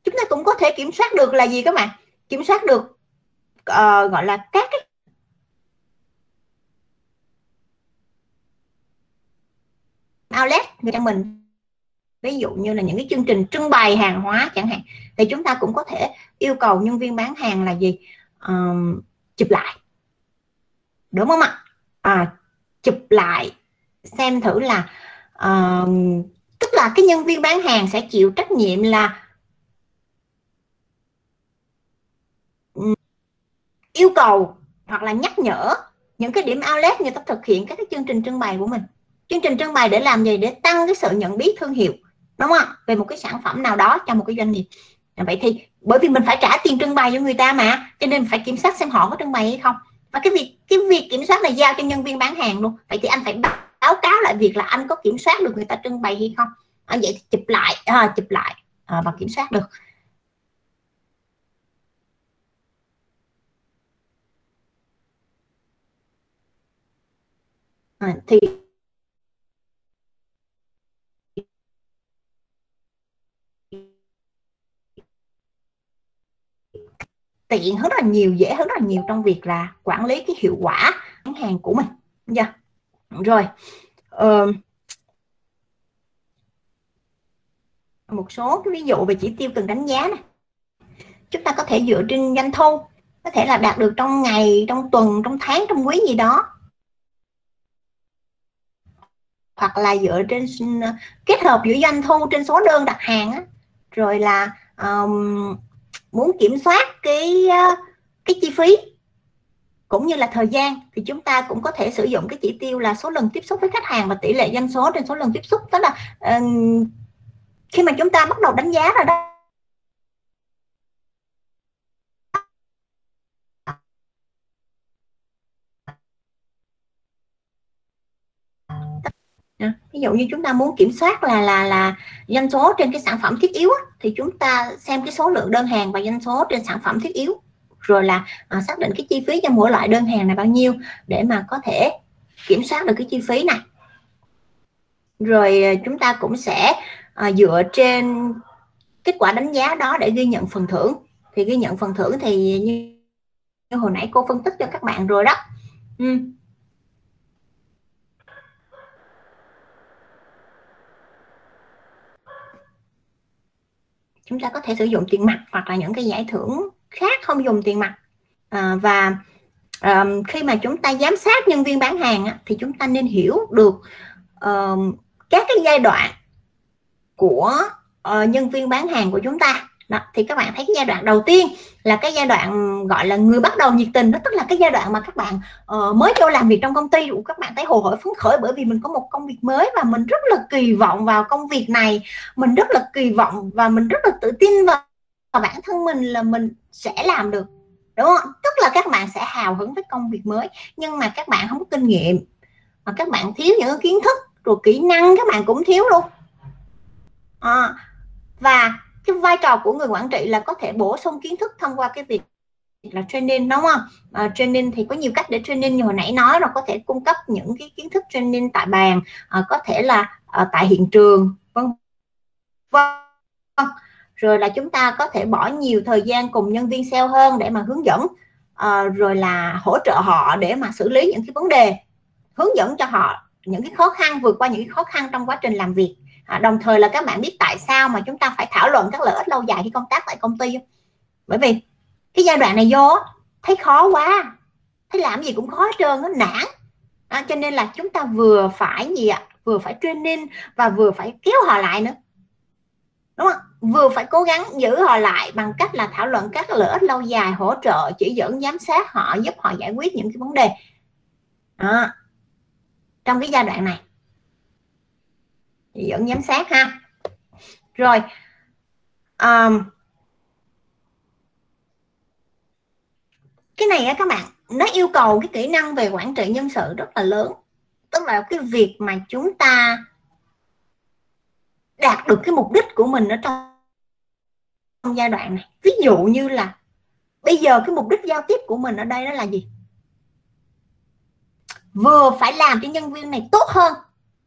chúng ta cũng có thể kiểm soát được là gì các bạn? Kiểm soát được uh, gọi là các cái outlet người ta mình. Ví dụ như là những cái chương trình trưng bày hàng hóa chẳng hạn thì chúng ta cũng có thể yêu cầu nhân viên bán hàng là gì? Um, chụp lại. Đúng không ạ? À, chụp lại xem thử là uh, tức là cái nhân viên bán hàng sẽ chịu trách nhiệm là ừ, yêu cầu hoặc là nhắc nhở những cái điểm outlet người ta thực hiện các cái chương trình trưng bày của mình. Chương trình trưng bày để làm gì? Để tăng cái sự nhận biết, thương hiệu, đúng không? Về một cái sản phẩm nào đó cho một cái doanh nghiệp. À, vậy thì bởi vì mình phải trả tiền trưng bày cho người ta mà, cho nên phải kiểm soát xem họ có trưng bày hay không. Và cái việc cái việc kiểm soát này giao cho nhân viên bán hàng luôn. Vậy thì anh phải báo cáo lại việc là anh có kiểm soát được người ta trưng bày hay không à, vậy thì chụp lại à, chụp lại à, và kiểm soát được à, thì tiện hơn rất là nhiều dễ hơn rất là nhiều trong việc là quản lý cái hiệu quả bán hàng của mình yeah. rồi uh, một số cái ví dụ về chỉ tiêu cần đánh giá này chúng ta có thể dựa trên doanh thu có thể là đạt được trong ngày trong tuần trong tháng trong quý gì đó. Hoặc là dựa trên ờ, kết hợp giữa doanh thu trên số đơn đặt hàng á. Rồi là um, muốn kiểm soát cái ờ, cái chi phí. Cũng như là thời gian thì chúng ta cũng có thể sử dụng cái chỉ tiêu là số lần tiếp xúc với khách hàng và tỷ lệ doanh số trên số lần tiếp xúc. Tức là um, khi mà chúng ta bắt đầu đánh giá rồi đó ví dụ như chúng ta muốn kiểm soát là là là doanh số trên cái sản phẩm thiết yếu thì chúng ta xem cái số lượng đơn hàng và doanh số trên sản phẩm thiết yếu rồi là à, xác định cái chi phí cho mỗi loại đơn hàng này bao nhiêu để mà có thể kiểm soát được cái chi phí này. Rồi à, chúng ta cũng sẽ à, dựa trên kết quả đánh giá đó để ghi nhận phần thưởng. Thì ghi nhận phần thưởng thì như, như hồi nãy cô phân tích cho các bạn rồi đó. Ừ. chúng ta có thể sử dụng tiền mặt hoặc là những cái giải thưởng khác không dùng tiền mặt. À, và um, khi mà chúng ta giám sát nhân viên bán hàng á, thì chúng ta nên hiểu được um, các cái giai đoạn của uh, nhân viên bán hàng của chúng ta. Đó, thì các bạn thấy cái giai đoạn đầu tiên là cái giai đoạn gọi là người bắt đầu nhiệt tình đó tức là cái giai đoạn mà các bạn uh, mới vô làm việc trong công ty các bạn thấy hồ hởi phấn khởi bởi vì mình có một công việc mới và mình rất là kỳ vọng vào công việc này. Mình rất là kỳ vọng và mình rất là tự tin vào bản thân mình là mình sẽ làm được. Đúng không? Tức là các bạn sẽ hào hứng với công việc mới nhưng mà các bạn không có kinh nghiệm mà các bạn thiếu những kiến thức rồi kỹ năng các bạn cũng thiếu luôn à, và cái vai trò của người quản trị là có thể bổ sung kiến thức thông qua cái việc là training đúng không? À, training thì có nhiều cách để training như hồi nãy nói rồi có thể cung cấp những cái kiến thức training tại bàn à, có thể là à, tại hiện trường vân vân. Rồi là chúng ta có thể bỏ nhiều thời gian cùng nhân viên sale hơn để mà hướng dẫn à, rồi là hỗ trợ họ để mà xử lý những cái vấn đề hướng dẫn cho họ những cái khó khăn vượt qua những cái khó khăn trong quá trình làm việc à, đồng thời là các bạn biết tại sao mà chúng ta phải thảo luận các lợi ích lâu dài khi công tác tại công ty bởi vì cái giai đoạn này vô thấy khó quá thấy làm gì cũng khó hết trơn nó nản. À, cho nên là chúng ta vừa phải gì ạ? Vừa phải training và vừa phải kéo họ lại nữa. Đúng không? Vừa phải cố gắng giữ họ lại bằng cách là thảo luận các lợi ích lâu dài hỗ trợ chỉ dẫn giám sát họ giúp họ giải quyết những cái vấn đề. À, trong cái giai đoạn này chỉ dẫn giám sát ha. Rồi um, cái này á các bạn nó yêu cầu cái kỹ năng về quản trị nhân sự rất là lớn. Tức là cái việc mà chúng ta đạt được cái mục đích của mình ở trong, trong giai đoạn này. Ví dụ như là bây giờ cái mục đích giao tiếp của mình ở đây đó là gì? Vừa phải làm cho nhân viên này tốt hơn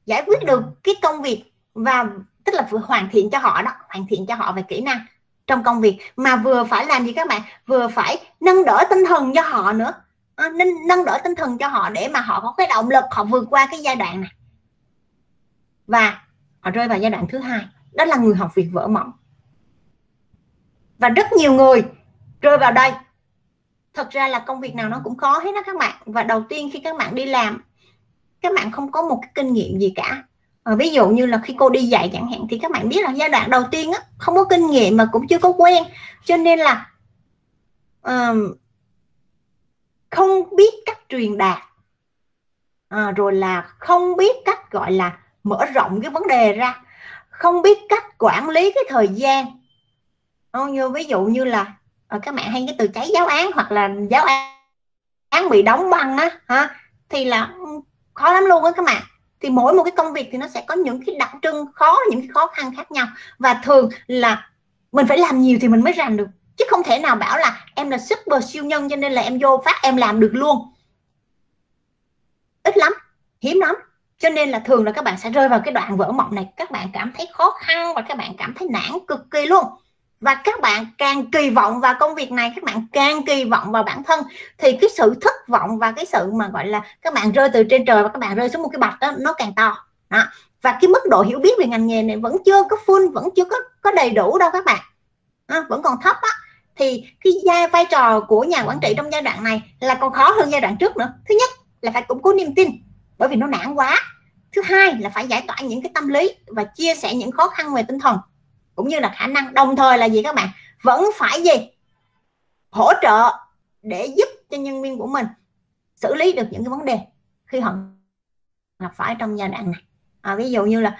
giải quyết được cái công việc và tức là vừa hoàn thiện cho họ đó hoàn thiện cho họ về kỹ năng trong công việc mà vừa phải làm gì các bạn? Vừa phải nâng đỡ tinh thần cho họ nữa. À, nên nâng đỡ tinh thần cho họ để mà họ có cái động lực họ vượt qua cái giai đoạn này. Và họ rơi vào giai đoạn thứ hai đó là người học việc vỡ mộng. Và rất nhiều người rơi vào đây. Thật ra là công việc nào nó cũng khó hết đó các bạn. Và đầu tiên khi các bạn đi làm các bạn không có một cái kinh nghiệm gì cả. À, ví dụ như là khi cô đi dạy chẳng hạn thì các bạn biết là giai đoạn đầu tiên á, không có kinh nghiệm mà cũng chưa có quen. Cho nên là um, không biết cách truyền đạt. À, rồi là không biết cách gọi là mở rộng cái vấn đề ra. Không biết cách quản lý cái thời gian. Không như ví dụ như là à, các bạn hay cái từ cháy giáo án hoặc là giáo án bị đóng băng á ha thì là khó lắm luôn á các bạn. Thì mỗi một cái công việc thì nó sẽ có những cái đặc trưng, khó, những cái khó khăn khác nhau. Và thường là mình phải làm nhiều thì mình mới làm được. Chứ không thể nào bảo là em là super siêu nhân cho nên là em vô phát em làm được luôn. Ít lắm, hiếm lắm. Cho nên là thường là các bạn sẽ rơi vào cái đoạn vỡ mộng này. Các bạn cảm thấy khó khăn và các bạn cảm thấy nản cực kỳ luôn và các bạn càng kỳ vọng vào công việc này các bạn càng kỳ vọng vào bản thân thì cái sự thất vọng và cái sự mà gọi là các bạn rơi từ trên trời và các bạn rơi xuống một cái bạch đó nó càng to. Đó. và cái mức độ hiểu biết về ngành nghề này vẫn chưa có full vẫn chưa có có đầy đủ đâu các bạn. À, vẫn còn thấp á. Thì cái gia vai trò của nhà quản trị trong giai đoạn này là còn khó hơn giai đoạn trước nữa. Thứ nhất là phải củng cố niềm tin bởi vì nó nản quá. Thứ hai là phải giải tỏa những cái tâm lý và chia sẻ những khó khăn về tinh thần cũng như là khả năng đồng thời là gì các bạn? Vẫn phải gì? Hỗ trợ để giúp cho nhân viên của mình xử lý được những cái vấn đề khi họ gặp phải trong giai đoạn này. À, ví dụ như là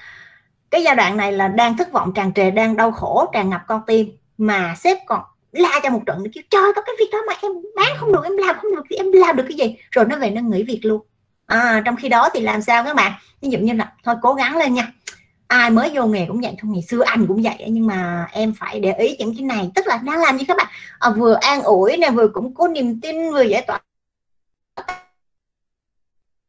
cái giai đoạn này là đang thất vọng tràn trề đang đau khổ tràn ngập con tim mà sếp còn la cho một trận để kêu trời có cái việc đó mà em bán không được em làm không được thì em làm được cái gì? Rồi nó về nó nghỉ việc luôn. À, trong khi đó thì làm sao các bạn? Ví dụ như là thôi cố gắng lên nha ai mới vô nghề cũng vậy thôi ngày xưa anh cũng vậy nhưng mà em phải để ý những cái này. Tức là đang làm gì các bạn à, vừa an ủi nè vừa cũng có niềm tin vừa giải tỏa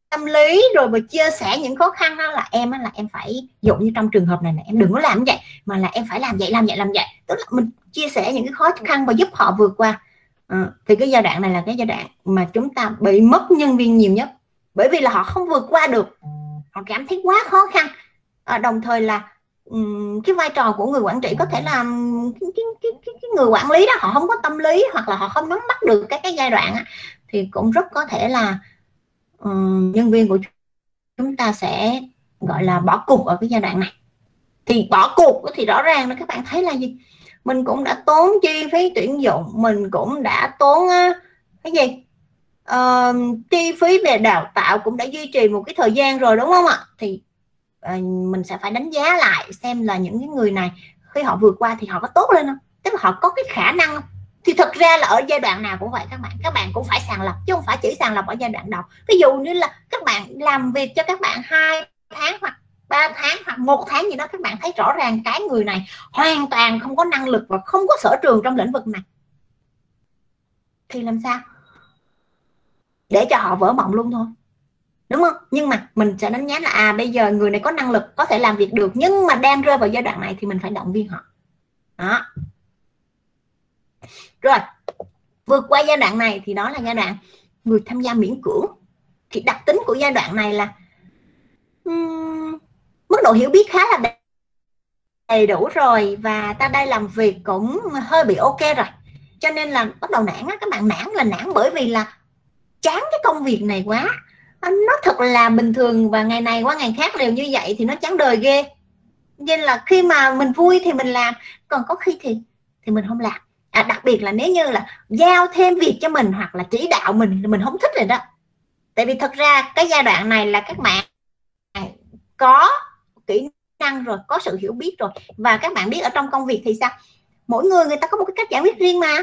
tâm lý rồi vừa chia sẻ những khó khăn đó là em là em phải dụ như trong trường hợp này, nè em đừng có làm vậy mà là em phải làm vậy làm vậy làm vậy. Tức là mình chia sẻ những cái khó khăn và giúp họ vượt qua. À, thì cái giai đoạn này là cái giai đoạn mà chúng ta bị mất nhân viên nhiều nhất bởi vì là họ không vượt qua được. Họ cảm thấy quá khó khăn à, đồng thời là um, cái vai trò của người quản trị có thể là cái, cái, cái, cái, cái người quản lý đó họ không có tâm lý hoặc là họ không nắm bắt được các cái giai đoạn á, thì cũng rất có thể là um, nhân viên của chúng ta sẽ gọi là bỏ cuộc ở cái giai đoạn này. Thì bỏ cuộc thì rõ ràng là các bạn thấy là gì? Mình cũng đã tốn chi phí tuyển dụng mình cũng đã tốn cái gì? Uh, chi phí về đào tạo cũng đã duy trì một cái thời gian rồi đúng không ạ? Thì À, mình sẽ phải đánh giá lại xem là những cái người này, khi họ vượt qua thì họ có tốt lên không? Tức là họ có cái khả năng không? Thì thật ra là ở giai đoạn nào cũng vậy các bạn. Các bạn cũng phải sàng lọc chứ không phải chỉ sàng lọc ở giai đoạn đầu. Ví dụ như là các bạn làm việc cho các bạn hai tháng hoặc 3 tháng hoặc một tháng gì đó, các bạn thấy rõ ràng cái người này hoàn toàn không có năng lực và không có sở trường trong lĩnh vực này. Thì làm sao? Để cho họ vỡ mộng luôn thôi đúng không? Nhưng mà mình sẽ đánh giá là à bây giờ người này có năng lực có thể làm việc được nhưng mà đang rơi vào giai đoạn này thì mình phải động viên họ. Đó. Rồi vượt qua giai đoạn này thì đó là giai đoạn người tham gia miễn cưỡng. Thì đặc tính của giai đoạn này là um, mức độ hiểu biết khá là đầy đủ rồi và ta đây làm việc cũng hơi bị ok rồi. Cho nên là bắt đầu nản á các bạn nản là nản bởi vì là chán cái công việc này quá nó thật là bình thường và ngày này qua ngày khác đều như vậy thì nó chán đời ghê. Nên là khi mà mình vui thì mình làm còn có khi thì thì mình không làm. À, đặc biệt là nếu như là giao thêm việc cho mình hoặc là chỉ đạo mình mình không thích rồi đó. Tại vì thật ra cái giai đoạn này là các bạn có kỹ năng rồi có sự hiểu biết rồi. Và các bạn biết ở trong công việc thì sao? Mỗi người người ta có một cái cách giải quyết riêng mà.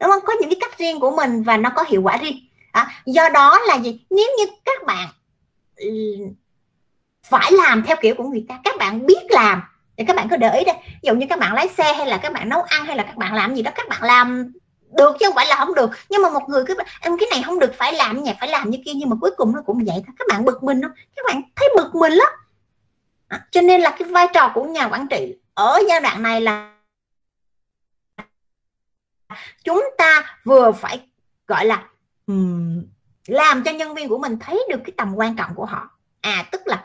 Đúng không? Có những cái cách riêng của mình và nó có hiệu quả riêng à, do đó là gì? Nếu như các bạn ừ, phải làm theo kiểu của người ta các bạn biết làm thì các bạn cứ để ý đây ví dụ như các bạn lái xe hay là các bạn nấu ăn hay là các bạn làm gì đó các bạn làm được chứ không phải là không được. Nhưng mà một người cứ em cái này không được phải làm nhà phải làm như kia. Nhưng mà cuối cùng nó cũng vậy thôi. Các bạn bực mình không các bạn thấy bực mình lắm. À, cho nên là cái vai trò của nhà quản trị ở giai đoạn này là chúng ta vừa phải gọi là um, làm cho nhân viên của mình thấy được cái tầm quan trọng của họ. À tức là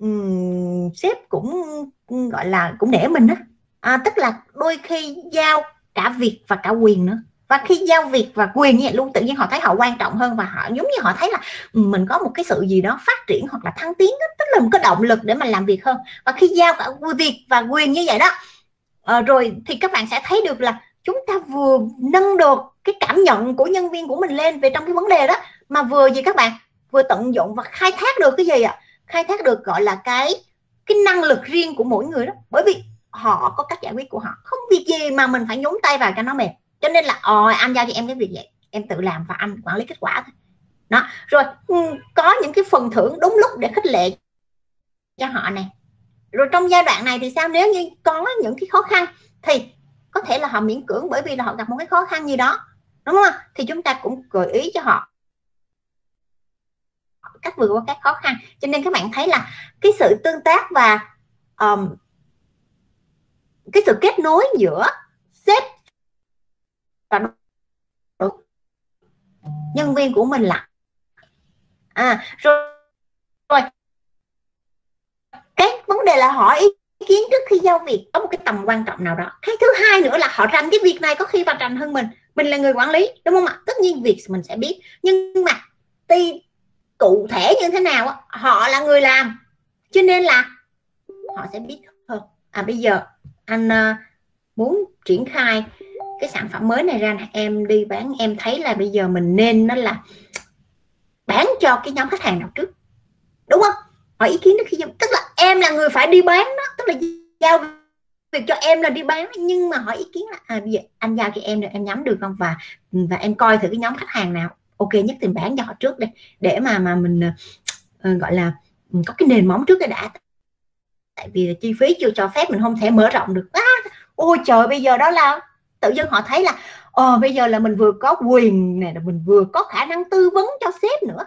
um, sếp cũng gọi là cũng để mình á. À, tức là đôi khi giao cả việc và cả quyền nữa. Và khi giao việc và quyền như vậy luôn tự nhiên họ thấy họ quan trọng hơn và họ giống như họ thấy là mình có một cái sự gì đó phát triển hoặc là thăng tiến đó, tức là một cái động lực để mà làm việc hơn. Và khi giao cả việc và quyền như vậy đó à, rồi thì các bạn sẽ thấy được là chúng ta vừa nâng được cái cảm nhận của nhân viên của mình lên về trong cái vấn đề đó, mà vừa gì các bạn, vừa tận dụng và khai thác được cái gì ạ? À? khai thác được, gọi là, cái cái năng lực riêng của mỗi người đó. Bởi vì họ có cách giải quyết của họ. Không việc gì mà mình phải nhúng tay vào cho nó mệt cho nên là ồ anh giao cho em cái việc vậy. Em tự làm và anh quản lý kết quả thôi. Đó. Rồi ừ, có những cái phần thưởng đúng lúc để khích lệ cho họ này rồi trong giai đoạn này thì sao? Nếu như có những cái khó khăn thì có thể là họ miễn cưỡng bởi vì là họ gặp một cái khó khăn gì đó đúng không thì chúng ta cũng gợi ý cho họ cách vượt qua các khó khăn. Cho nên các bạn thấy là cái sự tương tác và um, cái sự kết nối giữa sếp và nhân viên của mình là à rồi rồi. Cái vấn đề là hỏi ý kiến trước khi giao việc có một cái tầm quan trọng nào đó. Cái thứ hai nữa là họ rành cái việc này có khi và rành hơn mình mình là người quản lý đúng không ạ? Tất nhiên việc mình sẽ biết. Nhưng mà tuy cụ thể như thế nào họ là người làm. Cho nên là họ sẽ biết hơn. À bây giờ anh uh, muốn triển khai cái sản phẩm mới này ra nè. Em đi bán em thấy là bây giờ mình nên nó là bán cho cái nhóm khách hàng nào trước. Đúng không? Hỏi ý kiến đó khi tức là em là người phải đi bán đó tức là giao việc cho em là đi bán nhưng mà hỏi ý kiến là à bây giờ anh giao cho em được em nhắm được không? Và ừ, và em coi thử cái nhóm khách hàng nào. Ok nhất thì bán cho họ trước đây để mà mà mình uh, gọi là ừ, có cái nền móng trước cái đã. Tại vì là chi phí chưa cho phép mình không thể mở rộng được. À, ôi trời bây giờ đó là tự dưng họ thấy là ờ bây giờ là mình vừa có quyền này là mình vừa có khả năng tư vấn cho sếp nữa.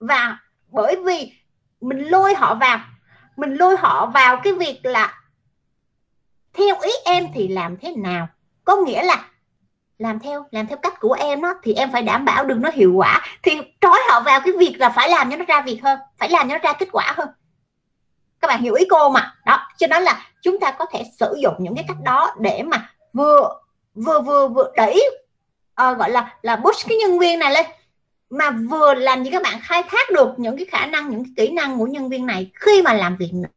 Và bởi vì mình lôi họ vào mình lôi họ vào cái việc là theo ý em thì làm thế nào? Có nghĩa là làm theo làm theo cách của em đó thì em phải đảm bảo được nó hiệu quả. Thì trói họ vào cái việc là phải làm cho nó ra việc hơn phải làm cho nó ra kết quả hơn. Các bạn hiểu ý cô mà đó cho nên là chúng ta có thể sử dụng những cái cách đó để mà vừa vừa vừa vừa đẩy uh, gọi là là push cái nhân viên này lên mà vừa làm gì các bạn khai thác được những cái khả năng những cái kỹ năng của nhân viên này khi mà làm việc nữa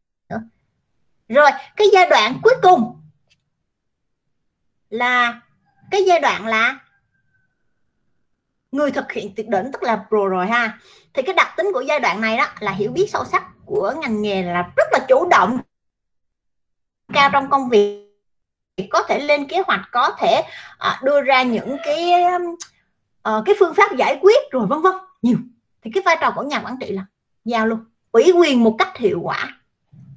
rồi cái giai đoạn cuối cùng là cái giai đoạn là người thực hiện tuyệt đỉnh tức là pro rồi ha. Thì cái đặc tính của giai đoạn này đó là hiểu biết sâu sắc của ngành nghề là rất là chủ động. Cao trong công việc có thể lên kế hoạch có thể à, đưa ra những cái à, cái phương pháp giải quyết rồi vân vân nhiều. Thì cái vai trò của nhà quản trị là giao luôn ủy quyền một cách hiệu quả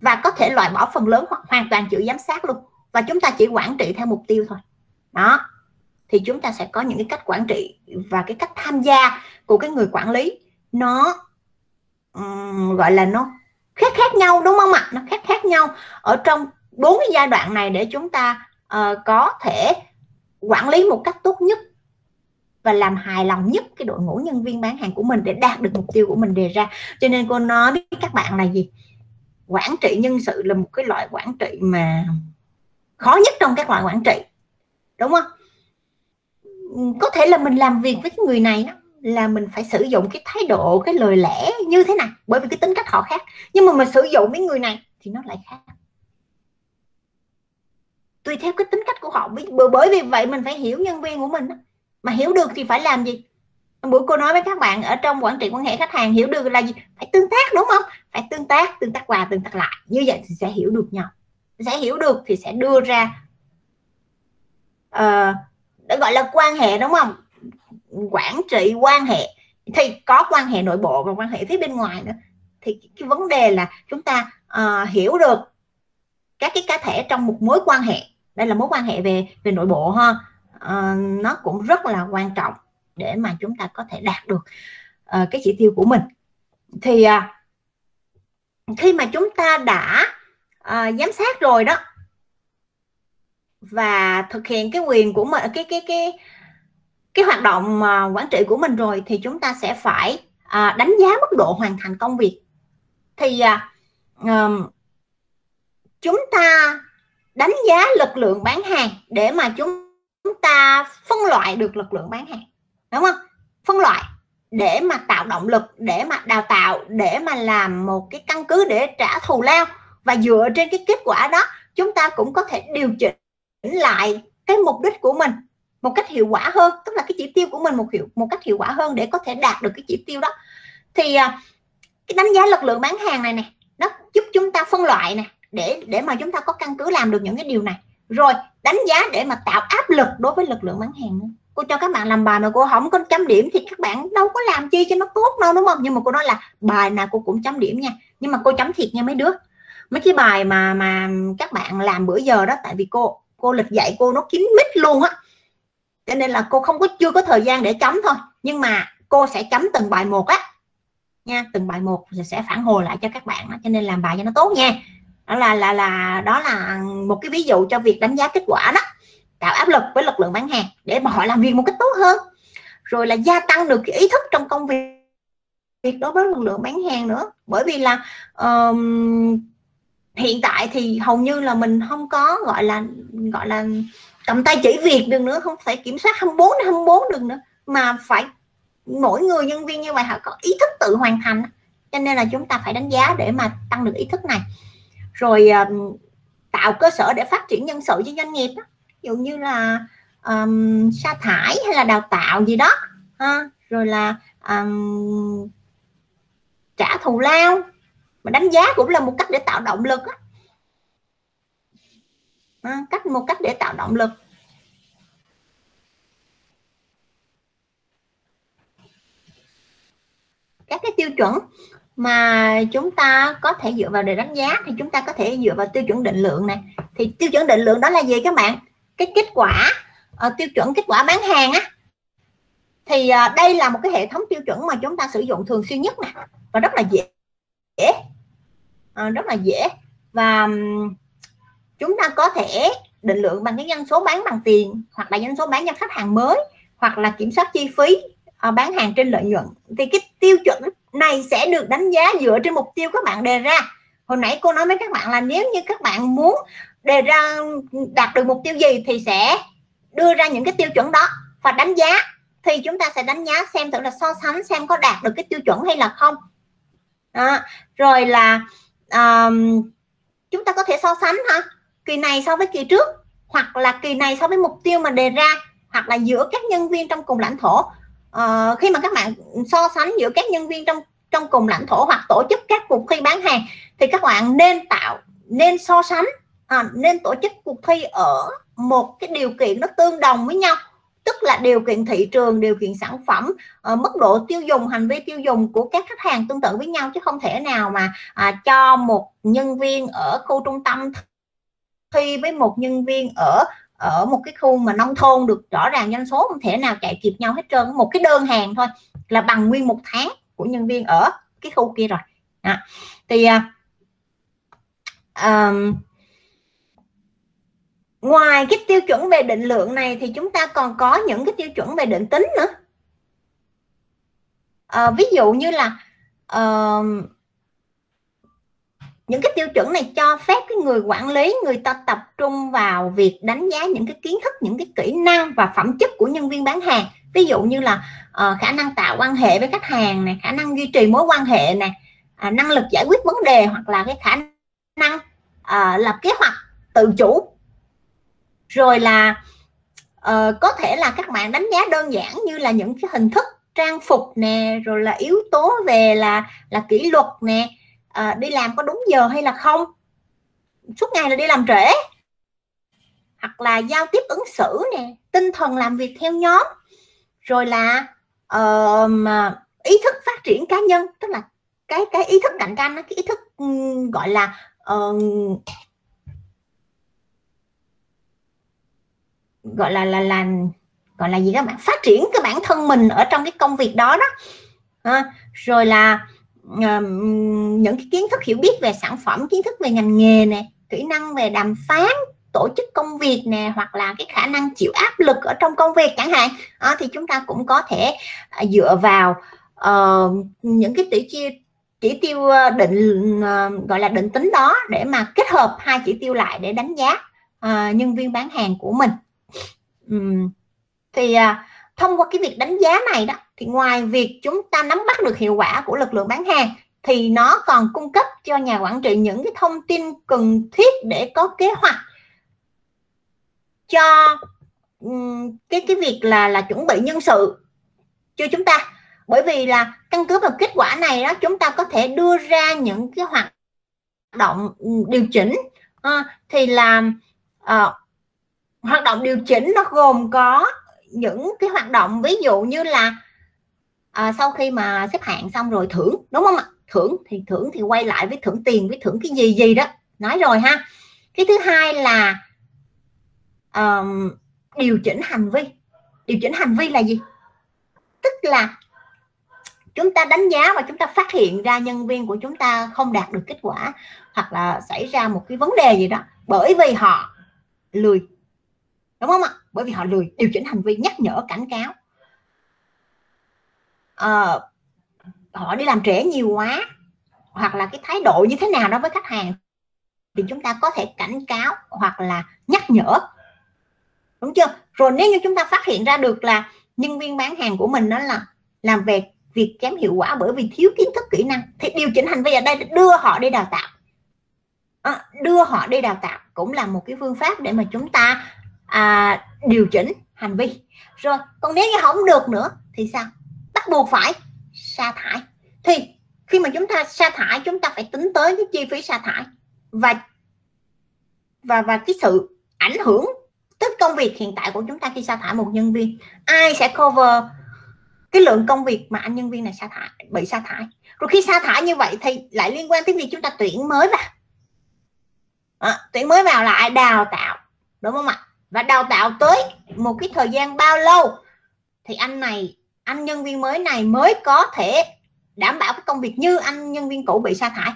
và có thể loại bỏ phần lớn hoặc hoàn toàn chịu giám sát luôn. Và chúng ta chỉ quản trị theo mục tiêu thôi. Đó. Thì chúng ta sẽ có những cái cách quản trị và cái cách tham gia của cái người quản lý. Nó um, gọi là nó khác khác nhau đúng không ạ? Nó khác khác nhau ở trong bốn cái giai đoạn này để chúng ta uh, có thể quản lý một cách tốt nhất và làm hài lòng nhất cái đội ngũ nhân viên bán hàng của mình để đạt được mục tiêu của mình đề ra. Cho nên cô nói với các bạn là gì? Quản trị nhân sự là một cái loại quản trị mà khó nhất trong các loại quản trị đúng không? Có thể là mình làm việc với cái người này đó, là mình phải sử dụng cái thái độ cái lời lẽ như thế này bởi vì cái tính cách họ khác. Nhưng mà mình sử dụng với người này thì nó lại khác. Tùy theo cái tính cách của họ bởi vì vậy mình phải hiểu nhân viên của mình đó. mà hiểu được thì phải làm gì? Bữa cô nói với các bạn ở trong quản trị quan hệ khách hàng hiểu được là gì? Phải tương tác đúng không? Phải tương tác tương tác qua tương tác lại. Như vậy thì sẽ hiểu được nhau. Sẽ hiểu được thì sẽ đưa ra uh, để gọi là quan hệ đúng không? Quản trị quan hệ. Thì có quan hệ nội bộ và quan hệ phía bên ngoài nữa. Thì cái vấn đề là chúng ta uh, hiểu được các cái cá thể trong một mối quan hệ. Đây là mối quan hệ về về nội bộ ha. Uh, nó cũng rất là quan trọng để mà chúng ta có thể đạt được uh, cái chỉ tiêu của mình. Thì uh, khi mà chúng ta đã uh, giám sát rồi đó và thực hiện cái quyền của mình cái cái cái cái hoạt động uh, quản trị của mình rồi thì chúng ta sẽ phải uh, đánh giá mức độ hoàn thành công việc. Thì uh, um, chúng ta đánh giá lực lượng bán hàng để mà chúng ta phân loại được lực lượng bán hàng đúng không? Phân loại để mà tạo động lực, để mà đào tạo, để mà làm một cái căn cứ để trả thù lao. Và dựa trên cái kết quả đó, chúng ta cũng có thể điều chỉnh lại cái mục đích của mình một cách hiệu quả hơn. Tức là cái chỉ tiêu của mình một hiệu, một cách hiệu quả hơn để có thể đạt được cái chỉ tiêu đó. Thì à, cái đánh giá lực lượng bán hàng này nè, nó giúp chúng ta phân loại nè, để để mà chúng ta có căn cứ làm được những cái điều này. Rồi, đánh giá để mà tạo áp lực đối với lực lượng bán hàng nữa cô cho các bạn làm bài mà cô không có chấm điểm thì các bạn đâu có làm chi cho nó tốt đâu, đúng không? Nhưng mà cô nói là bài nào cô cũng chấm điểm nha. Nhưng mà cô chấm thiệt nha mấy đứa. Mấy cái bài mà mà các bạn làm bữa giờ đó, tại vì cô cô lịch dạy cô nó kín mít luôn á. Cho nên là cô không có, chưa có thời gian để chấm thôi. Nhưng mà cô sẽ chấm từng bài một á. Nha, từng bài một sẽ phản hồi lại cho các bạn đó. cho nên làm bài cho nó tốt nha. Đó là là là, đó là một cái ví dụ cho việc đánh giá kết quả đó tạo áp lực với lực lượng bán hàng để mà họ làm việc một cách tốt hơn. Rồi là gia tăng được cái ý thức trong công việc việc đối với lực lượng bán hàng nữa. Bởi vì là um, hiện tại thì hầu như là mình không có gọi là gọi là cầm tay chỉ việc được nữa không phải kiểm soát 24 24 được nữa mà phải mỗi người nhân viên như vậy họ có ý thức tự hoàn thành. Cho nên là chúng ta phải đánh giá để mà tăng được ý thức này. Rồi um, tạo cơ sở để phát triển nhân sự cho doanh nghiệp đó dụ như là um, sa thải hay là đào tạo gì đó ha. rồi là um, trả thù lao mà đánh giá cũng là một cách để tạo động lực á, À, cách một cách để tạo động lực. Các cái tiêu chuẩn mà chúng ta có thể dựa vào để đánh giá thì chúng ta có thể dựa vào tiêu chuẩn định lượng này. Thì tiêu chuẩn định lượng đó là gì các bạn? Cái kết quả uh, tiêu chuẩn kết quả bán hàng á thì uh, đây là một cái hệ thống tiêu chuẩn mà chúng ta sử dụng thường xuyên nhất nè và rất là dễ uh, rất là dễ. Và um, chúng ta có thể định lượng bằng cái doanh số bán bằng tiền hoặc là doanh số bán cho khách hàng mới hoặc là kiểm soát chi phí uh, bán hàng trên lợi nhuận. Thì cái tiêu chuẩn này sẽ được đánh giá dựa trên mục tiêu các bạn đề ra. Hồi nãy cô nói với các bạn là nếu như các bạn muốn đề ra đạt được mục tiêu gì thì sẽ đưa ra những cái tiêu chuẩn đó. Và đánh giá thì chúng ta sẽ đánh giá xem thử là so sánh xem có đạt được cái tiêu chuẩn hay là không. Đó. rồi là um, chúng ta có thể so sánh ha. Kỳ này so với kỳ trước hoặc là kỳ này so với mục tiêu mà đề ra hoặc là giữa các nhân viên trong cùng lãnh thổ. Uh, khi mà các bạn so sánh giữa các nhân viên trong trong cùng lãnh thổ hoặc tổ chức các cuộc thi bán hàng thì các bạn nên tạo nên so sánh à, nên tổ chức cuộc thi ở một cái điều kiện nó tương đồng với nhau tức là điều kiện thị trường điều kiện sản phẩm à, mức độ tiêu dùng hành vi tiêu dùng của các khách hàng tương tự với nhau chứ không thể nào mà à, cho một nhân viên ở khu trung tâm thi với một nhân viên ở ở một cái khu mà nông thôn được rõ ràng doanh số không thể nào chạy kịp nhau hết trơn. Một cái đơn hàng thôi là bằng nguyên một tháng của nhân viên ở cái khu kia rồi. À, thì um, ngoài cái tiêu chuẩn về định lượng này thì chúng ta còn có những cái tiêu chuẩn về định tính nữa. À, ví dụ như là uh, những cái tiêu chuẩn này cho phép cái người quản lý người ta tập trung vào việc đánh giá những cái kiến thức những cái kỹ năng và phẩm chất của nhân viên bán hàng. Ví dụ như là uh, khả năng tạo quan hệ với khách hàng này khả năng duy trì mối quan hệ này à, năng lực giải quyết vấn đề hoặc là cái khả năng uh, lập kế hoạch tự chủ rồi là uh, có thể là các bạn đánh giá đơn giản như là những cái hình thức trang phục nè rồi là yếu tố về là là kỷ luật nè à, đi làm có đúng giờ hay là không suốt ngày là đi làm trễ hoặc là giao tiếp ứng xử nè tinh thần làm việc theo nhóm rồi là uh, ý thức phát triển cá nhân tức là cái cái ý thức cạnh tranh cái ý thức um, gọi là uh, gọi là là là gọi là gì các bạn? Phát triển cái bản thân mình ở trong cái công việc đó đó. À, rồi là um, những cái kiến thức hiểu biết về sản phẩm kiến thức về ngành nghề này kỹ năng về đàm phán tổ chức công việc nè hoặc là cái khả năng chịu áp lực ở trong công việc chẳng hạn. À, thì chúng ta cũng có thể à, dựa vào uh, những cái tỷ chi chỉ tiêu ờ, định uh, gọi là định tính đó để mà kết hợp hai chỉ tiêu lại để đánh giá uh, nhân viên bán hàng của mình thì à, thông qua cái việc đánh giá này đó thì ngoài việc chúng ta nắm bắt được hiệu quả của lực lượng bán hàng thì nó còn cung cấp cho nhà quản trị những cái thông tin cần thiết để có kế hoạch cho cái cái việc là là chuẩn bị nhân sự cho chúng ta. Bởi vì là căn cứ vào kết quả này đó chúng ta có thể đưa ra những cái hoạt động điều chỉnh. À, thì làm à, ờ, hoạt động điều chỉnh nó gồm có những cái hoạt động ví dụ như là à, sau khi mà xếp hạng xong rồi thưởng đúng không ạ? Thưởng thì thưởng thì quay lại với thưởng tiền với thưởng cái gì gì đó. Nói rồi ha. Cái thứ hai là um, điều chỉnh hành vi. Điều chỉnh hành vi là gì? Tức là chúng ta đánh giá và chúng ta phát hiện ra nhân viên của chúng ta không đạt được kết quả hoặc là xảy ra một cái vấn đề gì đó. Bởi vì họ lười đúng không ạ? Bởi vì họ lười điều chỉnh hành vi nhắc nhở cảnh cáo. À, họ đi làm trễ nhiều quá hoặc là cái thái độ như thế nào đó với khách hàng thì chúng ta có thể cảnh cáo hoặc là nhắc nhở. Đúng chưa? Rồi nếu như chúng ta phát hiện ra được là nhân viên bán hàng của mình đó là làm việc việc kém hiệu quả bởi vì thiếu kiến thức kỹ năng thì điều chỉnh hành vi ở đây đưa họ đi đào tạo. À, đưa họ đi đào tạo cũng là một cái phương pháp để mà chúng ta à, điều chỉnh hành vi. Rồi còn nếu như không được nữa thì sao? Bắt buộc phải sa thải. Thì khi mà chúng ta sa thải chúng ta phải tính tới cái chi phí sa thải và và và cái sự ảnh hưởng tới công việc hiện tại của chúng ta khi sa thải một nhân viên. Ai sẽ cover cái lượng công việc mà anh nhân viên này sa thải bị sa thải? Rồi khi sa thải như vậy thì lại liên quan tới việc chúng ta tuyển mới vào. À, tuyển mới vào lại đào tạo đúng không ạ? Và đào tạo tới một cái thời gian bao lâu? Thì anh này, anh nhân viên mới này mới có thể đảm bảo cái công việc như anh nhân viên cũ bị sa thải.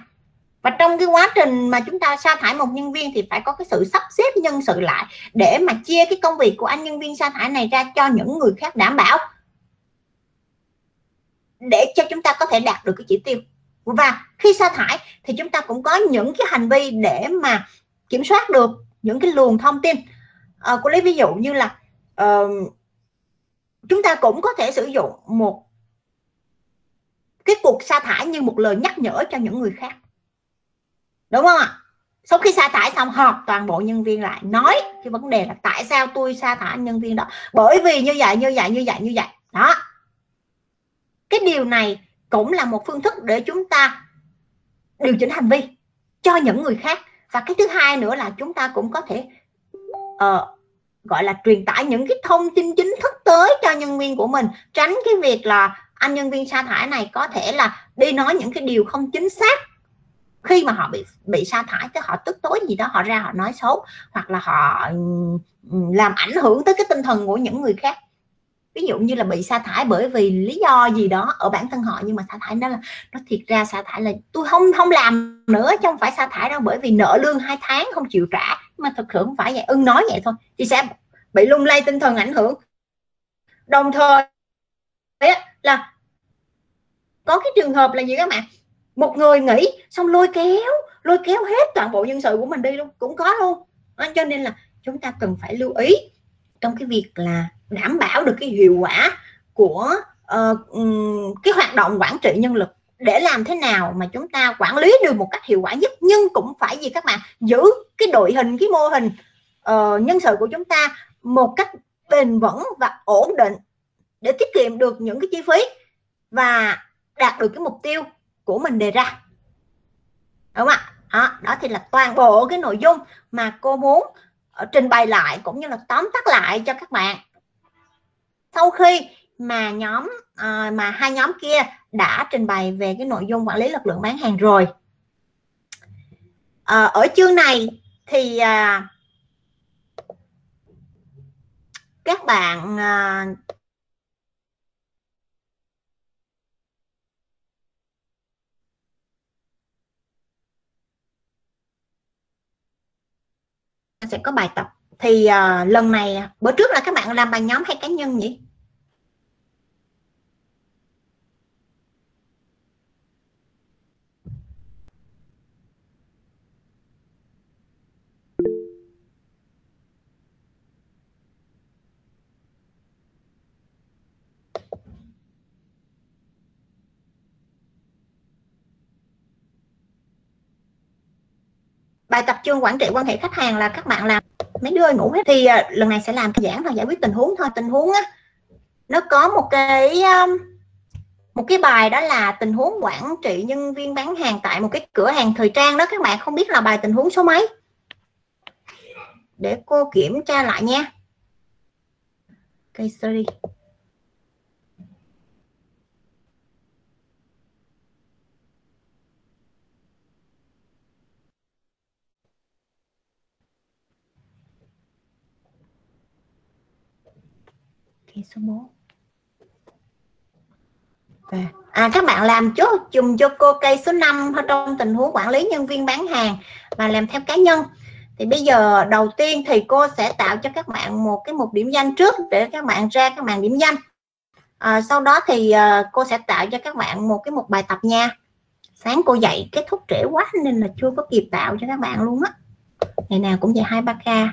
Và trong cái quá trình mà chúng ta sa thải một nhân viên thì phải có cái sự sắp xếp nhân sự lại để mà chia cái công việc của anh nhân viên sa thải này ra cho những người khác đảm bảo. Để cho chúng ta có thể đạt được cái chỉ tiêu. Và khi sa thải thì chúng ta cũng có những cái hành vi để mà kiểm soát được những cái luồng thông tin à, cô lấy ví dụ như là uh, chúng ta cũng có thể sử dụng một cái cuộc sa thải như một lời nhắc nhở cho những người khác. Đúng không ạ? Sau khi sa thải xong họp toàn bộ nhân viên lại nói cái vấn đề là tại sao tôi sa thải nhân viên đó. Bởi vì như vậy như vậy như vậy như vậy. Đó. Cái điều này cũng là một phương thức để chúng ta điều chỉnh hành vi cho những người khác. Và cái thứ hai nữa là chúng ta cũng có thể uh, gọi là truyền tải những cái thông tin chính thức tới cho nhân viên của mình tránh cái việc là anh nhân viên sa thải này có thể là đi nói những cái điều không chính xác. Khi mà họ bị bị sa thải cái họ tức tối gì đó họ ra họ nói xấu hoặc là họ làm ảnh hưởng tới cái tinh thần của những người khác ví dụ như là bị sa thải bởi vì lý do gì đó ở bản thân họ, nhưng mà sa thải đó là, nó thiệt ra sa thải là tôi không không làm nữa, chứ không phải sa thải đâu, bởi vì nợ lương hai tháng không chịu trả. Mà thực sự không phải vậy, ưng nói vậy thôi, thì sẽ bị lung lay tinh thần ảnh hưởng. Đồng thời là có cái trường hợp là gì các bạn? Một người nghỉ xong lôi kéo lôi kéo hết toàn bộ nhân sự của mình đi luôn, cũng có luôn. Cho nên là chúng ta cần phải lưu ý trong cái việc là đảm bảo được cái hiệu quả của uh, cái hoạt động quản trị nhân lực. Để làm thế nào mà chúng ta quản lý được một cách hiệu quả nhất nhưng cũng phải gì các bạn giữ cái đội hình cái mô hình uh, nhân sự của chúng ta một cách bền vững và ổn định để tiết kiệm được những cái chi phí và đạt được cái mục tiêu của mình đề ra. Đúng không ạ? Đó, đó thì là toàn bộ cái nội dung mà cô muốn uh, trình bày lại cũng như là tóm tắt lại cho các bạn. Sau khi mà nhóm à, mà hai nhóm kia đã trình bày về cái nội dung quản lý lực lượng bán hàng rồi. À, ở chương này thì à, các bạn à, sẽ có bài tập. Thì uh, lần này bữa trước là các bạn làm bài nhóm hay cá nhân nhỉ? Bài tập chương quản trị quan hệ khách hàng là các bạn làm mấy đứa ngủ hết. Thì à, lần này sẽ làm giảng và giải quyết tình huống thôi. Tình huống á, nó có một cái um, một cái bài đó là tình huống quản trị nhân viên bán hàng tại một cái cửa hàng thời trang đó các bạn. Không biết là bài tình huống số mấy? Để cô kiểm tra lại nha. Case study cái số 4 à, à các bạn làm chốt dùng cho cô cây số 5 trong tình huống quản lý nhân viên bán hàng và làm theo cá nhân. Thì bây giờ đầu tiên thì cô sẽ tạo cho các bạn một cái mục điểm danh trước để các bạn ra các bạn điểm danh. À, sau đó thì uh, cô sẽ tạo cho các bạn một cái một bài tập nha. Sáng cô dạy kết thúc trễ quá nên là chưa có kịp tạo cho các bạn luôn á. Ngày nào cũng dạy hai ba ca